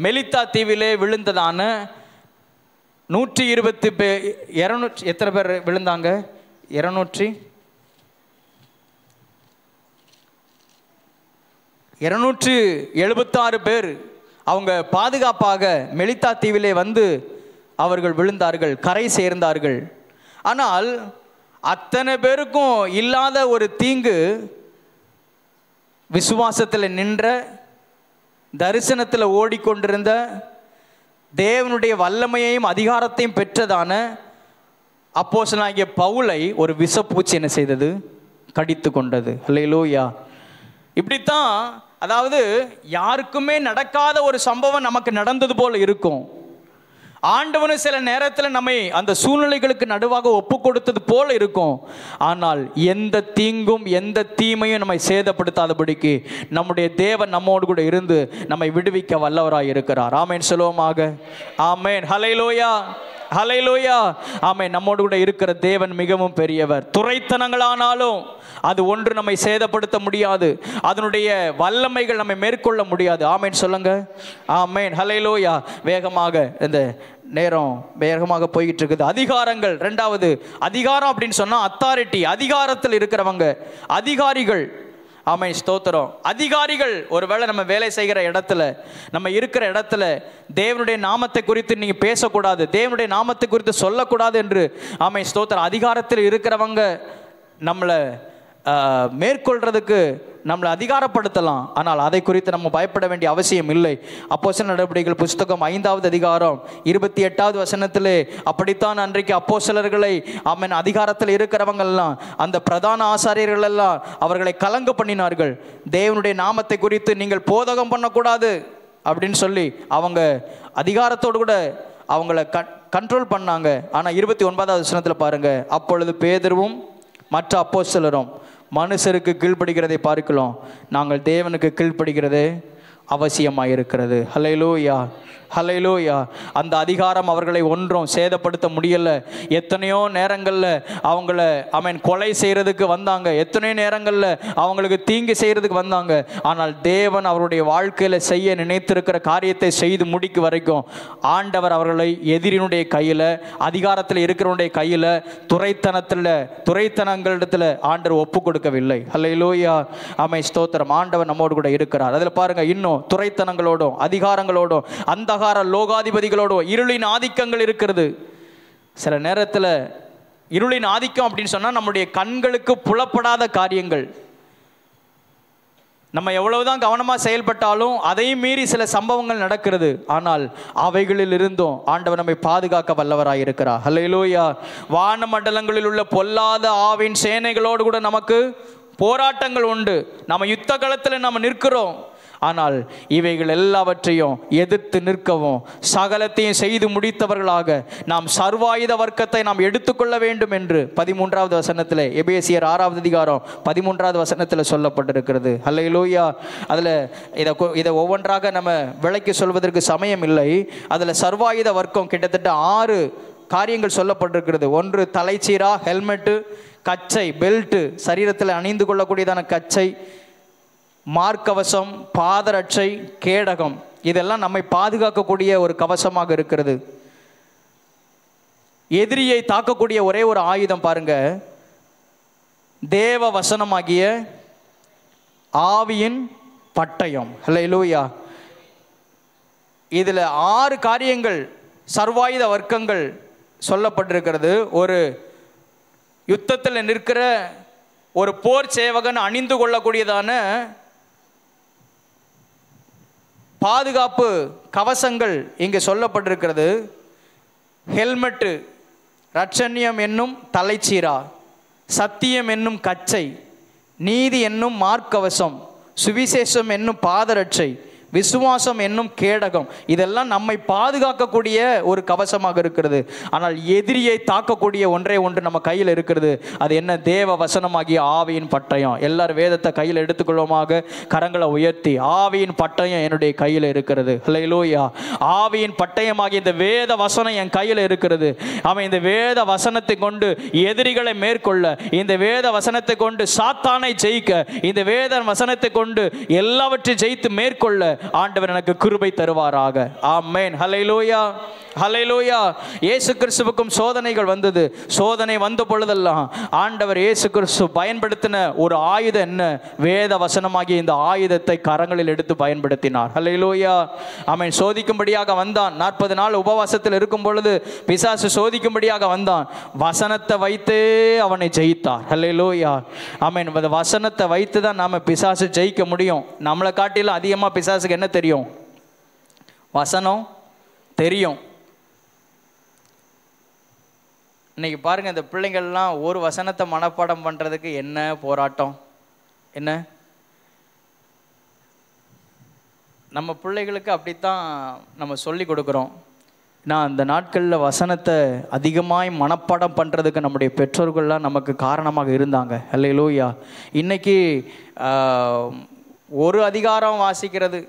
மெலித்தா தீவிலே விழுந்ததான நூற்றி இருபத்தி பே இரநூற்றி எத்தனை பேர் விழுந்தாங்க? இரநூற்றி? இரநூற்று எழுபத்தாறு பேர். அவங்க பாதுகாப்பாக மெலித்தா தீவிலே வந்து அவர்கள் விழுந்தார்கள் கரை சேர்ந்தார்கள். ஆனால் அத்தனை பேருக்கும் இல்லாத ஒரு தீங்கு விசுவாசத்தில் நின்ற தரிசனத்தில் ஓடிக்கொண்டிருந்த தேவனுடைய வல்லமையையும் அதிகாரத்தையும் பெற்றதான அப்போசனாகிய பவுலை ஒரு விஷப்பூச்சி என்ன செய்தது? கடித்து கொண்டது லோயா இப்படித்தான் அதாவது யாருக்குமே நடக்காத ஒரு சம்பவம் நமக்கு நடந்தது போல் இருக்கும். ஆண்டவனும் சில நேரத்தில் நம்மை அந்த சூழ்நிலைகளுக்கு நடுவாக ஒப்பு கொடுத்தது போல் இருக்கும். ஆனால் எந்த தீங்கும் எந்த தீமையும் நம்மை சேதப்படுத்தாதபடிக்கு நம்முடைய தேவன் நம்மோடு கூட இருந்து நம்மை விடுவிக்க வல்லவராக இருக்கிறார் ஆமேன் சொல்லுவோமாக. ஆமேன். ஹலைலோயா ஹலைலோயா ஆமை நம்மோடு கூட இருக்கிற தேவன் மிகவும் பெரியவர். துறைத்தனங்களானாலும் அது ஒன்று நம்மை சேதப்படுத்த முடியாது. அதனுடைய வல்லமைகள் நம்மை மேற்கொள்ள முடியாது. ஆமேன் சொல்லுங்க. ஆமேன். ஹலைலோயா வேகமாக இந்த நேரம் வேகமாக போய்கிட்டு இருக்குது அதிகாரங்கள் ரெண்டாவது அதிகாரம் அப்படின்னு சொன்னால் அத்தாரிட்டி அதிகாரத்தில் இருக்கிறவங்க அதிகாரிகள் ஆமை ஸ்தோத்திரம். அதிகாரிகள் ஒருவேளை நம்ம வேலை செய்கிற இடத்துல நம்ம இருக்கிற இடத்துல தேவனுடைய நாமத்தை குறித்து நீங்கள் பேசக்கூடாது தேவனுடைய நாமத்தை குறித்து சொல்லக்கூடாது என்று ஆமை ஸ்தோத்திரம். அதிகாரத்தில் இருக்கிறவங்க நம்மளை மேற்கொள்கிறதுக்கு மேற்கொள்றதுக்கு நம்மளை அதிகாரப்படுத்தலாம். ஆனால் அதை குறித்து நம்ம பயப்பட வேண்டிய அவசியம் இல்லை. அப்போசல் நடவடிக்கைகள் புஸ்தகம் ஐந்தாவது அதிகாரம் இருபத்தி எட்டாவது வசனத்திலே அப்படித்தான் அன்றைக்கு அப்போஸ்தலர்களை அவன் அதிகாரத்தில் இருக்கிறவங்கெல்லாம் அந்த பிரதான ஆசாரியர்கள் எல்லாம் அவர்களை கலங்க பண்ணினார்கள். தேவனுடைய நாமத்தை குறித்து நீங்கள் போதகம் பண்ணக்கூடாது அப்படின்னு சொல்லி அவங்க அதிகாரத்தோடு கூட அவங்கள க கண்ட்ரோல் பண்ணாங்க. ஆனால் இருபத்தி ஒன்பதாவது வசனத்தில் பாருங்கள் அப்பொழுது பேதர்வும் மற்ற அப்போஸ்தலரும் மனுஷருக்கு கீழ்ப்படுகிறதை பார்க்கலாம் நாங்கள் தேவனுக்கு கீழ்ப்படுகிறதே அவசியமாக இருக்கிறது ஹலைலூயா ஹலையிலோயா அந்த அதிகாரம் அவர்களை ஒன்றும் சேதப்படுத்த முடியலை. எத்தனையோ நேரங்களில் அவங்கள அவன் கொலை செய்கிறதுக்கு வந்தாங்க. எத்தனையோ நேரங்களில் அவங்களுக்கு தீங்கு செய்கிறதுக்கு வந்தாங்க. ஆனால் தேவன் அவருடைய வாழ்க்கையில் செய்ய நினைத்திருக்கிற காரியத்தை செய்து முடிக்க வரைக்கும் ஆண்டவர் அவர்களை எதிரினுடைய கையில் அதிகாரத்தில் இருக்கிறவனுடைய கையில் துறைத்தனத்தில் துறைத்தனங்களிடத்தில் ஆண்டவர் ஒப்பு கொடுக்கவில்லை ஹலையிலோயா அமை ஸ்தோத்திரம். ஆண்டவர் நம்மோடு கூட இருக்கிறார். அதில் பாருங்க இன்னும் துறைத்தனங்களோடும் அதிகாரங்களோடும் அந்த அந்தகார லோகாதிபதிகளோட இருளின் ஆதிக்கங்கள் இருக்கிறது. சில நேரத்தில் இருளின் ஆதிக்கம் அப்படின்னு சொன்னால் நம்முடைய கண்களுக்கு புலப்படாத காரியங்கள். நம்ம எவ்வளவுதான் கவனமாக செயல்பட்டாலும் அதையும் மீறி சில சம்பவங்கள் நடக்கிறது. ஆனால் அவைகளில் இருந்தும் ஆண்டவர் நம்மை பாதுகாக்க வல்லவராக இருக்கிறார். ஹல்லேலூயா வான மண்டலங்களில் உள்ள பொல்லாத ஆவின் சேனைகளோடு கூட நமக்கு போராட்டங்கள் உண்டு. நம்ம யுத்த களத்தில் நம்ம நிற்கிறோம். ஆனால் இவைகள் எல்லாவற்றையும் எதிர்த்து நிற்கவும் சகலத்தையும் செய்து முடித்தவர்களாக நாம் சர்வாயுத வர்க்கத்தை நாம் எடுத்துக்கொள்ள வேண்டும் என்று பதிமூன்றாவது வசனத்தில் எபேசியர் ஆறாவது அதிகாரம் பதிமூன்றாவது வசனத்தில் சொல்லப்பட்டிருக்கிறது. அல்ல லூயா அதில் இதை கொ- இதை ஒவ்வொன்றாக நம்ம விலைக்கு சொல்வதற்கு சமயம் இல்லை. அதில் சர்வாயுத வர்க்கம் கிட்டத்தட்ட ஆறு காரியங்கள் சொல்லப்பட்டிருக்கிறது. ஒன்று தலைச்சீரா ஹெல்மெட்டு கச்சை பெல்ட்டு சரீரத்தில் அணிந்து கொள்ளக்கூடியதான கச்சை மார்க்கவசம் பாதரட்சை கேடகம். இதெல்லாம் நம்மை பாதுகாக்கக்கூடிய ஒரு கவசமாக இருக்கிறது. எதிரியை தாக்கக்கூடிய ஒரே ஒரு ஆயுதம் பாருங்க. தேவ வசனமாகிய ஆவியின் பட்டயம். ஹல்லேலூயா இதில் ஆறு காரியங்கள் சர்வாயுத வர்க்கங்கள் சொல்லப்பட்டிருக்கிறது. ஒரு யுத்தத்தில் நிற்கிற ஒரு போர் சேவகன் அணிந்து கொள்ளக்கூடியதான பாதுகாப்பு கவசங்கள் இங்கே சொல்லப்பட்டிருக்கிறது. ஹெல்மெட்டு ரட்சண்யம் என்னும் தலைச்சீரா சத்தியம் என்னும் கச்சை நீதி என்னும் மார்க்கவசம் சுவிசேஷம் என்னும் பாதரட்சை விசுவாசம் என்னும் கேடகம். இதெல்லாம் நம்மை பாதுகாக்கக்கூடிய ஒரு கவசமாக இருக்கிறது. ஆனால் எதிரியை தாக்கக்கூடிய ஒன்றே ஒன்று நம்ம கையில் இருக்கிறது. அது என்ன? தேவ வசனமாகிய ஆவியின் பட்டயம். எல்லாரும் வேதத்தை கையில் எடுத்துக்கொள்வோமாக. கரங்களை உயர்த்தி ஆவியின் பட்டயம் என்னுடைய கையில் இருக்கிறது. லோயா ஆவியின் பட்டயமாகிய இந்த வேத வசனம் என் கையில் இருக்கிறது. அவன் இந்த வேத வசனத்தை கொண்டு எதிரிகளை மேற்கொள்ள இந்த வேத வசனத்தை கொண்டு சாத்தானை ஜெயிக்க இந்த வேத வசனத்தை கொண்டு எல்லாவற்றையும் ஜெயித்து மேற்கொள்ள ஆண்டவர் எனக்கு கிருபை தருவாராக. ஆமேன். ஹல்லேலூயா ஹல்லேலூயா இயேசு கிறிஸ்துவுக்கும் சோதனைகள் வந்தது. சோதனை வந்த பொழுதெல்லாம் ஆண்டவர் இயேசு கிறிஸ்து பயன்படுத்தின ஒரு ஆயுதம் என்ன? வேத வசனமாகிய இந்த ஆயுதத்தை கரங்களில் எடுத்து பயன்படுத்தினார். ஹல்லேலூயா அவன் சோதிக்கும்படியாக வந்தான். நாற்பது நாள் உபவாசத்தில் இருக்கும் பொழுது பிசாசு சோதிக்கும்படியாக வந்தான். வசனத்தை வைத்தே அவனை ஜெயித்தார். ஹல்லேலூயா ஆமென். அந்த வசனத்தை வைத்து தான் நாம பிசாசு ஜெயிக்க முடியும். நம்மளை காட்டிலும் அதிகமாக பிசாசுக்கு என்ன தெரியும்? வசனம் தெரியும். இன்னைக்கு பாருங்க இந்த பிள்ளைங்கள்லாம் ஒரு வசனத்தை மனப்பாடம் பண்றதுக்கு என்ன போராட்டம்? என்ன? நம்ம பிள்ளைகளுக்கு அப்படித்தான் நம்ம சொல்லி கொடுக்குறோம். நான் அந்த நாட்களில் வசனத்தை அதிகமாய் மனப்பாடம் பண்ணுறதுக்கு நம்முடைய பெற்றோர்கள்லாம் நமக்கு காரணமாக இருந்தாங்க. அல்லையிலோயா இன்னைக்கு ஒரு அதிகாரம் வாசிக்கிறது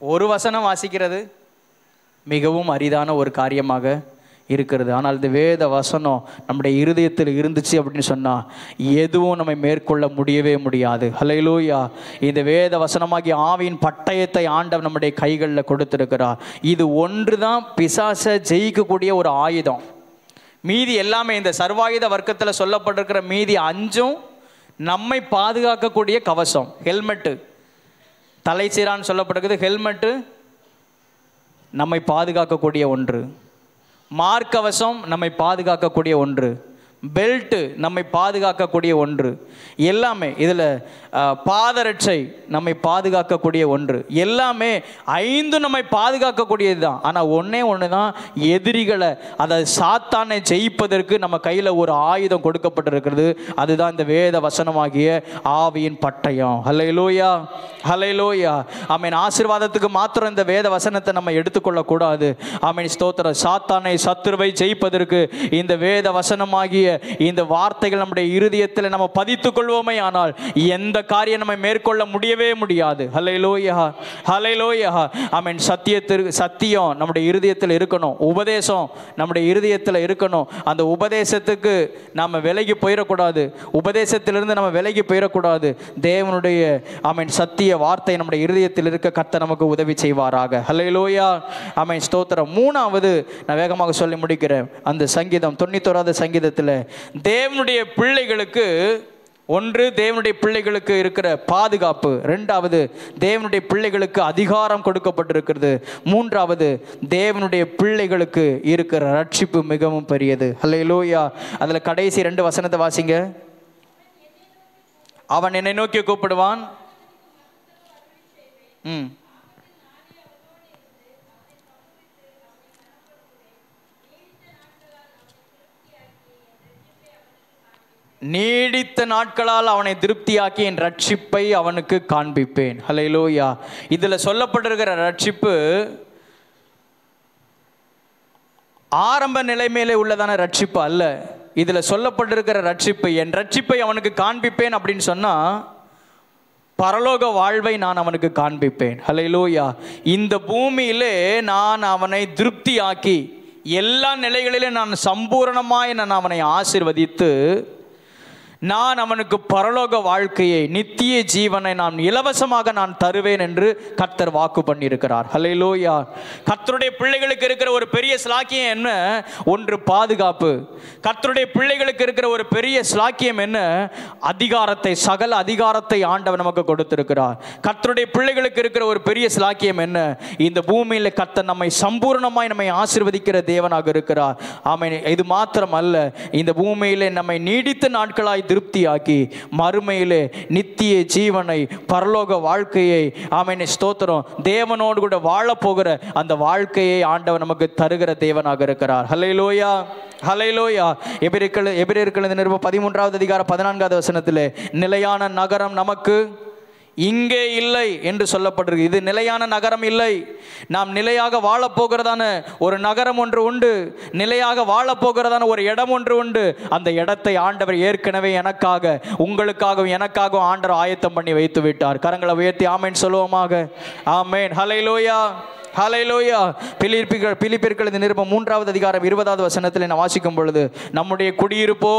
ஒரு வசனம் வாசிக்கிறது? மிகவும் அரிதான ஒரு காரியமாக இருக்கிறது. ஆனால் இந்த வேத வசனம் நம்முடைய இருதயத்தில் இருந்துச்சு அப்படின்னு சொன்னால் எதுவும் நம்மை மேற்கொள்ள முடியவே முடியாது. ஹலையிலூயா இந்த வேத வசனமாகி ஆவியின் பட்டயத்தை ஆண்டவர் நம்முடைய கைகளில் கொடுத்துருக்கிறார். இது ஒன்று தான் பிசாசை ஜெயிக்கக்கூடிய ஒரு ஆயுதம். மீதி எல்லாமே இந்த சர்வாயுத வர்க்கத்தில் சொல்லப்பட்டிருக்கிற மீதி அஞ்சும் நம்மை பாதுகாக்கக்கூடிய கவசம் ஹெல்மெட்டு தலை சீரான்னு சொல்லப்பட்டிருக்குது. ஹெல்மெட்டு நம்மை பாதுகாக்கக்கூடிய ஒன்று. மார்க்கவசம் நம்மை பாதுகாக்கக்கூடிய ஒன்று. பெல்ட்டு நம்மை பாதுகாக்கக்கூடிய ஒன்று. எல்லாமே இதில் பாதரட்சை நம்மை பாதுகாக்கக்கூடிய ஒன்று. எல்லாமே ஐந்தும் நம்மை பாதுகாக்கக்கூடியது தான். ஆனால் ஒன்றே ஒன்று தான் எதிரிகளை அதை சாத்தானை ஜெயிப்பதற்கு நம்ம கையில் ஒரு ஆயுதம் கொடுக்கப்பட்டிருக்கிறது. அதுதான் இந்த வேத வசனமாகிய ஆவியின் பட்டயம். ஹலைலோயா ஹலைலோயா ஆமீன் ஆசீர்வாதத்துக்கு மாத்திரம் இந்த வேத வசனத்தை நம்ம எடுத்துக்கொள்ளக்கூடாது. ஆமீன் ஸ்தோத்திர சாத்தானை சத்துருவை ஜெயிப்பதற்கு இந்த வேத வசனமாகிய இந்த வார்த்தைகள் நம்முடைய இருதயத்தில் நம்ம பதித்துக்கொள்வோமே ஆனால் எந்த காரியம் நம்ம மேற்கொள்ள முடியவே முடியாது. ஹலைலோயா ஹலைலோயா ஆமீன் சத்தியத்திற்கு சத்தியம் நம்முடைய இருதயத்தில் இருக்கணும். உபதேசம் நம்முடைய இருதயத்தில் இருக்கணும். அந்த உபதேசத்துக்கு நாம் விலகி போயிடக்கூடாது. உபதேசத்திலிருந்து நம்ம விலகி போயிடக்கூடாது. தேவனுடைய ஆமீன் சத்திய வார்த்தை நம்முடைய இருதயத்தில் இருக்க கத்த நமக்கு உதவி செய்வாராக. ஹலைலோயா ஆமீன் ஸ்தோத்திரம். மூணாவது நான் வேகமாக சொல்லி முடிக்கிறேன். அந்த சங்கீதம் தொண்ணூத்தோராவது சங்கீதத்தில் தேவனுடைய பிள்ளைகளுக்கு ஒன்று தேவனுடைய பிள்ளைகளுக்கு இருக்கிற பாதுகாப்பு. ரெண்டாவது தேவனுடைய பிள்ளைகளுக்கு அதிகாரம் கொடுக்கப்பட்டிருக்கிறது. மூன்றாவது தேவனுடைய பிள்ளைகளுக்கு இருக்கிற ரட்சிப்பு மிகவும் பெரியது. ஹல்லேலூயா அதில் கடைசி ரெண்டு வசனத்தை வாசிங்க. அவன் என்னை நோக்கி கூப்பிடுவான். ம். நீடித்த நாட்களால் அவனை திருப்தியாக்கி என் ரட்சிப்பை அவனுக்கு காண்பிப்பேன். ஹலைலோயா இதில் சொல்லப்பட்டிருக்கிற ரட்சிப்பு ஆரம்ப நிலைமையிலே உள்ளதான ரட்சிப்பு அல்ல. இதில் சொல்லப்பட்டிருக்கிற ரட்சிப்பு என் ரட்சிப்பை அவனுக்கு காண்பிப்பேன் அப்படின்னு சொன்னால் பரலோக வாழ்வை நான் அவனுக்கு காண்பிப்பேன். ஹலைலோயா இந்த பூமியிலே நான் அவனை திருப்தியாக்கி எல்லா நிலைகளிலும் நான் சம்பூரணமாய் நான் அவனை ஆசிர்வதித்து நான் அவனுக்கு பரலோக வாழ்க்கையை நித்திய ஜீவனை நான் இலவசமாக நான் தருவேன் என்று கர்த்தர் வாக்கு பண்ணியிருக்கிறார். ஹலைலோயா கர்த்தருடைய பிள்ளைகளுக்கு இருக்கிற ஒரு பெரிய ஸ்லாக்கியம் என்ன? ஒன்று பாதுகாப்பு. கர்த்தருடைய பிள்ளைகளுக்கு இருக்கிற ஒரு பெரிய ஸ்லாக்கியம் என்ன? அதிகாரத்தை சகல அதிகாரத்தை ஆண்டவர் நமக்கு கொடுத்திருக்கிறார். கர்த்தருடைய பிள்ளைகளுக்கு இருக்கிற ஒரு பெரிய ஸ்லாக்கியம் என்ன? இந்த பூமியில் கர்த்தர் நம்மை சம்பூர்ணமாய் நம்மை ஆசிர்வதிக்கிற தேவனாக இருக்கிறார். ஆமை இது மாத்திரம் அல்ல இந்த பூமியில் நம்மை நீடித்த நாட்களாய் திருப்தியாக்கி மறுமையிலே நித்திய ஜீவனை பரலோக வாழ்க்கையை ஆமென் ஸ்தோத்திரம் தேவனோடு கூட வாழப்போகிற அந்த வாழ்க்கையை ஆண்டவர் நமக்கு தருகிற தேவனாக இருக்கிறார். ஹலைலோயா ஹலைலோயா எபிரிக்கள் எபிரியர்கள் நிருப பதிமூன்றாவது அதிகாரம் பதினான்காவது வசனத்திலே நிலையான நகரம் நமக்கு இங்கே இல்லை என்று சொல்லப்பட்டிருக்கு. இது நிலையான நகரம் இல்லை. நாம் நிலையாக வாழப்போகிறதான ஒரு நகரம் ஒன்று உண்டு. நிலையாக வாழப்போகிறதான ஒரு இடம் ஒன்று உண்டு. அந்த இடத்தை ஆண்டவர் ஏற்கனவே எனக்காக உங்களுக்காகவும் எனக்காகவும் ஆண்டவர் ஆயத்தம் பண்ணி வைத்து விட்டார். கரங்களை உயர்த்தி ஆமேன் சொல்லுவோமாக. ஆமேன். ஹலைலோயா ஹலைலோயா பிலிப்பிகள் பிலிப்பிற்கள் இந்த நிருபம் மூன்றாவது அதிகாரம் இருபதாவது வசனத்தில் நான் வாசிக்கும் பொழுது நம்முடைய குடியிருப்போ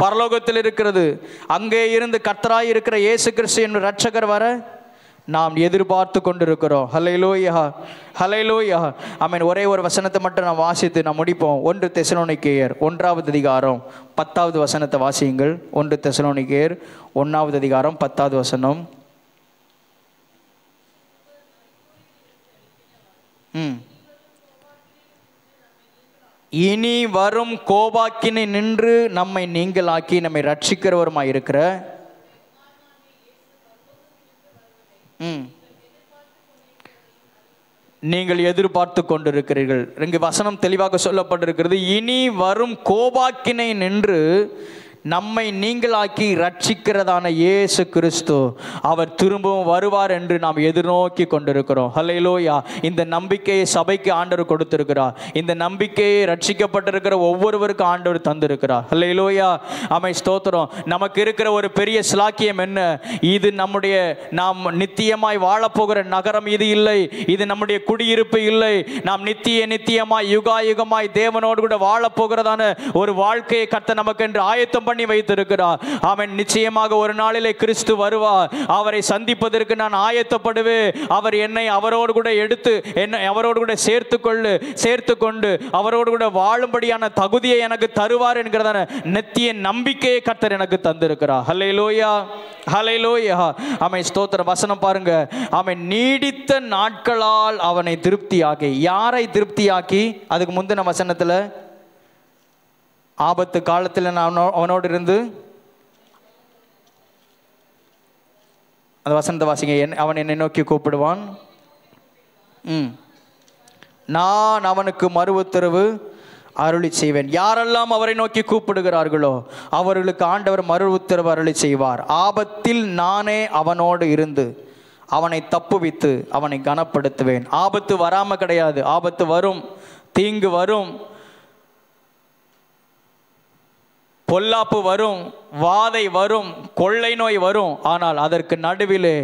பரலோகத்தில் இருக்கிறது. அங்கே இருந்து கர்த்தராய் இருக்கிற இயேசு கிறிஸ்து என்ற ரட்சகர் வர நாம் எதிர்பார்த்து கொண்டிருக்கிறோம். லோய்யா ஐ மீன் ஒரே ஒரு வசனத்தை மட்டும் நான் வாசித்து நான் முடிப்போம். ஒன்று தெசலோனிக்கேயர் ஒன்றாவது அதிகாரம் பத்தாவது வசனத்தை வாசியுங்கள். ஒன்று தெசலோனிக்கேயர் ஒன்றாவது அதிகாரம் பத்தாவது வசனம். ம். இனி வரும் கோபாக்கினை நின்று நம்மை நீங்களாக்கி நம்மை ரட்சிக்கிறவருமாய் இருக்கிற? ம். நீங்கள் எதிர்பார்த்து கொண்டிருக்கிறீர்கள். இங்கு வசனம் தெளிவாக சொல்லப்பட்டிருக்கிறது. இனி வரும் கோபாக்கினை நின்று நம்மை நீங்களாக்கி ரட்சிக்கிறதான இயேசு கிறிஸ்து அவர் திரும்பவும் வருவார் என்று நாம் எதிர்நோக்கி கொண்டிருக்கிறோம். ஹalleluya இந்த நம்பிக்கையை சபைக்கு ஆண்டவர் கொடுத்திருக்கிறார். இந்த நம்பிக்கையை ரட்சிக்கப்பட்டிருக்கிற ஒவ்வொருவருக்கும் ஆண்டவர் தந்திருக்கிறார். ஹalleluya அமை ஸ்தோத்திரம். நமக்கு இருக்கிற ஒரு பெரிய சிலாக்கியம் என்ன? இது நம்முடைய நாம் நித்தியமாய் வாழப்போகிற நகரம் இது இல்லை. இது நம்முடைய குடியிருப்பு இல்லை. நாம் நித்திய நித்தியமாய் யுகா யுகமாய் தேவனோடு கூட வாழப்போகிறதான ஒரு வாழ்க்கையை கத்த நமக்கு என்று ஆயத்தம் பண்ணி வைத்திருக்கிறார். அவன் நிச்சயமாக ஒரு நாளிலே கிறிஸ்து வருவார். அவரை சந்திப்பதற்கு நான் ஆயத்தப்படுவேன். அவர் என்னை அவரோடு கூட எடுத்து என்னை அவரோடு கூட சேர்த்து கொள்ளு சேர்த்து கொண்டு அவரோடு கூட வாழும்படியான தகுதியை எனக்கு தருவார் என்கிறதான நெத்திய நம்பிக்கையை கர்த்தர் எனக்கு தந்திருக்கிறார். ஹலே லோயா ஹலே லோயா அவன் ஸ்தோத்திர வசனம் பாருங்க. அவன் நீடித்த நாட்களால் அவனை திருப்தியாக்கி யாரை திருப்தியாக்கி? அதுக்கு முந்தின வசனத்தில் ஆபத்து காலத்தில் நான் அவனோ- அவனோடு இருந்து அந்த வசந்த வாசிங்க என் அவன் என்னை நோக்கி கூப்பிடுவான். ம். நான் அவனுக்கு மறு உத்தரவு அருளி செய்வேன். யாரெல்லாம் அவரை நோக்கி கூப்பிடுகிறார்களோ அவர்களுக்கு ஆண்டவர் மறு உத்தரவு அருளி செய்வார். ஆபத்தில் நானே அவனோடு இருந்து அவனை தப்புவித்து அவனை கனப்படுத்துவேன். ஆபத்து வராம கிடையாது. ஆபத்து வரும். தீங்கு வரும். பொல்லாப்பு வரும் வாதை வரும் கொள்ளை நோய் வரும். ஆனால் அதற்கு நடுவிலே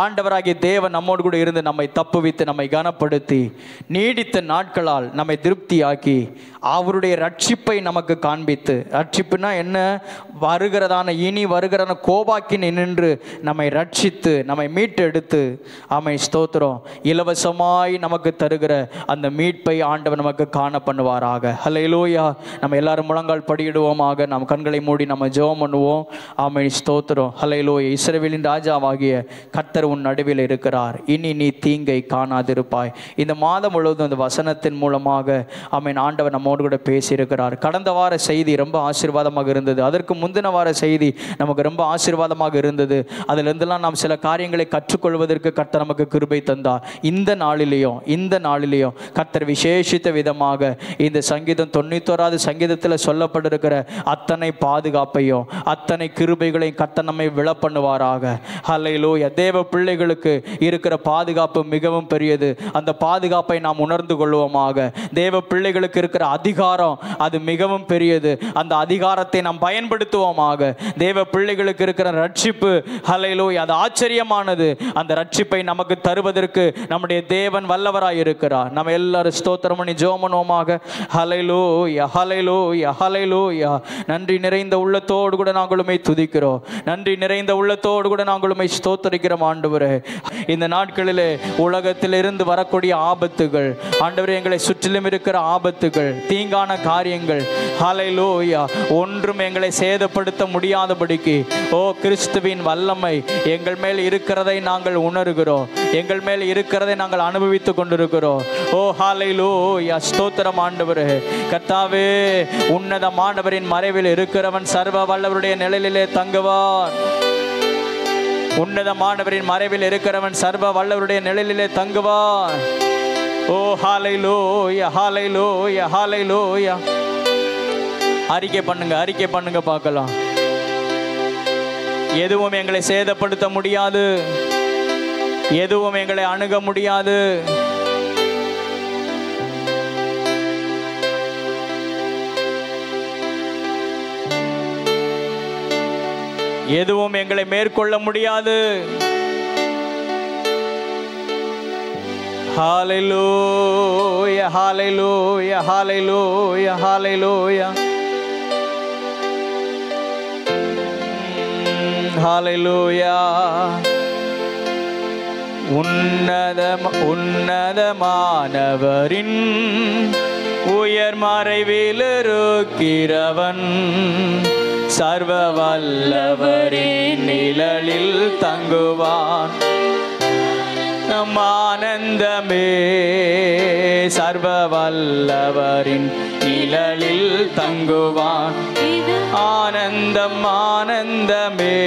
ஆண்டவராகிய தேவன் நம்மோடு கூட இருந்து நம்மை தப்புவித்து நம்மை கனப்படுத்தி நீடித்த நாட்களால் நம்மை திருப்தியாக்கி அவருடைய ரட்சிப்பை நமக்கு காண்பித்து ரட்சிப்புனா என்ன? வருகிறதான இனி வருகிறதான கோபாக்கினை நின்று நம்மை ரட்சித்து நம்மை மீட்டெடுத்து அமை ஸ்தோத்திரம். இலவசமாய் நமக்கு தருகிற அந்த மீட்பை ஆண்டவர் நமக்கு காண பண்ணுவாராக. ஹல்லேலூயா நம்ம எல்லாரும் முழங்கால் படியிடுவோமாக. நமக்கு கண்களை மூடி நம்ம ஜெபம் பண்ணுவோம். ஆமை ஸ்தோத்திரம். ஹல்லேலூயா இஸ்ரவேலின் ராஜாவாகிய கர்த்தர் உன் நடுவில் இருக்கிறார். இனி நீ தீங்கை காணாதிருப்பாய். இந்த மாதம் முழுவதும் இந்த வசனத்தின் மூலமாக ஆமீன் ஆண்டவர் நம்மோடு கூட பேசியிருக்கிறார். கடந்த வார செய்தி ரொம்ப ஆசீர்வாதமாக இருந்தது. அதற்கு முந்தின வார செய்தி நமக்கு ரொம்ப ஆசீர்வாதமாக இருந்தது. அதிலிருந்தெல்லாம் நாம் சில காரியங்களை கற்றுக்கொள்வதற்கு கர்த்தர் நமக்கு கிருபை தந்தார். இந்த நாளிலேயும் இந்த நாளிலேயும் கர்த்தர் விசேஷித்த விதமாக இந்த சங்கீதம் தொண்ணூத்தோராது சங்கீதத்தில் சொல்லப்பட்டிருக்கிற அத்தனை பாதுகாப்பையும் அத்தனை கிருபைகளையும் கர்த்தர் நம்மை விழ பண்ணுவாராக தேவ பிள்ளைகளுக்கு இருக்கிற பாதுகாப்பு மிகவும் பெரியது. அந்த பாதுகாப்பை நாம் உணர்ந்து கொள்வோமாக. தேவ பிள்ளைகளுக்கு இருக்கிற அதிகாரம் அது மிகவும் பெரியது. அந்த அதிகாரத்தை நாம் பயன்படுத்துவோமாக. தேவ பிள்ளைகளுக்கு இருக்கிற ரட்சிப்பு ஹல்லேலூயா அது ஆச்சரியமானது. அந்த ரட்சிப்பை நமக்கு தருவதற்கு நம்முடைய தேவன் வல்லவராய் இருக்கிறார். நம்ம எல்லாரும் ஸ்தோத்திரம் பண்ணி ஜோமனோமாக. ஹலைலோ யஹலைலோ ஹலைலூயா நன்றி நன்றி நிறைந்த உள்ளத்தோடு கூட நாங்கள் உம்மை துதிக்கிறோம். நன்றி நிறைந்த உள்ளத்தோடு கூட நாங்கள் உம்மை ஸ்தோத்தரிக்கிறோம் ஆண்டவரே. இந்த நாட்களிலே உலகத்திலிருந்து வரக்கூடிய ஆபத்துகள் ஆண்டவரே எங்களை சுற்றிலும் இருக்கிற ஆபத்துகள் தீங்கான காரியங்கள் ஹலை லோயா ஒன்றும் எங்களை சேதப்படுத்த முடியாதபடிக்கு ஓ கிறிஸ்துவின் வல்லமை எங்கள் மேல் இருக்கிறதை நாங்கள் உணர்கிறோம். எங்கள் மேல் இருக்கிறதை நாங்கள் அனுபவித்துக் கொண்டிருக்கிறோம். ஓ ஹாலை லோயா ஸ்தோத்திரம் ஆண்டவரே. கர்த்தாவே உன்னதமானவரின் மறைவில் இருக்கிறவன் சர்வ வல்லவருடைய நிழலிலே தங்குவான். உன்னதமானவரின் மறைவில் இருக்கிறவன் சர்வ வல்லவருடைய நிழலிலே தங்குவான். ஓ ஹalleluya ஹalleluya ஹalleluya. அறிக்கை பண்ணுங்க அறிக்கை பண்ணுங்க பார்க்கலாம். எதுவும் எங்களை சேதப்படுத்த முடியாது. எதுவும் எங்களை அணுக முடியாது. எதுவும் எங்களை மேற்கொள்ள முடியாது ஹாலைலூயா ஹாலைலூயா ஹாலைலூயா ஹாலைலூயா ஹாலைலூயா உன்னத உன்னதமானவரின் உயர் மறைவிலிருக்கிறவன். சர்வ வல்லவரின் நிழலில் தங்குவான். நம் ஆனந்தமே சர்வ வல்லவரின் நிழலில் தங்குவான். ஆனந்தம் ஆனந்தமே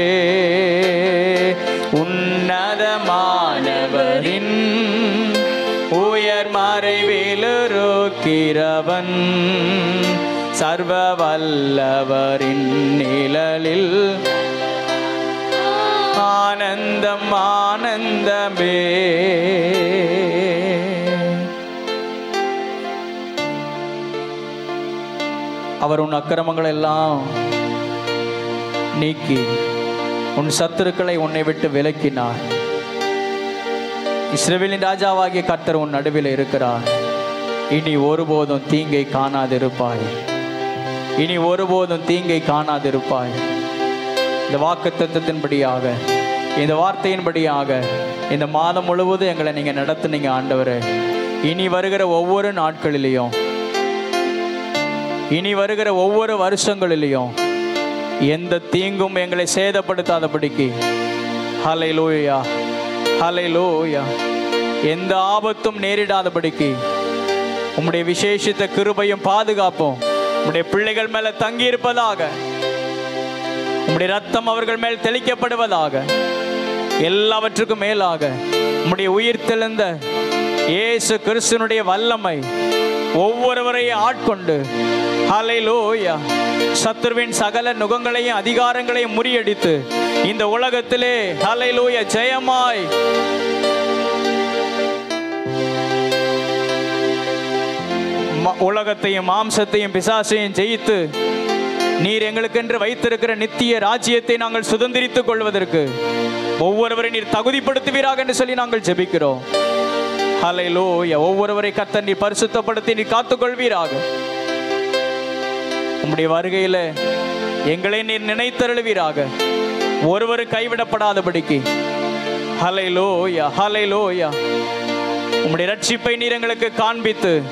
உன்னதமானவரின். உயர் மறைவில் நிலருக்கிறவன் சர்வ வல்லவரின் நிழலில். ஆனந்தம் ஆனந்தமே. அவர் உன் அக்கிரமங்கள் எல்லாம் நீக்கி உன் சத்துருக்களை உன்னை விட்டு விலக்கினார். இஸ்ரேலின் ராஜாவாகிய கர்த்தர் உன் நடுவில் இருக்கிறார். இனி ஒருபோதும் தீங்கை காணாதிருப்பாய். இனி ஒருபோதும் தீங்கை காணாதிருப்பாய். இந்த வாக்கு தத்துவத்தின்படியாக இந்த வார்த்தையின்படியாக இந்த மாதம் முழுவதும் எங்களை நீங்கள் நடத்துனீங்க ஆண்டவர். இனி வருகிற ஒவ்வொரு நாட்களிலையும் இனி வருகிற ஒவ்வொரு வருஷங்களிலையும் எந்த தீங்கும் எங்களை சேதப்படுத்தாதபடிக்கு ஹலை லோயா ஹலை லோயா எந்த ஆபத்தும் நேரிடாதபடிக்கு உம்முடைய விசேஷித்த கிருபையும் பாதுகாப்பும் உம்முடைய பிள்ளைகள் மேல தங்கி இருப்பதாக உம்முடைய ரத்தம் அவர்கள் மேல் தெளிக்கப்படுவதாக எல்லாவற்றுக்கும் மேலாக உம்முடைய உயிர் தெழுந்த இயேசு கிறிஸ்துனுடைய வல்லமை ஒவ்வொருவரையும் ஆட்கொண்டு ஹalleluya சத்துருவின் சகல நுகங்களையும் அதிகாரங்களையும் முறியடித்து இந்த உலகத்திலே ஹalleluya ஜெயமாய் உலகத்தையும் மாம்சத்தையும் பிசாசையும் ஜெயித்து நீர் எங்களுக்கென்று வைத்திருக்கிற நித்திய ராஜ்யத்தை நாங்கள் சுதந்திரித்துக் கொள்வதற்கு ஒவ்வொருவரை நீர் தகுதிப்படுத்துவீராக என்று சொல்லி நாங்கள் ஜெபிக்கிறோம். ஹalleluya ஒவ்வொருவரை கத்த நீ பரிசுத்தப்படுத்தி நீ காத்துக்கொள்வீராக. உம்முடைய வருகையில எங்களை நீர் நினைத்தருளுவீராக. ஒருவர் கைவிடப்படாதபடிக்கு. ஹலை லோயா ஹலை லோயா உம்முடைய ரட்சிப்பை நீர் எங்களுக்கு காண்பித்து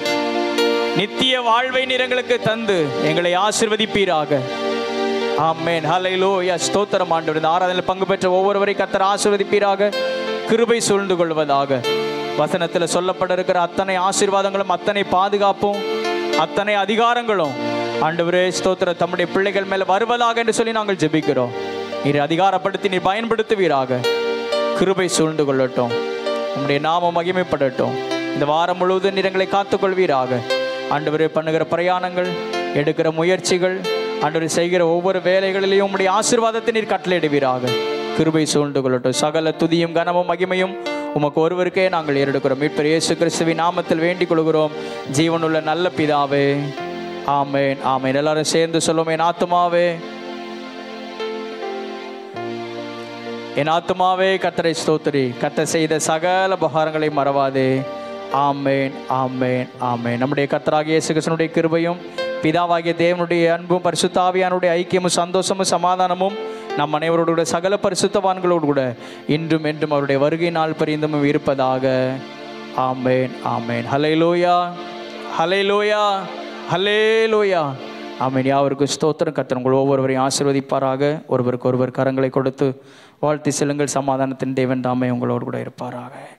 நித்திய வாழ்வை நிறங்களுக்கு தந்து எங்களை ஆசிர்வதிப்பீராக. ஆமென். யா ஸ்தோத்திரம் ஆண்டவர். இந்த ஆராதனையில் பங்கு பெற்ற ஒவ்வொருவரை கத்தர் ஆசிர்வதிப்பீராக. கிருபை சூழ்ந்து கொள்வதாக. வசனத்தில் சொல்லப்பட இருக்கிற அத்தனை ஆசீர்வாதங்களும் அத்தனை பாதுகாப்பும் அத்தனை அதிகாரங்களும் ஆண்டவரே ஸ்தோத்திர தம்முடைய பிள்ளைகள் மேலே வருவதாக என்று சொல்லி நாங்கள் ஜெபிக்கிறோம். நீர் அதிகாரப்படுத்தி நீர் பயன்படுத்துவீராக. கிருபை சூழ்ந்து கொள்ளட்டும். உங்களுடைய நாமம் மகிமைப்படட்டும். இந்த வாரம் முழுவதும் நிறங்களை காத்துக்கொள்வீராக. ஆண்டவரே பண்ணுகிற பிரயாணங்கள் எடுக்கிற முயற்சிகள் ஆண்டவரே செய்கிற ஒவ்வொரு வேலைகளிலையும் உம்முடைய ஆசீர்வாதத்தை நீர் கட்டளையிடுவீராக. கிருபை சூழ்ந்து கொள்ளட்டும் சகல துதியும் கனமும் மகிமையும் உமக்கு ஒருவருக்கே நாங்கள் ஏறெடுக்கிறோம். மீட்பர் இயேசு கிறிஸ்துவின் நாமத்தில் வேண்டிக் கொள்கிறோம். ஜீவனுள்ள நல்ல பிதாவே. ஆமேன் ஆமேன். எல்லாரும் சேர்ந்து சொல்லுவோம் என் ஆத்துமாவே என் ஆத்துமாவே கத்தரை ஸ்தோத்திரி. கத்த செய்த சகல உபகாரங்களை மறவாதே. ஆமேன் ஆமேன் ஆமேன். நம்முடைய கத்தராகிய கிருஷ்ணனுடைய கிருபையும் பிதாவாகிய தேவனுடைய அன்பும் பரிசுத்தாவியானுடைய ஐக்கியமும் சந்தோஷமும் சமாதானமும் நம் அனைவரோடு கூட சகல பரிசுத்தவான்களோடு கூட இன்றும் என்றும் அவருடைய வருகை நாள் பரிந்தமும் இருப்பதாக. ஆமேன் ஆமேன். ஹலே லோயா ஹலே லோயா ஹலே லோயா ஆமேன். யாவருக்கும் ஸ்தோத்திரம். கத்தனங்கள் ஒவ்வொருவரையும் ஆசிர்வதிப்பாராக. ஒருவருக்கு ஒருவர் கரங்களை கொடுத்து வாழ்த்தி செல்லுங்கள். சமாதானத்தின் தேவன் தாமே உங்களோடு கூட இருப்பாராக.